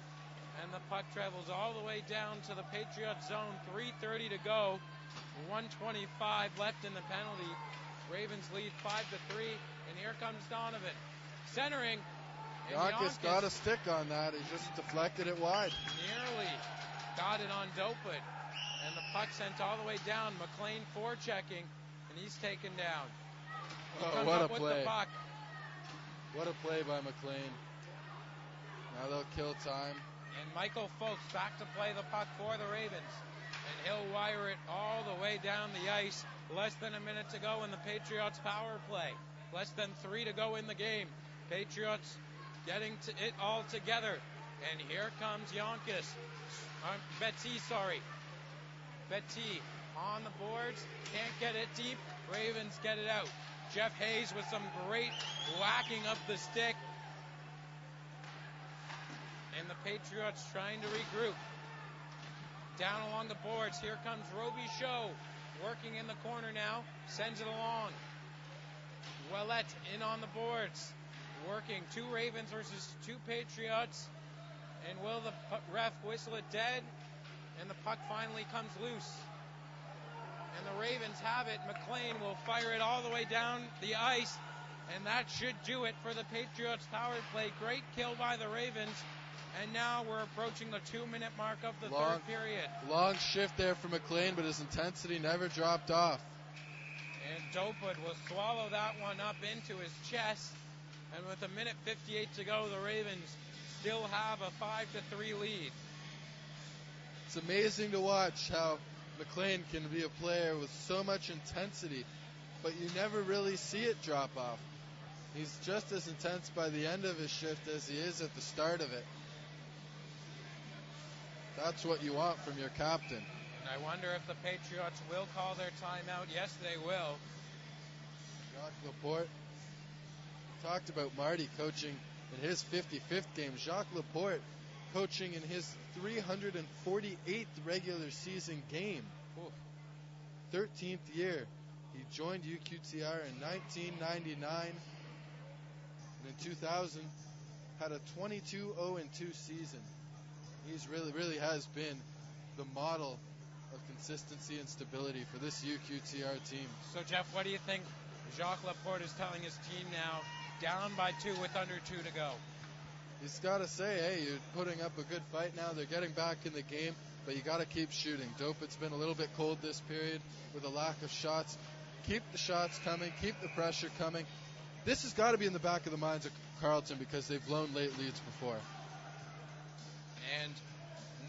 And the puck travels all the way down to the Patriot zone. 3.30 to go. 125 left in the penalty. Ravens lead 5 to 3. And here comes Donovan. Centering. Yonkis got a stick on that. He just deflected it wide. nearly got it on Dopud. And the puck sent all the way down. McLean forechecking. And he's taken down. He Oh, what a play. the puck. What a play by McLean. Now they'll kill time. And Michael Folks back to play the puck for the Ravens. He'll wire it all the way down the ice. Less than a minute to go in the Patriots power play. Less than three to go in the game. Patriots getting it all together. And here comes Yonkis. Um, Betsy, sorry. Beatty on the boards. Can't get it deep. Ravens get it out. Jeff Hayes with some great whacking of the stick. And the Patriots trying to regroup. Down along the boards. Here comes Robichaud. Working in the corner now. Sends it along. Ouellette in on the boards. Working. Two Ravens versus two Patriots. And will the ref whistle it dead? And the puck finally comes loose. And the Ravens have it. McLean will fire it all the way down the ice. And that should do it for the Patriots power play. Great kill by the Ravens. And now we're approaching the two minute mark of the Long- third period. Long shift there for McLean, but his intensity never dropped off. And Dopud will swallow that one up into his chest. And with a minute 58 to go, the Ravens still have a 5 to 3 lead. It's amazing to watch how McLean can be a player with so much intensity, but you never really see it drop off. He's just as intense by the end of his shift as he is at the start of it. That's what you want from your captain. And I wonder if the Patriots will call their timeout. Yes, they will. Jacques Laporte talked about Marty coaching in his 55th game. Jacques Laporte coaching in his 348th regular season game. Oof. 13th year. He joined UQTR in 1999 and in 2000 had a 22 0 2 season. He's really really has been the model of consistency and stability for this UQTR team. So, Jeff, what do you think Jacques Laporte is telling his team now, down by two with under two to go? He's got to say, hey, you're putting up a good fight now. They're getting back in the game, but you got to keep shooting. Dope, it's been a little bit cold this period with a lack of shots. Keep the shots coming, keep the pressure coming. This has got to be in the back of the minds of Carleton because they've blown late leads before. And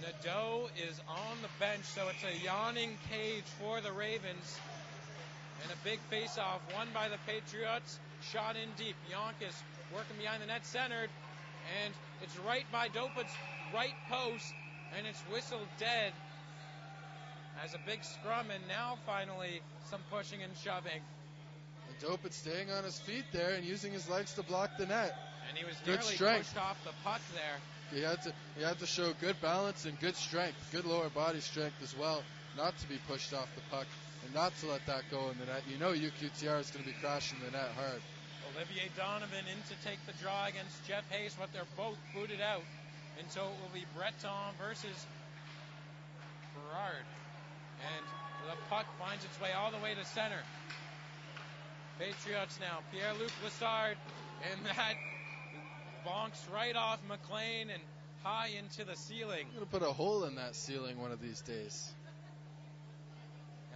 Nadeau is on the bench, so it's a yawning cage for the Ravens. And a big face-off won by the Patriots. Shot in deep. Yonkis working behind the net, centered, and it's right by Dopud's right post, and it's whistled dead. As a big scrum, and now finally some pushing and shoving. And Dopud staying on his feet there and using his legs to block the net. And he was Good nearly strength. pushed off the puck there. He had to to show good balance and good strength, good lower body strength as well, not to be pushed off the puck and not to let that go in the net. You know UQTR is going to be crashing the net hard. Olivier Donovan in to take the draw against Jeff Hayes, but they're both booted out. And so it will be Breton versus Ferrard. And the puck finds its way all the way to center. Patriots now. Pierre-Luc Lassard. And that bonks right off McLean and high into the ceiling. I'm going to put a hole in that ceiling one of these days.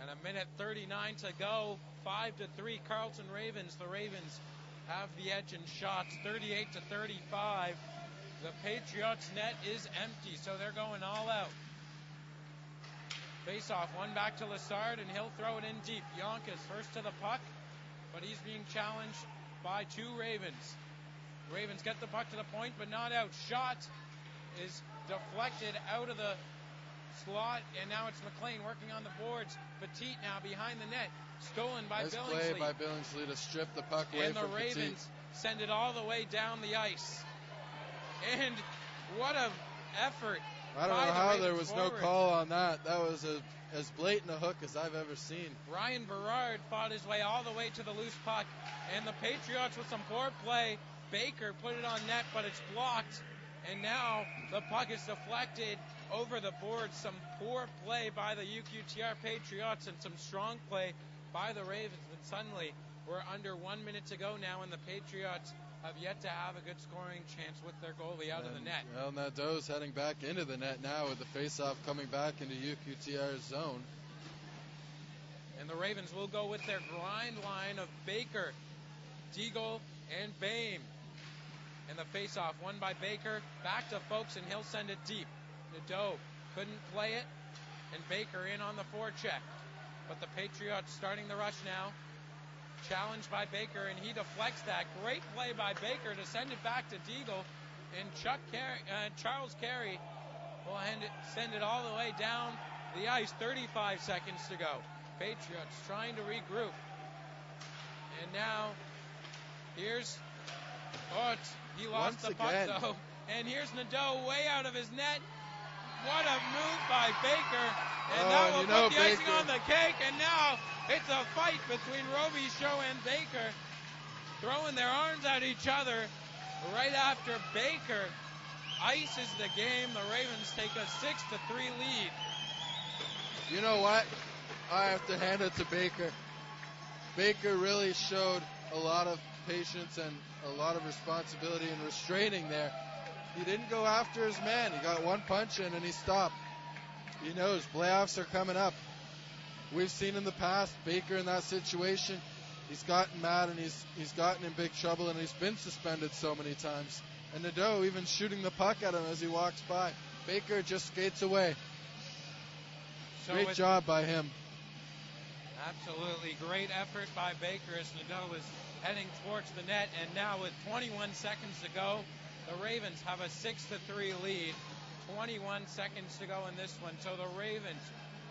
And a minute 39 to go. 5 to 3 Carleton Ravens. The Ravens have the edge in shots 38 to 35. The Patriots net is empty, so they're going all out. Face off, one back to Lassard, and he'll throw it in deep. Yonkis first to the puck, but he's being challenged by two Ravens. Ravens get the puck to the point, but not out. Shot is deflected out of the slot, and now it's McLean working on the boards. Petit now behind the net, stolen by nice Billingsley. play by Billingsley to strip the puck away and the from Petit. Ravens send it all the way down the ice. And what a effort! I don't by know the how Ravens there was no call on that. That was a, as blatant a hook as I've ever seen. Ryan Berard fought his way all the way to the loose puck, and the Patriots with some poor play. Baker put it on net, but it's blocked, and now the puck is deflected over the board. Some poor play by the UQTR Patriots and some strong play by the Ravens. And suddenly, we're under one minute to go now, and the Patriots have yet to have a good scoring chance with their goalie out of the And net. El Nadeau's heading back into the net now with the faceoff coming back into UQTR's zone. And the Ravens will go with their grind line of Baker, Deagle, and Bame. And the faceoff won by Baker. Back to Folks, and he'll send it deep. Nadeau couldn't play it, and Baker in on the forecheck. But the Patriots starting the rush now. Challenged by Baker, and he deflects that. Great play by Baker to send it back to Deagle. And Chuck Carey, uh, Charles Carey will it, send it all the way down the ice. 35 seconds to go. Patriots trying to regroup. And now here's it's- he lost Once the puck again. though. And here's Nadeau way out of his net. What a move by Baker. And Oh, that will you know put the icing on the cake. And now it's a fight between Roby Show and Baker. Throwing their arms at each other right after Baker ices the game. The Ravens take a 6 to 3 lead. You know what? I have to hand it to Baker. Baker really showed a lot of patience and a lot of responsibility and restraining there. He didn't go after his man. He got one punch in and he stopped. He knows playoffs are coming up. We've seen in the past Baker in that situation. He's gotten mad and he's he's gotten in big trouble and he's been suspended so many times. And Nadeau even shooting the puck at him as he walks by. Baker just skates away. So Great job by him. Absolutely great effort by Baker as Nadeau is heading towards the net. And now with 21 seconds to go, the Ravens have a 6 to 3 lead. 21 seconds to go in this one. So the Ravens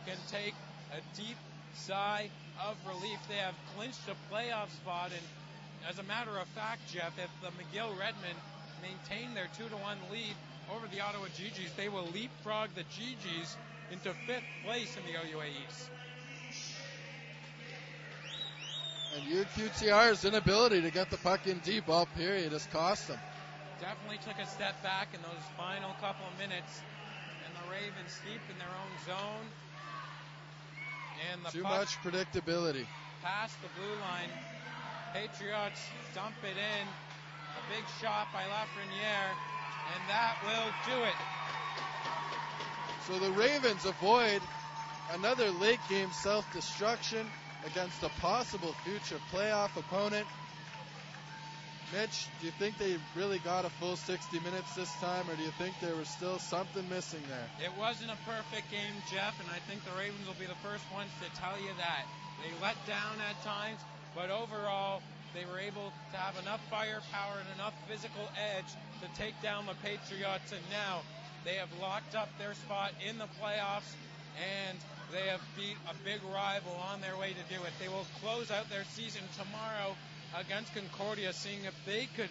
can take a deep sigh of relief. They have clinched a playoff spot. And as a matter of fact, Jeff, if the McGill Redmen maintain their 2 to 1 lead over the Ottawa GGs, they will leapfrog the GGs into fifth place in the OUA East. And UQTR's inability to get the puck in deep all period has cost them. definitely took a step back in those final couple of minutes, and the Ravens deep in their own zone. And the Too much predictability. past the blue line. Patriots dump it in. A big shot by Lafreniere, and that will do it. So the Ravens avoid another late game self destruction against a possible future playoff opponent. Mitch, do you think they really got a full 60 minutes this time, or do you think there was still something missing there? It wasn't a perfect game, Jeff, and I think the Ravens will be the first ones to tell you that. They let down at times, but overall, they were able to have enough firepower and enough physical edge to take down the Patriots, and now they have locked up their spot in the playoffs, and they have beat a big rival on their way to do it. They will close out their season tomorrow against Concordia, seeing if they could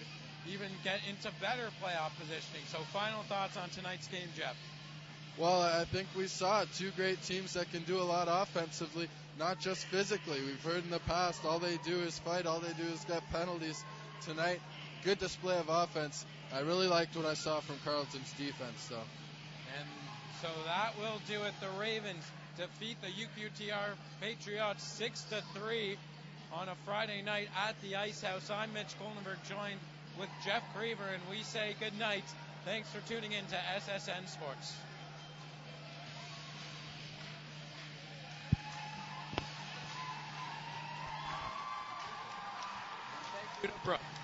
even get into better playoff positioning. So, final thoughts on tonight's game, Jeff. Well, I think we saw. Two great teams that can do a lot offensively, not just physically. We've heard in the past all they do is fight, all they do is get penalties. Tonight, good display of offense. I really liked what I saw from Carleton's defense, though. And so that will do it. The Ravens defeat the UQTR Patriots 6 to 3 on a Friday night at the Ice House. I'm Mitch Goldenberg, joined with Jeff Creever, and we say good night. Thanks for tuning in to SSN Sports. Thank you to Brooke.